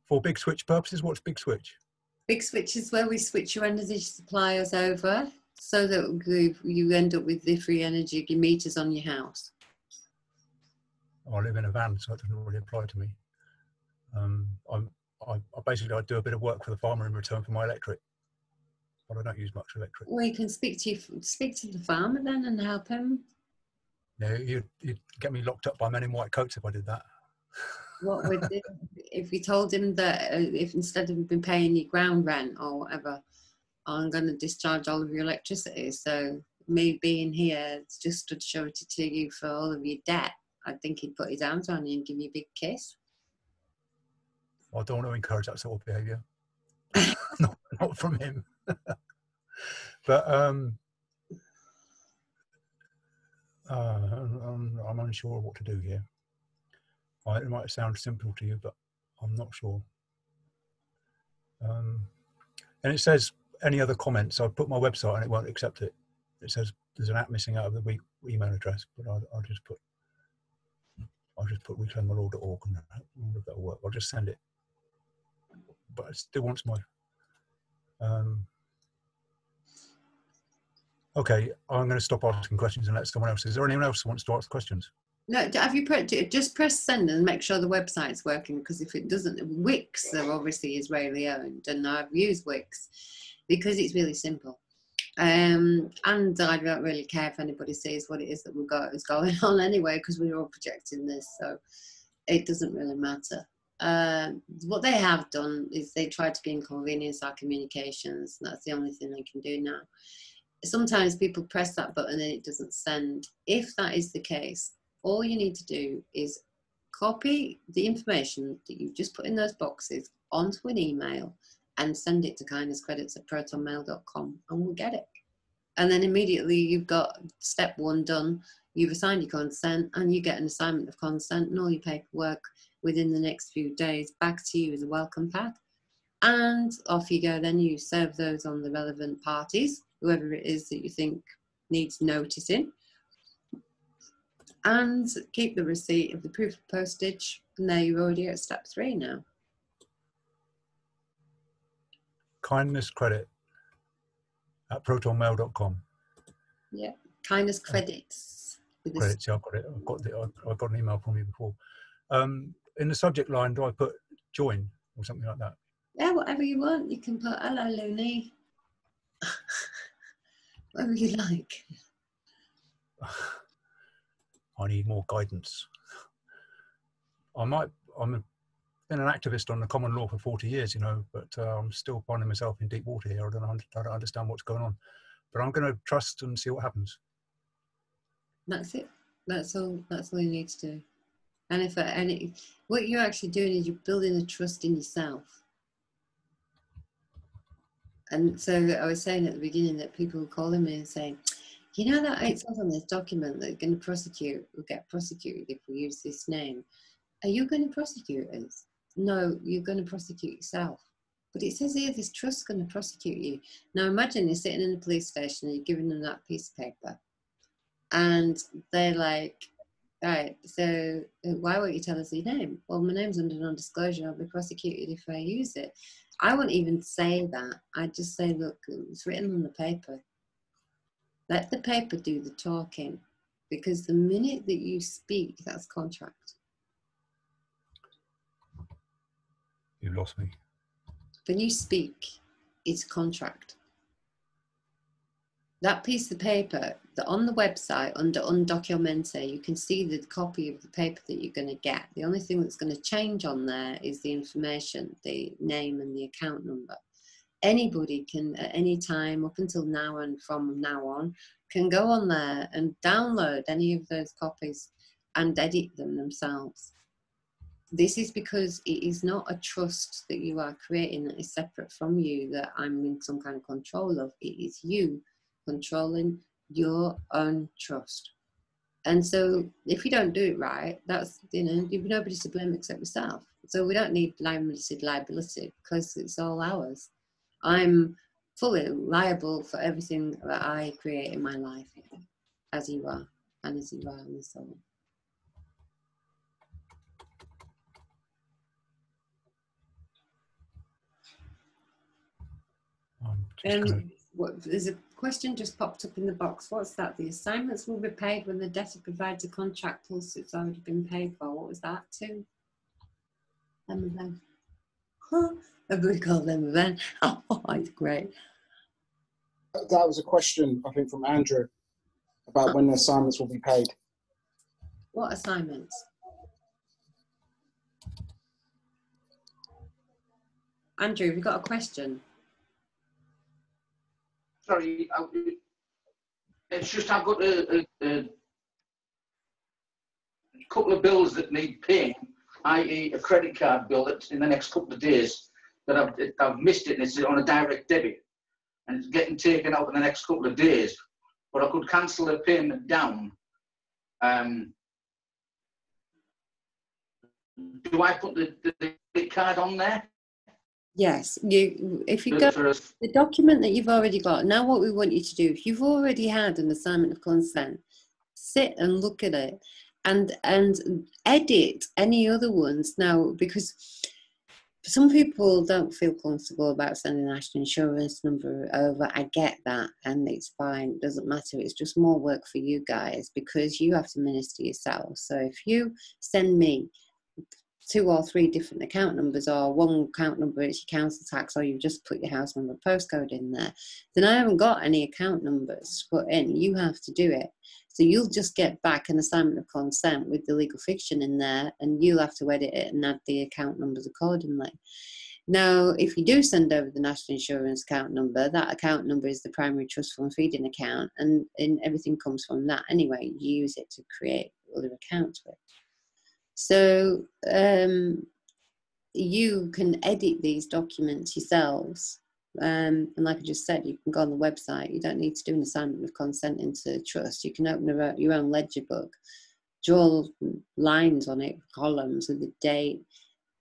for big switch purposes, what's big switch? Big switch is where we switch your energy suppliers over so that you end up with the free energy meters on your house. I live in a van, so it doesn't really apply to me. Um, I, I basically I do a bit of work for the farmer in return for my electric I don't use much electric. Well, you can speak to you, speak to the farmer then and help him. No, you'd, you'd get me locked up by men in white coats if I did that. What would if you told him that uh, if instead of been paying your ground rent or whatever, I'm going to discharge all of your electricity. So me being here is just a surety to you for all of your debt. I think he'd put his arms on you and give you a big kiss. I don't want to encourage that sort of behaviour. not, not from him. but um, uh, I'm, I'm, unsure what to do here. it might sound simple to you, but I'm not sure. Um, and it says any other comments. I've put my website and it won't accept it. It says there's an app missing out of the week email address, but I'll, I'll just put I'll just put reclaimthelawor.org and all of that will work. I'll just send it. But it still wants my um, Okay, I'm going to stop asking questions and let someone else. Is there anyone else who wants to ask questions? No, have you put just press send and make sure the website's working because if it doesn't, Wix are obviously Israeli owned, and I've used Wix because it's really simple. Um, and I don't really care if anybody sees what it is that we've got is going on anyway because we're all projecting this, so it doesn't really matter. Uh, what they have done is they try to inconvenience our communications. That's the only thing they can do now sometimes people press that button and it doesn't send. If that is the case, all you need to do is copy the information that you've just put in those boxes onto an email and send it to kindnesscredits at protonmail.com and we'll get it. And then immediately you've got step one done, you've assigned your consent and you get an assignment of consent and all your paperwork within the next few days back to you as a welcome pack. And off you go, then you serve those on the relevant parties whoever it is that you think needs noticing. and keep the receipt of the proof of postage. And there you're already at step three now. Kindness credit at protonmail.com. Yeah, kindness credits. With credits, yeah, I've got it. I've got, the, I've got an email from you before. Um, in the subject line, do I put join or something like that? Yeah, whatever you want. You can put hello, Looney. Whatever you like. I need more guidance. I might, I'm been an activist on the common law for 40 years, you know, but uh, I'm still finding myself in deep water here. I don't, I don't understand what's going on, but I'm going to trust and see what happens. That's it. That's all. That's all you need to do. And if and it, what you're actually doing is you're building a trust in yourself. And so I was saying at the beginning that people were calling me and saying, you know that it says on this document that going to prosecute will get prosecuted if we use this name. Are you going to prosecute us? No, you're going to prosecute yourself. But it says here this trust's going to prosecute you. Now imagine you're sitting in a police station and you're giving them that piece of paper. And they're like, all right, so uh, why won't you tell us your name? Well, my name's under non-disclosure. I'll be prosecuted if I use it. I wouldn't even say that. I'd just say, look, it's written on the paper. Let the paper do the talking, because the minute that you speak, that's contract. You've lost me. When you speak, it's contract. That piece of paper, that on the website under undocumented, you can see the copy of the paper that you're going to get. The only thing that's going to change on there is the information, the name and the account number. Anybody can, at any time, up until now and from now on, can go on there and download any of those copies and edit them themselves. This is because it is not a trust that you are creating that is separate from you that I'm in some kind of control of. It is you controlling your own trust. And so if you don't do it right, that's, you know, you've nobody to blame except yourself. So we don't need limited liability because it's all ours. I'm fully liable for everything that I create in my life, as you are, and as you are in the soul. Um, what, there's a question just popped up in the box. What's that? The assignments will be paid when the debtor provides a contract plus it's already been paid for. What was that too? Them and them. Huh? Everybody called them event. Oh, it's great. That was a question, I think, from Andrew about when the assignments will be paid. What assignments? Andrew, have you got a question? Sorry, I, it's just I've got a, a, a, couple of bills that need paying, i.e. a credit card bill that's in the next couple of days that I've, I've missed it and it's on a direct debit and it's getting taken out in the next couple of days. But I could cancel the payment down. Um, do I put the, the, the card on there? Yes, you. If you go the document that you've already got, now what we want you to do, if you've already had an assignment of consent, sit and look at it, and and edit any other ones now because some people don't feel comfortable about sending the national insurance number over. I get that, and it's fine. It doesn't matter. It's just more work for you guys because you have to minister yourself. So if you send me two or three different account numbers or one account number is your council tax or you just put your house number postcode in there then i haven't got any account numbers put in you have to do it so you'll just get back an assignment of consent with the legal fiction in there and you'll have to edit it and add the account numbers accordingly now, if you do send over the national insurance account number, that account number is the primary trust fund feeding account, and, and everything comes from that anyway. You use it to create other accounts with. So um, you can edit these documents yourselves. Um, and like I just said, you can go on the website. You don't need to do an assignment of consent into trust. You can open a, your own ledger book, draw lines on it, columns with the date,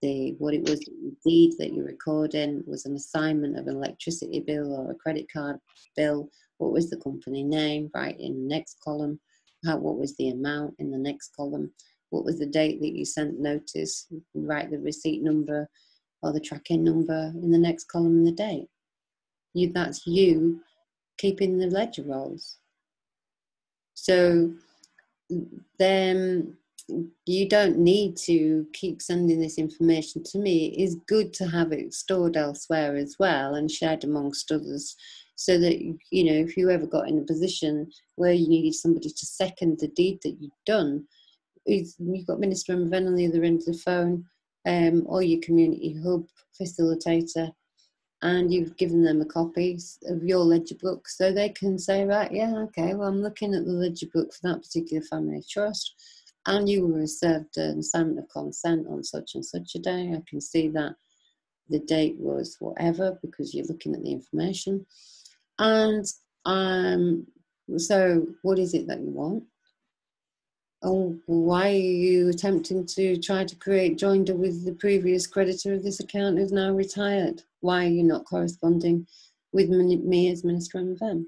the what it was, the deed that you're recording was an assignment of an electricity bill or a credit card bill. What was the company name? Right in the next column how, what was the amount in the next column, what was the date that you sent notice, write the receipt number or the tracking number in the next column and the date. You, that's you keeping the ledger rolls. So then you don't need to keep sending this information to me. It is good to have it stored elsewhere as well and shared amongst others so that, you know, if you ever got in a position where you needed somebody to second the deed that you'd done, you've got Minister Emoven on the other end of the phone um, or your community hub facilitator and you've given them a copy of your ledger book so they can say, right, yeah, okay, well, I'm looking at the ledger book for that particular family trust, and you were served an assignment of consent on such and such a day. I can see that the date was whatever because you're looking at the information. And um, so, what is it that you want? Oh, why are you attempting to try to create joinder with the previous creditor of this account who's now retired? Why are you not corresponding with me as Minister Emoven?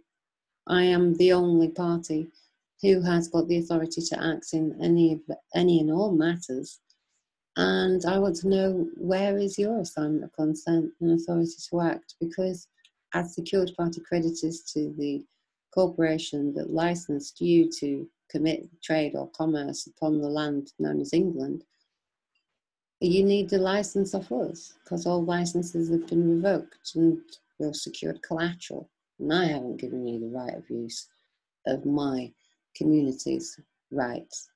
I am the only party who has got the authority to act in any, any and all matters. And I want to know where is your assignment of consent and authority to act? Because as secured party creditors to the corporation that licensed you to commit trade or commerce upon the land known as England, you need the license of us because all licenses have been revoked and you're secured collateral. And I haven't given you the right of use of my community's rights.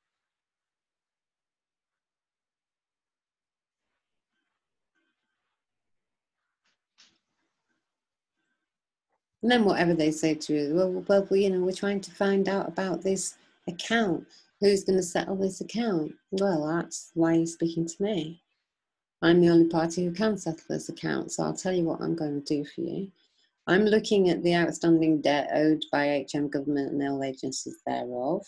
And then whatever they say to you, well, well, you know, we're trying to find out about this account. Who's going to settle this account? Well, that's why you're speaking to me. I'm the only party who can settle this account, so I'll tell you what I'm going to do for you. I'm looking at the outstanding debt owed by HM government and all agencies thereof.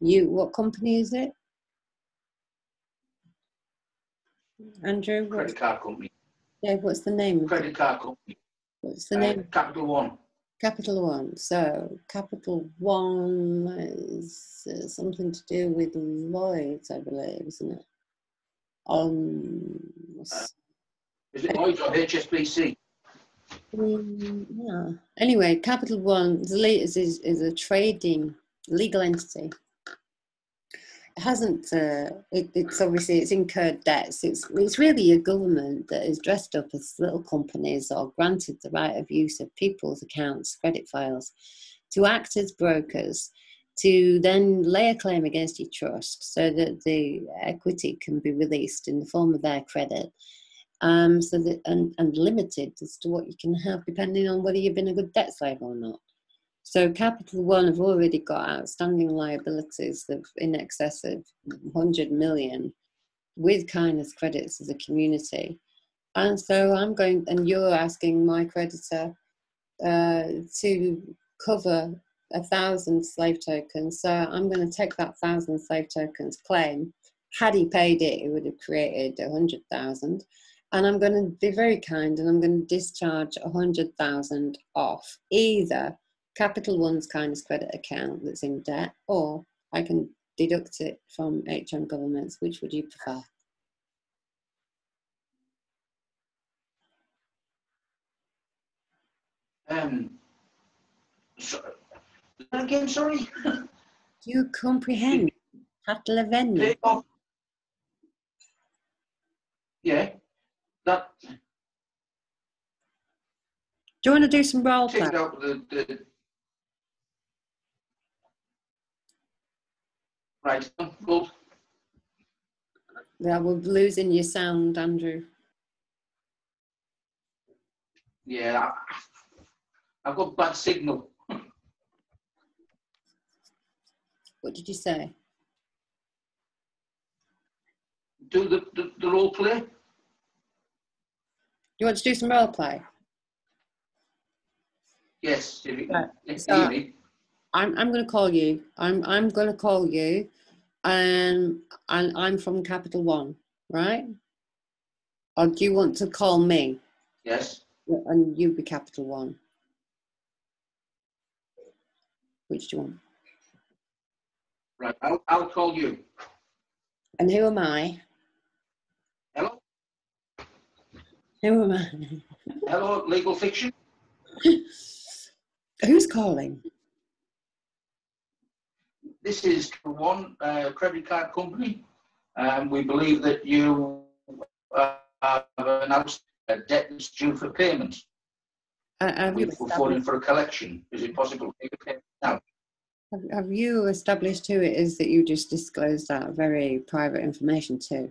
You, what company is it? Andrew? Credit card company. Yeah, what's the name? Credit card company. What's the Uh, name? Capital One. Capital One. So Capital One is uh, something to do with Lloyd's, I believe, isn't it? Um, Is it Lloyds or HSBC? mm, yeah. Anyway, Capital One is, is is a trading legal entity. Hasn't. Uh, it, it's obviously it's incurred debts. It's it's really a government that is dressed up as little companies or granted the right of use of people's accounts, credit files, to act as brokers to then lay a claim against your trust so that the equity can be released in the form of their credit um, so that and, and limited as to what you can have depending on whether you've been a good debt slave or not. So Capital One have already got outstanding liabilities of in excess of 100 million with kindness credits as a community. And so I'm going, and you're asking my creditor uh, to cover a thousand slave tokens. So I'm going to take that thousand slave tokens claim. Had he paid it, it would have created a hundred thousand. And I'm going to be very kind and I'm going to discharge a hundred thousand off either Capital One's kindness credit account that's in debt, or I can deduct it from HM governments. Which would you prefer? Um, so, again, sorry. Do you comprehend? Hatlevenny. Take. Yeah. That Do you want to do some role play? the, the right. Yeah, we're losing your sound, Andrew. Yeah. I've got bad signal. What did you say? Do the, the, the role play. You want to do some role play? Yes. If you, Right, if you hear me. I'm I'm going to call you. I'm I'm going to call you, and and I'm from Capital One, right? Or do you want to call me Yes. and you be Capital One? Which do you want? Right, I'll, I'll call you. And who am I? Hello? Who am I? Hello, legal fiction? Who's calling? This is one uh, credit card company. Um, we believe that you uh, have announced a debt that's due for payment. Uh, have, We- you We're phoning for a collection. Is it possible to make payment now? have, have you established who it is that you just disclosed that very private information to?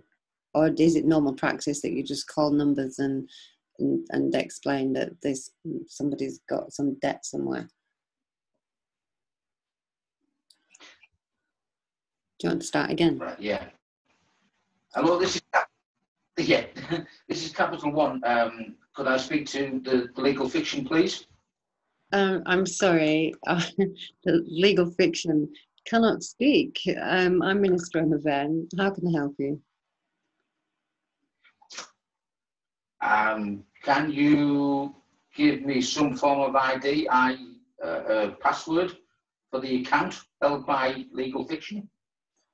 Or is it normal practice that you just call numbers and and, and explain that this somebody's got some debt somewhere? Do you want to start again? Right, yeah. Hello, this is, yeah, this is Capital One. Um, could I speak to the the legal fiction, please? Um, I'm sorry, uh, the legal fiction cannot speak. Um, I'm Minister Emoven. How can I help you? Um, can you give me some form of ID, I, uh, uh, password for the account held by legal fiction?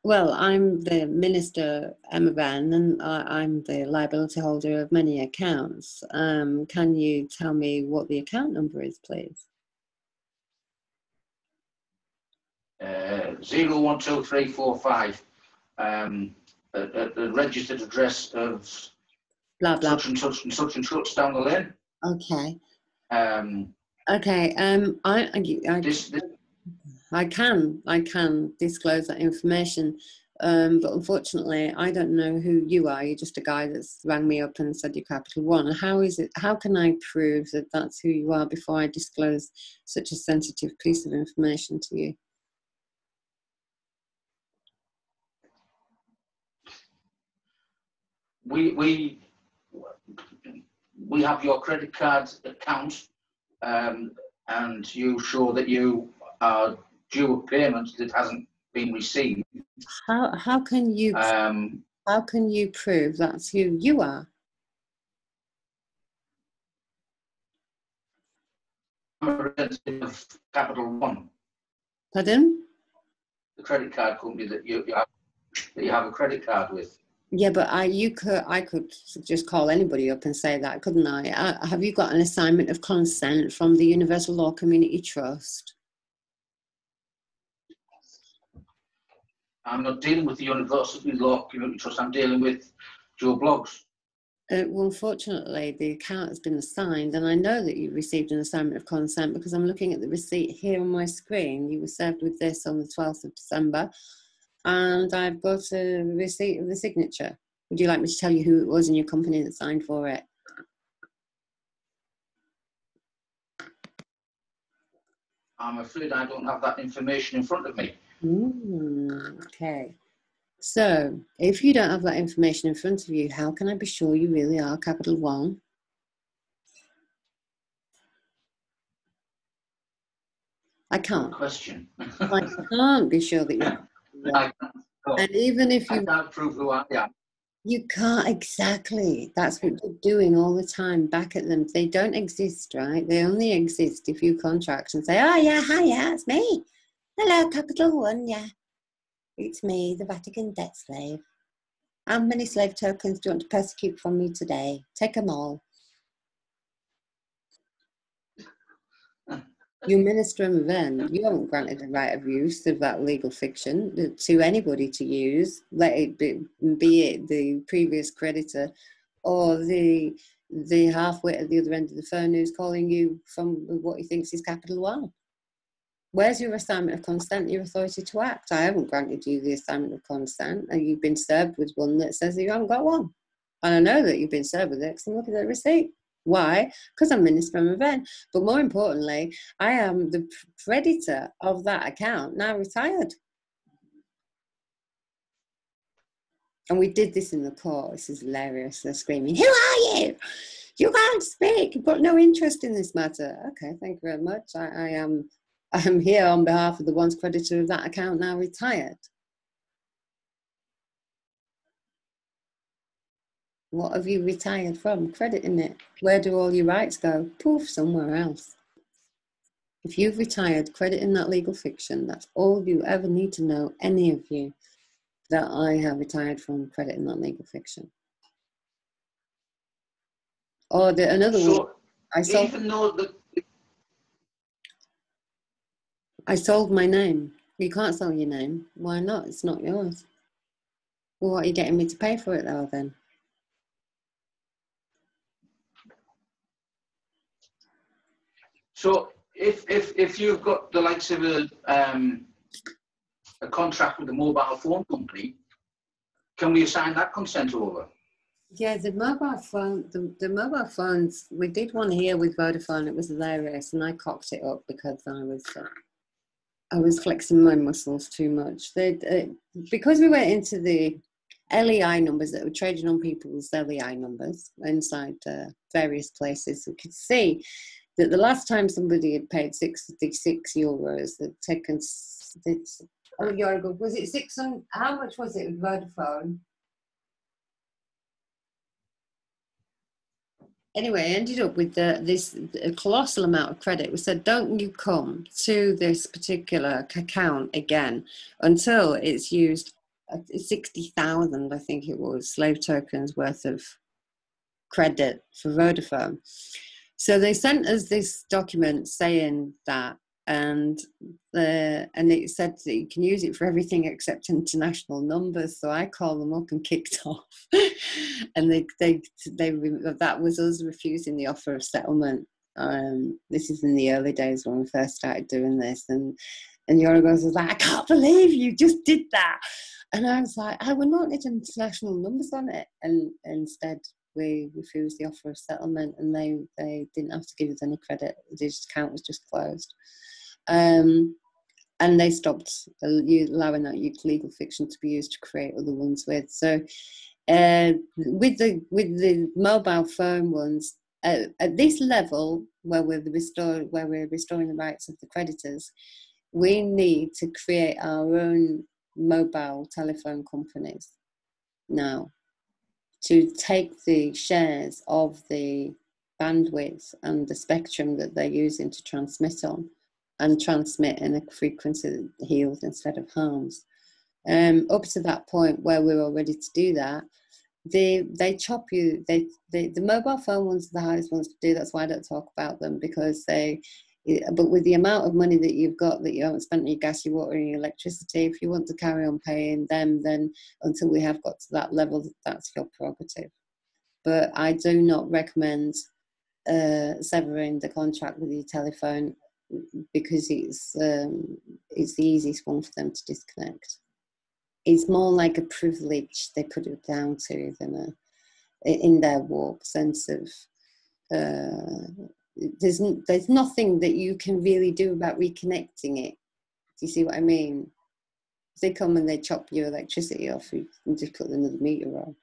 Well, I'm the Minister Emoven, and I, I'm the liability holder of many accounts. Um, can you tell me what the account number is, please? Uh, zero one two three four five. Um, at, at the registered address of Blah blah. such and such and such and such down the lane. Okay. Um, Okay. Um, I, I, I this, this I can, I can disclose that information, um, but unfortunately, I don't know who you are. You're just a guy that's rang me up and said you're Capital One. How is it? How can I prove that that's who you are before I disclose such a sensitive piece of information to you? we we we have your credit card account, um, and you show that you are due a payment that hasn't been received. How how can you Um, how can you prove that's who you are? I'm a representative of Capital One, Pardon? the credit card company that you, you have, that you have a credit card with. Yeah, but I you could I could just call anybody up and say that, couldn't I? I have you got an assignment of consent from the Universal Law Community Trust? I'm not dealing with the University Law Community Trust. I'm dealing with Joe Bloggs. Uh, well, unfortunately, the account has been assigned, and I know that you received an assignment of consent because I'm looking at the receipt here on my screen. You were served with this on the 12th of December, and I've got a receipt of the signature. Would you like me to tell you who it was in your company that signed for it? I'm afraid I don't have that information in front of me. Mm, okay. So, if you don't have that information in front of you, how can I be sure you really are Capital One? I can't. question. I can't be sure that you're. I can't, no, And even if I you can't prove who I am. You can't exactly. That's what you're doing all the time. Back at them. They don't exist, right? They only exist if you contract and say, "Oh yeah, hi, yeah, it's me. Hello, Capital One, yeah, it's me, the Vatican debt slave. How many slave tokens do you want to persecute from me today? Take them all." You minister of then, you haven't granted the right of use of that legal fiction to anybody to use, let it be, be it the previous creditor or the the halfwit at the other end of the phone who's calling you from what he thinks is Capital One. Where's your assignment of consent, your authority to act? I haven't granted you the assignment of consent, and you've been served with one that says that you haven't got one. And I know that you've been served with it because I'm looking at the receipt. Why? Because I'm Minister Emoven. But more importantly, I am the creditor of that account, now retired. And we did this in the court. This is hilarious. They're screaming, Who are you? You can't speak. You've got no interest in this matter. Okay, thank you very much. I, I am I'm here on behalf of the once creditor of that account, now retired. What have you retired from? Crediting it. Where do all your rights go? Poof, somewhere else. If you've retired, credit in that legal fiction. That's all you ever need to know, any of you, that I have retired from credit in that legal fiction. Or the, another So one, I sold, even though the, I sold my name. You can't sell your name. Why not? It's not yours. Well, what are you getting me to pay for it though then? so if if if you've got the likes of a um, a contract with a mobile phone company, can we assign that consent over? Yeah, the mobile phone, the, the mobile phones, we did one here with Vodafone. It was hilarious, and I cocked it up because I was, uh, I was flexing my muscles too much. They, uh, because we went into the LEI numbers that were trading on people's LEI numbers inside uh, various places, we could see that the last time somebody had paid 66 euros, they'd taken, it's, oh, Jorgo, was it 600? How much was it with Vodafone? Anyway, I ended up with the, this colossal amount of credit. We said, don't you come to this particular account again until it's used uh, 60,000, I think it was, slave tokens worth of credit for Vodafone. So they sent us this document saying that and the and it said that you can use it for everything except international numbers. So I called them up and kicked off, and they they they that was us refusing the offer of settlement. Um, this is in the early days when we first started doing this, and and Yorgos was like, I can't believe you just did that, and I was like, I would not need international numbers on it, and instead we refused the offer of settlement, and they they didn't have to give us any credit. The account was just closed. Um, and they stopped allowing that legal fiction to be used to create other ones with. So, uh, with the with the mobile phone ones, uh, at this level where we're restore where we're restoring the rights of the creditors, we need to create our own mobile telephone companies now to take the shares of the bandwidth and the spectrum that they're using to transmit on and transmit in a frequency that heals instead of harms. Um, up to that point where we're all ready to do that, they they chop you. They, they the mobile phone ones are the hardest ones to do. That's why I don't talk about them because they. But with the amount of money that you've got that you haven't spent on your gas, your water, and your electricity, if you want to carry on paying them, then until we have got to that level, that's your prerogative. But I do not recommend uh, severing the contract with your telephone because it's um, it's the easiest one for them to disconnect. It's more like a privilege they put it down to than a in their walk sense of uh, there's there's nothing that you can really do about reconnecting it. Do you see what I mean? They come and they chop your electricity off, can just put another meter on.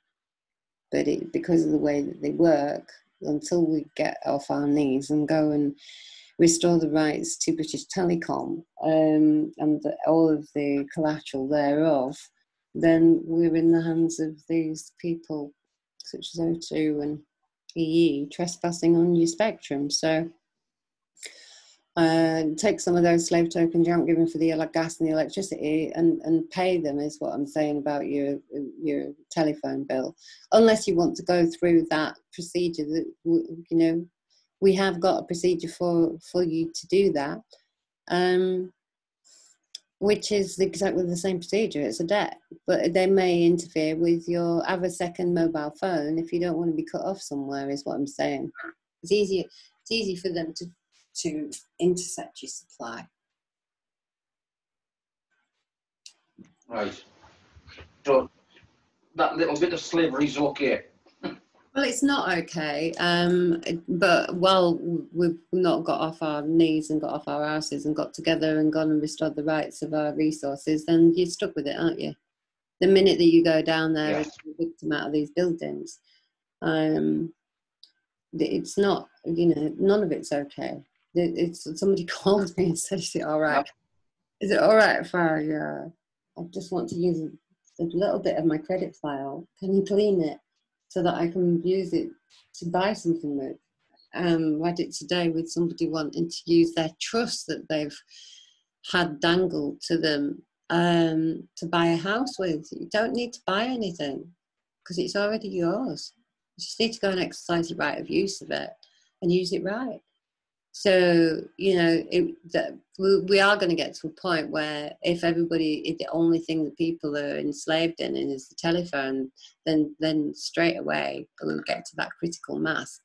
But it, because of the way that they work, until we get off our knees and go and restore the rights to British Telecom um, and all of the collateral thereof, then we're in the hands of these people, such as O2 and EE, trespassing on your spectrum. So uh, take some of those slave tokens you haven't given for the gas and the electricity and, and pay them is what I'm saying about your your telephone bill. Unless you want to go through that procedure that you know we have got a procedure for for you to do that um, which is exactly the same procedure it's a debt but they may interfere with your other second mobile phone if you don't want to be cut off somewhere is what i'm saying it's easy it's easy for them to to intercept your supply Right. So that little bit of slavery is okay. Well, it's not okay. Um, but while we've not got off our knees and got off our asses and got together and gone and restored the rights of our resources, then you're stuck with it, aren't you? The minute that you go down there yes. and victim out of these buildings, um, it's not, you know, none of it's okay. It's somebody called me and said, "Is it all right? Is it all right if I? Uh, I just want to use a little bit of my credit file. Can you clean it?" So that I can use it to buy something with. um, read it today with somebody wanting to use their trust that they've had dangled to them um, to buy a house with. You don't need to buy anything because it's already yours. You just need to go and exercise your right of use of it and use it right. So you know, it, that we, we are going to get to a point where if everybody, if the only thing that people are enslaved in is the telephone, then then straight away we'll get to that critical mass.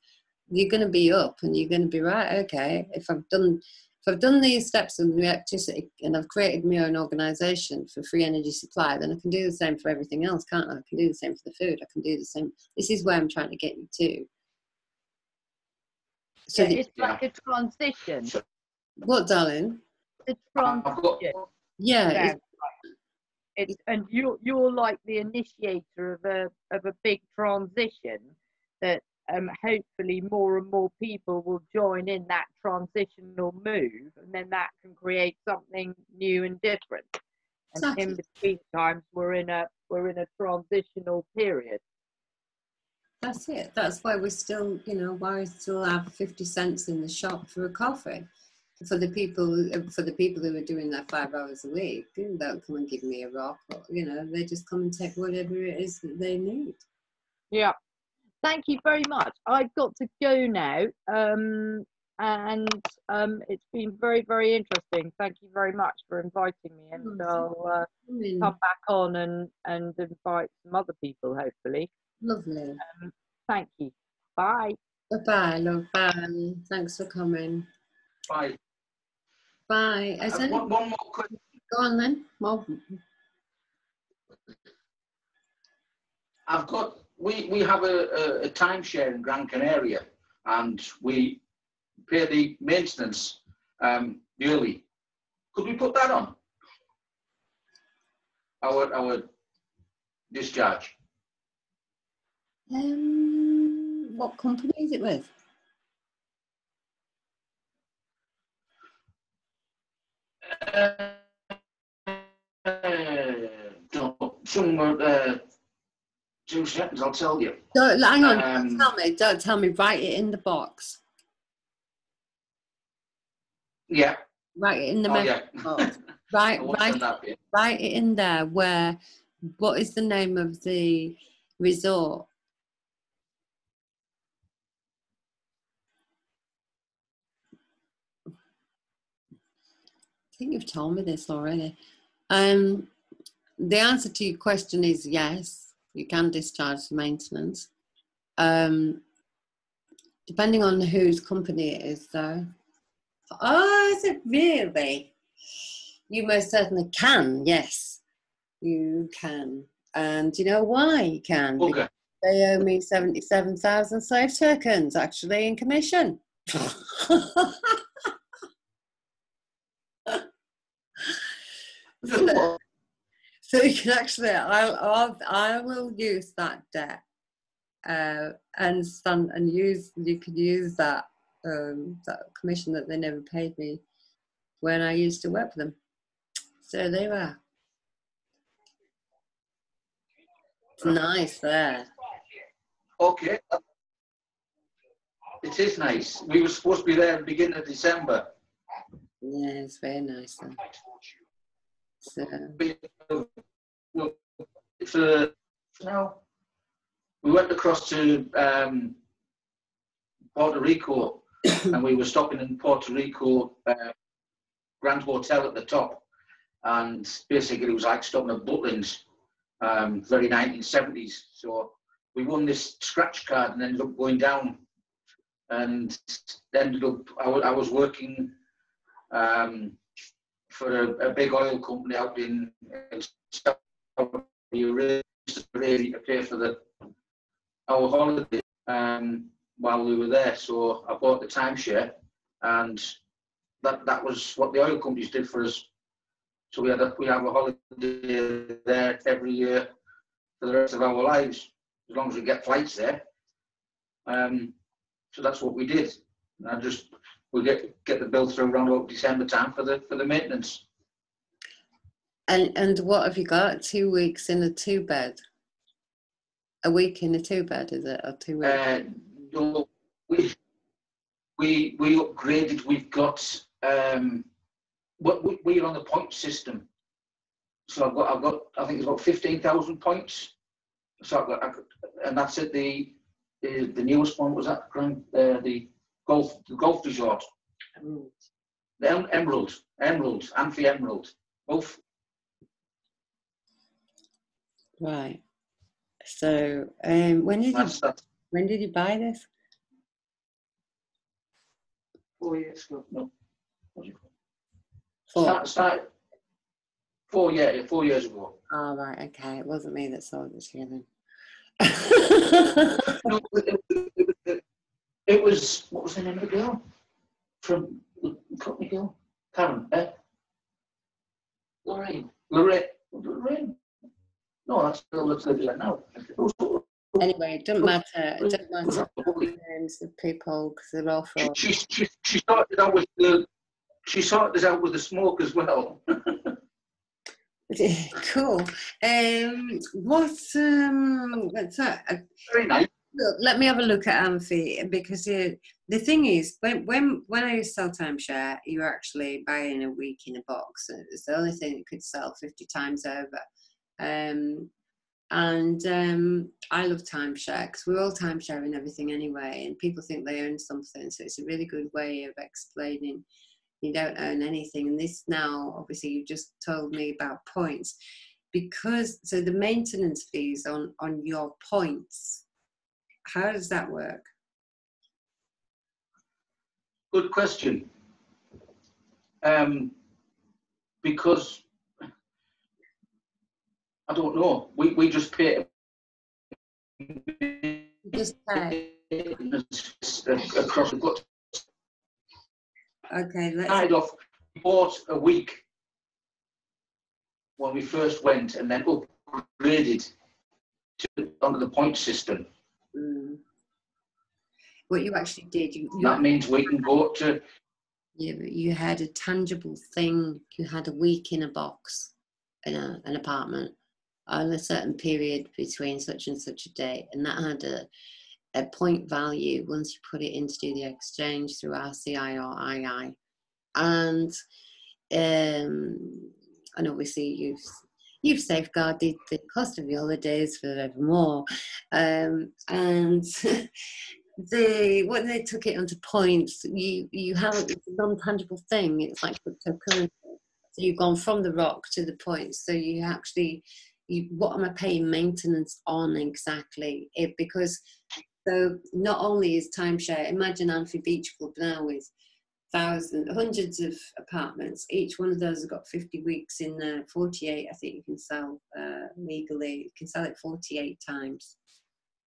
You're going to be up, and you're going to be right. Okay, if I've done if I've done these steps in electricity and I've created my own organisation for free energy supply, then I can do the same for everything else, can't I? I can do the same for the food. I can do the same. This is where I'm trying to get you to. So yeah, it's like a transition. What, darling? A transition. Yeah. It's, it's, and you're you're like the initiator of a of a big transition that um, hopefully more and more people will join in that transitional move, and then that can create something new and different. And exactly. in between times, we're in a we're in a transitional period. That's it. That's why we still, you know, why we still have fifty cents in the shop for a coffee for the people for the people who are doing that five hours a week. They don't come and give me a rock, or, you know, they just come and take whatever it is that they need. Yeah. Thank you very much. I've got to go now, um, and um, it's been very, very interesting. Thank you very much for inviting me, and oh, I'll uh, come back on and and invite some other people, hopefully. Lovely. Um, thank you. Bye. Bye, love. Bye. Thanks for coming. Bye. Bye. Uh, any... one, one, more question. Go on then. More. I've got. We we have a, a, a timeshare in Gran Canaria, and we pay the maintenance um, yearly. Could we put that on? Our our discharge. Um, what company is it with? Uh, somewhere, uh, two seconds, I'll tell you. Don't, hang on, um, don't tell me, don't tell me, write it in the box. Yeah. Write it in the oh, yeah. box. Write, write, write it in there where, what is the name of the resort? Think you've told me this already. Um, the answer to your question is yes, you can discharge the maintenance. Um, depending on whose company it is, though. Oh, is it really? You most certainly can, yes. You can. And you know why you can? Okay. Because they owe me 77,000 slave tokens actually in commission. so, so you can actually, I'll, I'll, I will use that debt uh, and stand and use. You could use that um, that commission that they never paid me when I used to work for them. So there you are. It's nice there. Okay. It is nice. We were supposed to be there at the beginning of December. Yeah, it's very nice. Then. So, no, we went across to um, Puerto Rico and we were stopping in Puerto Rico uh, Grand Hotel at the top. And basically, it was like stopping at Butlins, um, very 1970s. So we won this scratch card and ended up going down. And ended up, I, I was working um, for a, a big oil company out in, in Saudi Arabia to pay for the our holiday um, while we were there. So I bought the timeshare, and that that was what the oil companies did for us. So we had a, we have a holiday there every year for the rest of our lives, as long as we get flights there. Um, so that's what we did. And I just we'll get get the bill through around about December time for the for the maintenance. And and what have you got? Two weeks in a two bed. A week in a two bed, is it, or two weeks? Uh, no, we we we upgraded. We've got um, we, we're on the point system. So I've got I've got I think it's about fifteen thousand points. So I've got, I've got, and that's it. the the, the newest one was that Grand uh, the golf the golf resort. Emerald. The em- Emerald, Emerald, Anfi Emerald, both. Right. So, um, when did you That's that's when did you buy this? four years ago. No, what do you call it? Four. Start, start, four yeah, four years ago. Oh, right. Okay. It wasn't me that sold it to you then. No, it, it, it, it was what was the name of the girl from the company girl? Karen, eh? Lorraine. Lorraine. Lorraine. No, that's the girl that's living now. Anyway, it doesn't matter. It doesn't matter the names of people because they're all She, fraud. she, she, she started out with the she started out with the smoke as well. cool. Um, what? Um, what's that? Very nice. Let me have a look at Anfi because uh, the thing is, when when when I sell timeshare, you're actually buying a week in a box. It's the only thing that could sell fifty times over. Um, and um, I love timeshare because we're all timesharing everything anyway, and people think they own something. So it's a really good way of explaining you don't own anything. And this now, obviously, you just told me about points because so the maintenance fees on on your points how does that work? Good question. Um, because I don't know. We we just pay Just pay. across the board. Okay, let's. Started off, bought a week when we first went, and then upgraded to under the point system. Mm. What you actually did, you you, That means we can go to you you had a tangible thing. You had a week in a box, in a, an apartment, on a certain period between such and such a date, and that had a a point value once you put it into the exchange through RCI or II, and um, and obviously you've you've safeguarded the cost of your holidays forevermore, um, and the when they took it onto points, you you have it's a non-tangible thing. It's like cryptocurrency. So you've gone from the rock to the points. So you actually, you what am I paying maintenance on exactly? It because so not only is timeshare. Imagine Anfi Beach Club now with thousands, hundreds of apartments. Each one of those has got 50 weeks in there. 48, I think you can sell uh, legally. You can sell it 48 times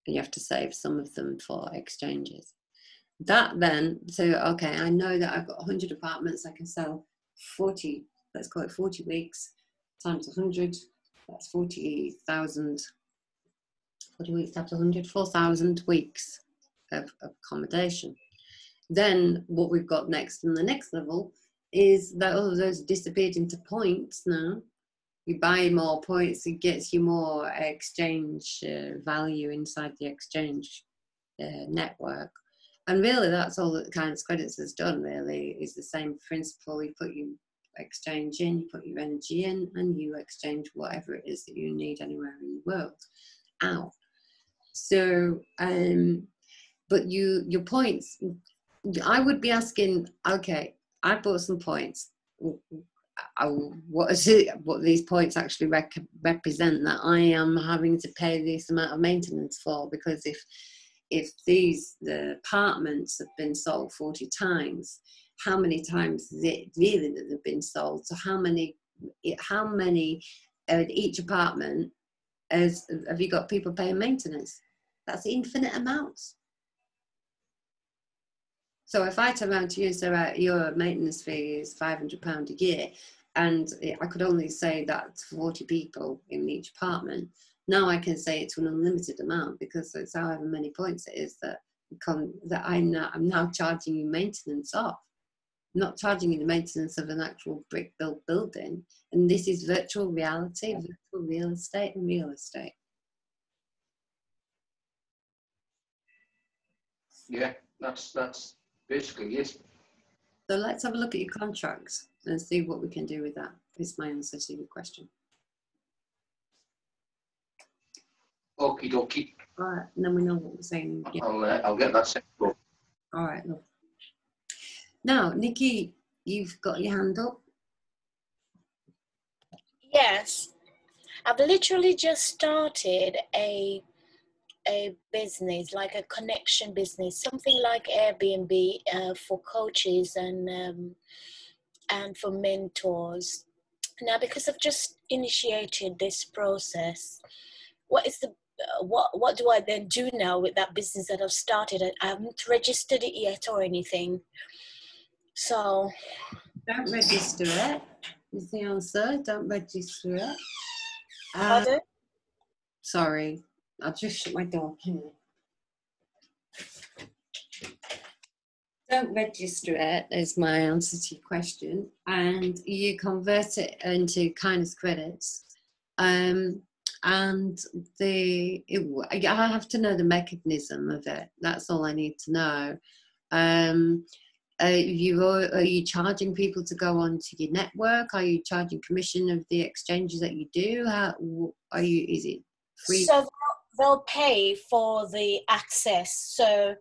and you have to save some of them for exchanges. That then, so okay, I know that I've got 100 apartments, I can sell 40, let's call it 40 weeks times 100, that's 40,000. 40 weeks times 100, 4,000 weeks of accommodation. Then what we've got next in the next level is that all of those disappeared into points now you buy more points, it gets you more exchange uh, value inside the exchange uh, network. And really, that's all that Kindness Credits has done, really, is the same principle. You put your exchange in, you put your energy in, and you exchange whatever it is that you need anywhere in the world out. So, um, but you, your points, I would be asking, okay, I bought some points. What is it, what these points actually rec- represent that I am having to pay this amount of maintenance for? Because if if these the apartments have been sold 40 times how many times is it really that they've been sold? So how many how many uh, each apartment as have you got people paying maintenance? That's infinite amounts so if I turn around to you and say, right, your maintenance fee is £500 a year, and I could only say that to 40 people in each apartment, now I can say it to an unlimited amount because it's however many points it is that that I'm now, I'm now charging you maintenance off. I'm not charging you the maintenance of an actual brick built building. And this is virtual reality, virtual real estate and real estate. yeah. That's that's Basically, yes. So let's have a look at your contracts and see what we can do with that. Is my answer to your question. Okie dokie. All right, and then we know what we're saying. Yeah. I'll, uh, I'll get that set up. All right, love. Now, Nikki, you've got your hand up. Yes. I've literally just started a a business, like a connection business, something like Airbnb uh, for coaches and um, and for mentors. Now, because I've just initiated this process, what is the uh, what what do I then do now with that business that I've started? I, haven't registered it yet or anything. So Don't register it. Is the answer? Don't register it. Uh, pardon? sorry, I'll just shut my door. Don't register it is my answer to your question, and you convert it into kindness credits. Um, and the it, I have to know the mechanism of it. That's all I need to know. Um, are you are you charging people to go onto your network? Are you charging commission of the exchanges that you do? How are you? Is it free? So they'll, pay for the access. So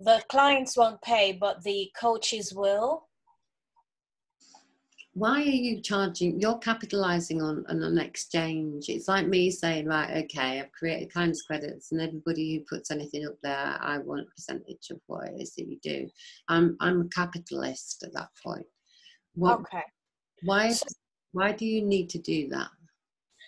the clients won't pay, but the coaches will. Why are you charging? You're capitalizing on, on an exchange. It's like me saying, right, okay, I've created kindness credits, and everybody who puts anything up there, I want a percentage of what it is that you do. I'm I'm a capitalist at that point. What, Okay. Why why do you need to do that?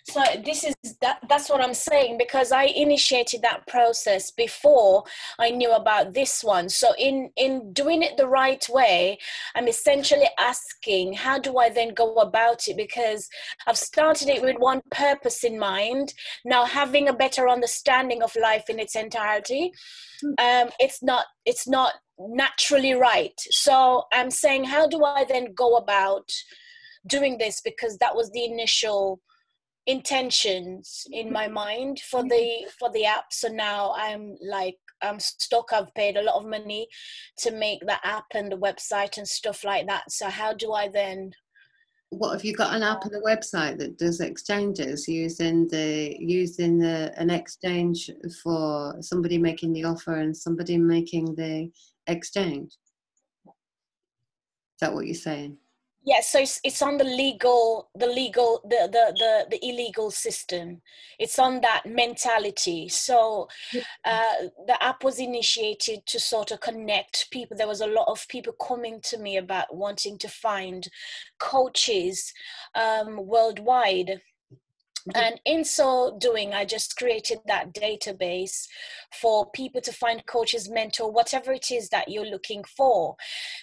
So this is that that's what I'm saying because I initiated that process before I knew about this one. So in in doing it the right way, I'm essentially asking how do I then go about it because I've started it with one purpose in mind. Now having a better understanding of life in its entirety, um, it's not it's not naturally right. So I'm saying how do I then go about doing this because that was the initial intentions in my mm-hmm. mind for mm-hmm. the for the app. So now i'm like i'm stuck. I've paid a lot of money to make the app and the website and stuff like that. So how do i then What have you got an app and a website that does exchanges? Using the using the an exchange for somebody making the offer and somebody making the exchange? Is that what you're saying? Yeah so it's, it's on the legal the legal the, the the the illegal system. It's on that mentality. So uh, the app was initiated to sort of connect people. There was a lot of people coming to me about wanting to find coaches um, worldwide Mm-hmm. and in so doing i just created that database for people to find coaches mentor whatever it is that you're looking for.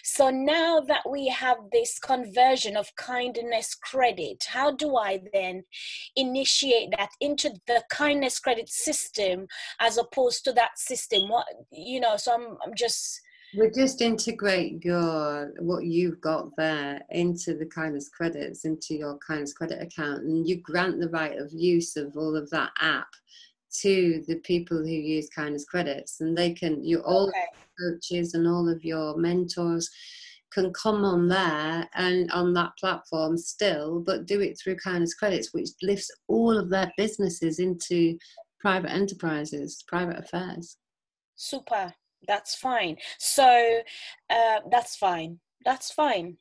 So now that we have this conversion of kindness credit how do i then initiate that into the kindness credit system as opposed to that system? What you know so i'm, I'm just We just integrate your what you've got there into the kindness credits into your kindness credit account, and you grant the right of use of all of that app to the people who use kindness credits, and they can you all okay coaches and all of your mentors can come on there and on that platform still, but do it through kindness credits, which lifts all of their businesses into private enterprises, private affairs. super that's fine so uh, that's fine that's fine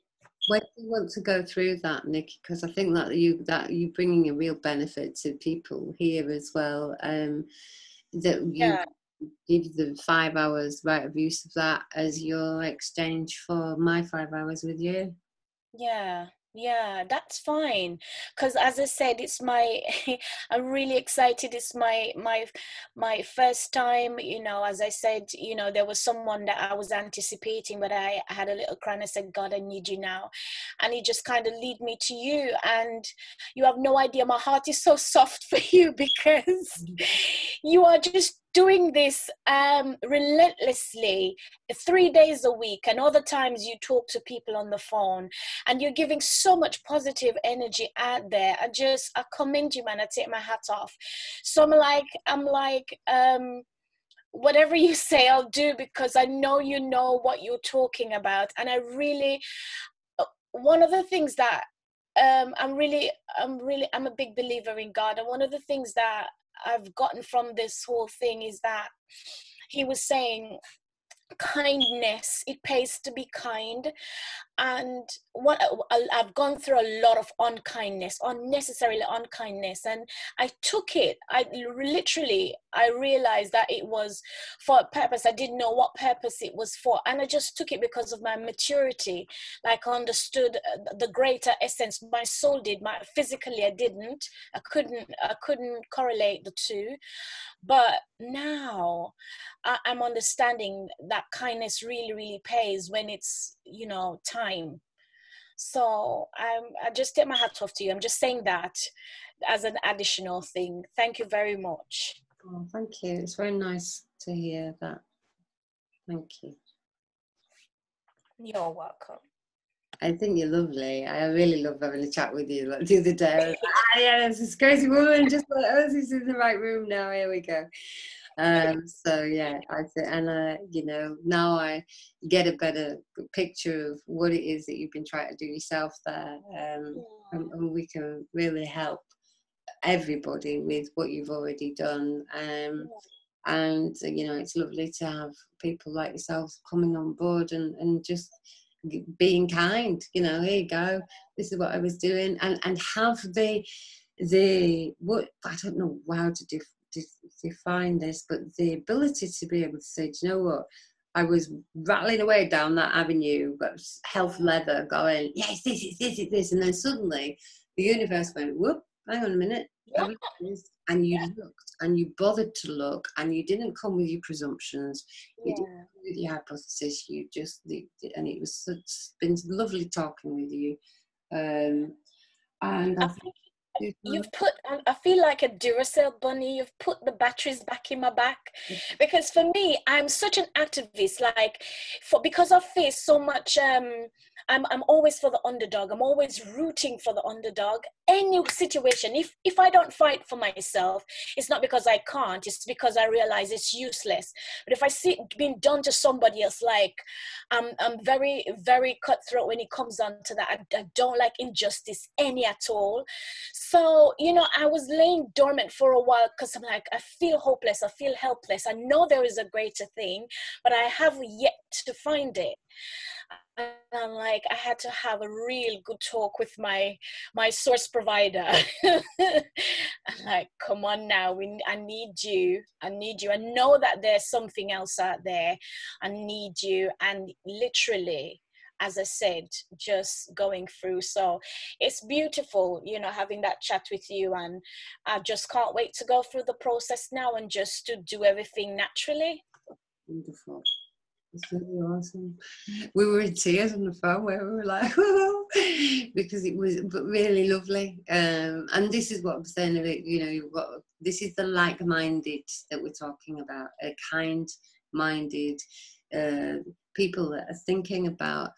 When do you want to go through that, Nikki? Because I think that you that you bringing a real benefit to people here as well. Um, that you yeah give the five hours right of use of that as your exchange for my five hours with you. Yeah, yeah, that's fine. Because as I said, it's my I'm really excited. It's my my my first time, you know, as I said, you know, there was someone that I was anticipating, but I, had a little cry and I said, God, I need you now. And he just kind of lead me to you. And you have no idea, my heart is so soft for you because mm-hmm. you are just doing this um relentlessly three days a week and other times you talk to people on the phone and you're giving so much positive energy out there i just i commend you man. I take my hat off. So i'm like i'm like um whatever you say i'll do because i know you know what you're talking about. And i really uh, one of the things that um, i'm really i'm really i'm a big believer in god. And one of the things that i've gotten from this whole thing is that he was saying kindness. It pays to be kind. And what i've gone through a lot of unkindness unnecessarily unkindness. And i took it. I literally i realized that it was for a purpose. I didn't know what purpose it was for. And i just took it because of my maturity. Like i understood uh, the greater essence. My soul did. My physically i didn't. I couldn't i couldn't correlate the two. But now i'm understanding that kindness really really pays when it's you know time so I'm, I just take my hat off to you. I'm just saying that as an additional thing. Thank you very much. Oh, thank you. It's very nice to hear that. Thank you. You're welcome. I think you're lovely. I really love having a chat with you. Like the other day, I was like, ah, yeah, this crazy woman just like, oh, she's in the right room now. Here we go. Um, so yeah, I think, and uh, you know, now I get a better picture of what it is that you've been trying to do yourself there, um, and, and, we can really help everybody with what you've already done. Um, and you know, it's lovely to have people like yourself coming on board and, and just being kind. You know, here you go. This is what I was doing, and and have the the what I don't know how to do define this, but the ability to be able to say, do you know what? I was rattling away down that avenue, but health leather, going, yes, this, is this, is this. And then suddenly the universe went, whoop, hang on a minute. And you looked and you bothered to look and you didn't come with your presumptions. You didn't come with your hypothesis. You just, and it was such, been lovely talking with you. Um, and I think You've put, I feel like a Duracell bunny. You've put the batteries back in my back, because for me, I'm such an activist. Like, for because I've faced so much um, I'm, I'm always for the underdog. I'm always rooting for the underdog. Any situation, if, if I don't fight for myself, it's not because I can't, it's because I realize it's useless. But if I see it being done to somebody else, like I'm, I'm very, very cutthroat when it comes on to that. I, I don't like injustice any at all. So, you know, I was laying dormant for a while because I'm like, I feel hopeless, I feel helpless. I know there is a greater thing, but I have yet to find it and I'm like, I had to have a real good talk with my my source provider. Like, come on now, we, I need you. I need you. I know that there's something else out there. I need you. And literally, as I said, just going through. So it's beautiful, you know, having that chat with you. And I just can't wait to go through the process now and just to do everything naturally. Wonderful. It's really awesome. We were in tears on the phone where we were like, because it was really lovely. Um, and this is what I'm saying it, you know, you've got, this is the like minded that we're talking about, a kind minded uh, people that are thinking about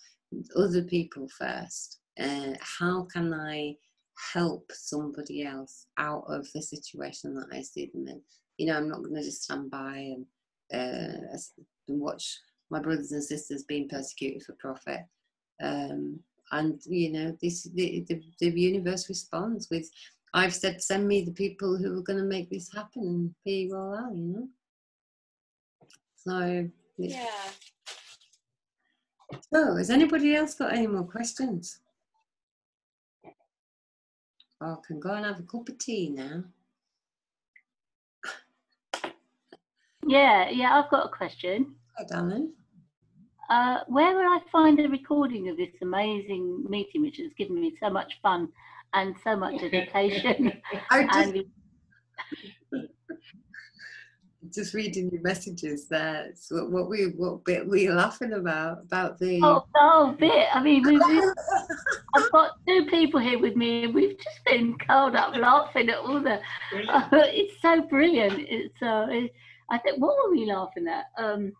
other people first. Uh, how can I help somebody else out of the situation that I see them in? You know, I'm not going to just stand by and, uh, and watch my brothers and sisters being persecuted for profit. Um, and you know, this the, the, the universe responds with, I've said, send me the people who are going to make this happen, and here you all are, you know. So yeah. So, has anybody else got any more questions? Oh, I can go and have a cup of tea now. Yeah, yeah, I've got a question. Hi, darling. Uh, where will I find a recording of this amazing meeting, which has given me so much fun and so much education? just, just reading your messages there. So what we what bit were you laughing about about the oh, oh bit? I mean, we've, I've got two people here with me, and we've just been curled up laughing at all the. Uh, it's so brilliant. It's uh, it, I think what were we laughing at? Um,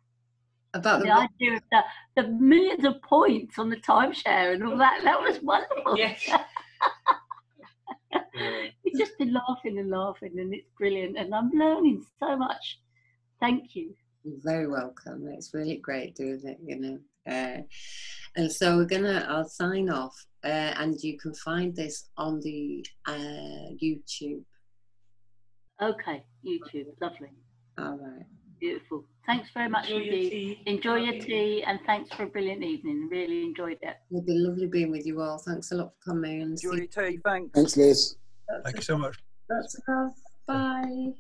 about the, the idea of the, the millions of points on the timeshare and all that. That was wonderful. Yes. We've just been laughing and laughing, and it's brilliant. And I'm learning so much. Thank you. You're very welcome. It's really great doing it, you know. Uh, and so we're gonna. I'll sign off, uh, and you can find this on the uh, YouTube. Okay, YouTube, lovely. All right. Beautiful. Thanks very much Enjoy your indeed. tea. Enjoy your tea and thanks for a brilliant evening. Really enjoyed it. It's been lovely being with you all. Thanks a lot for coming. And Enjoy your tea. Thanks. Thanks, Liz. Thank you so much. That's enough. Bye.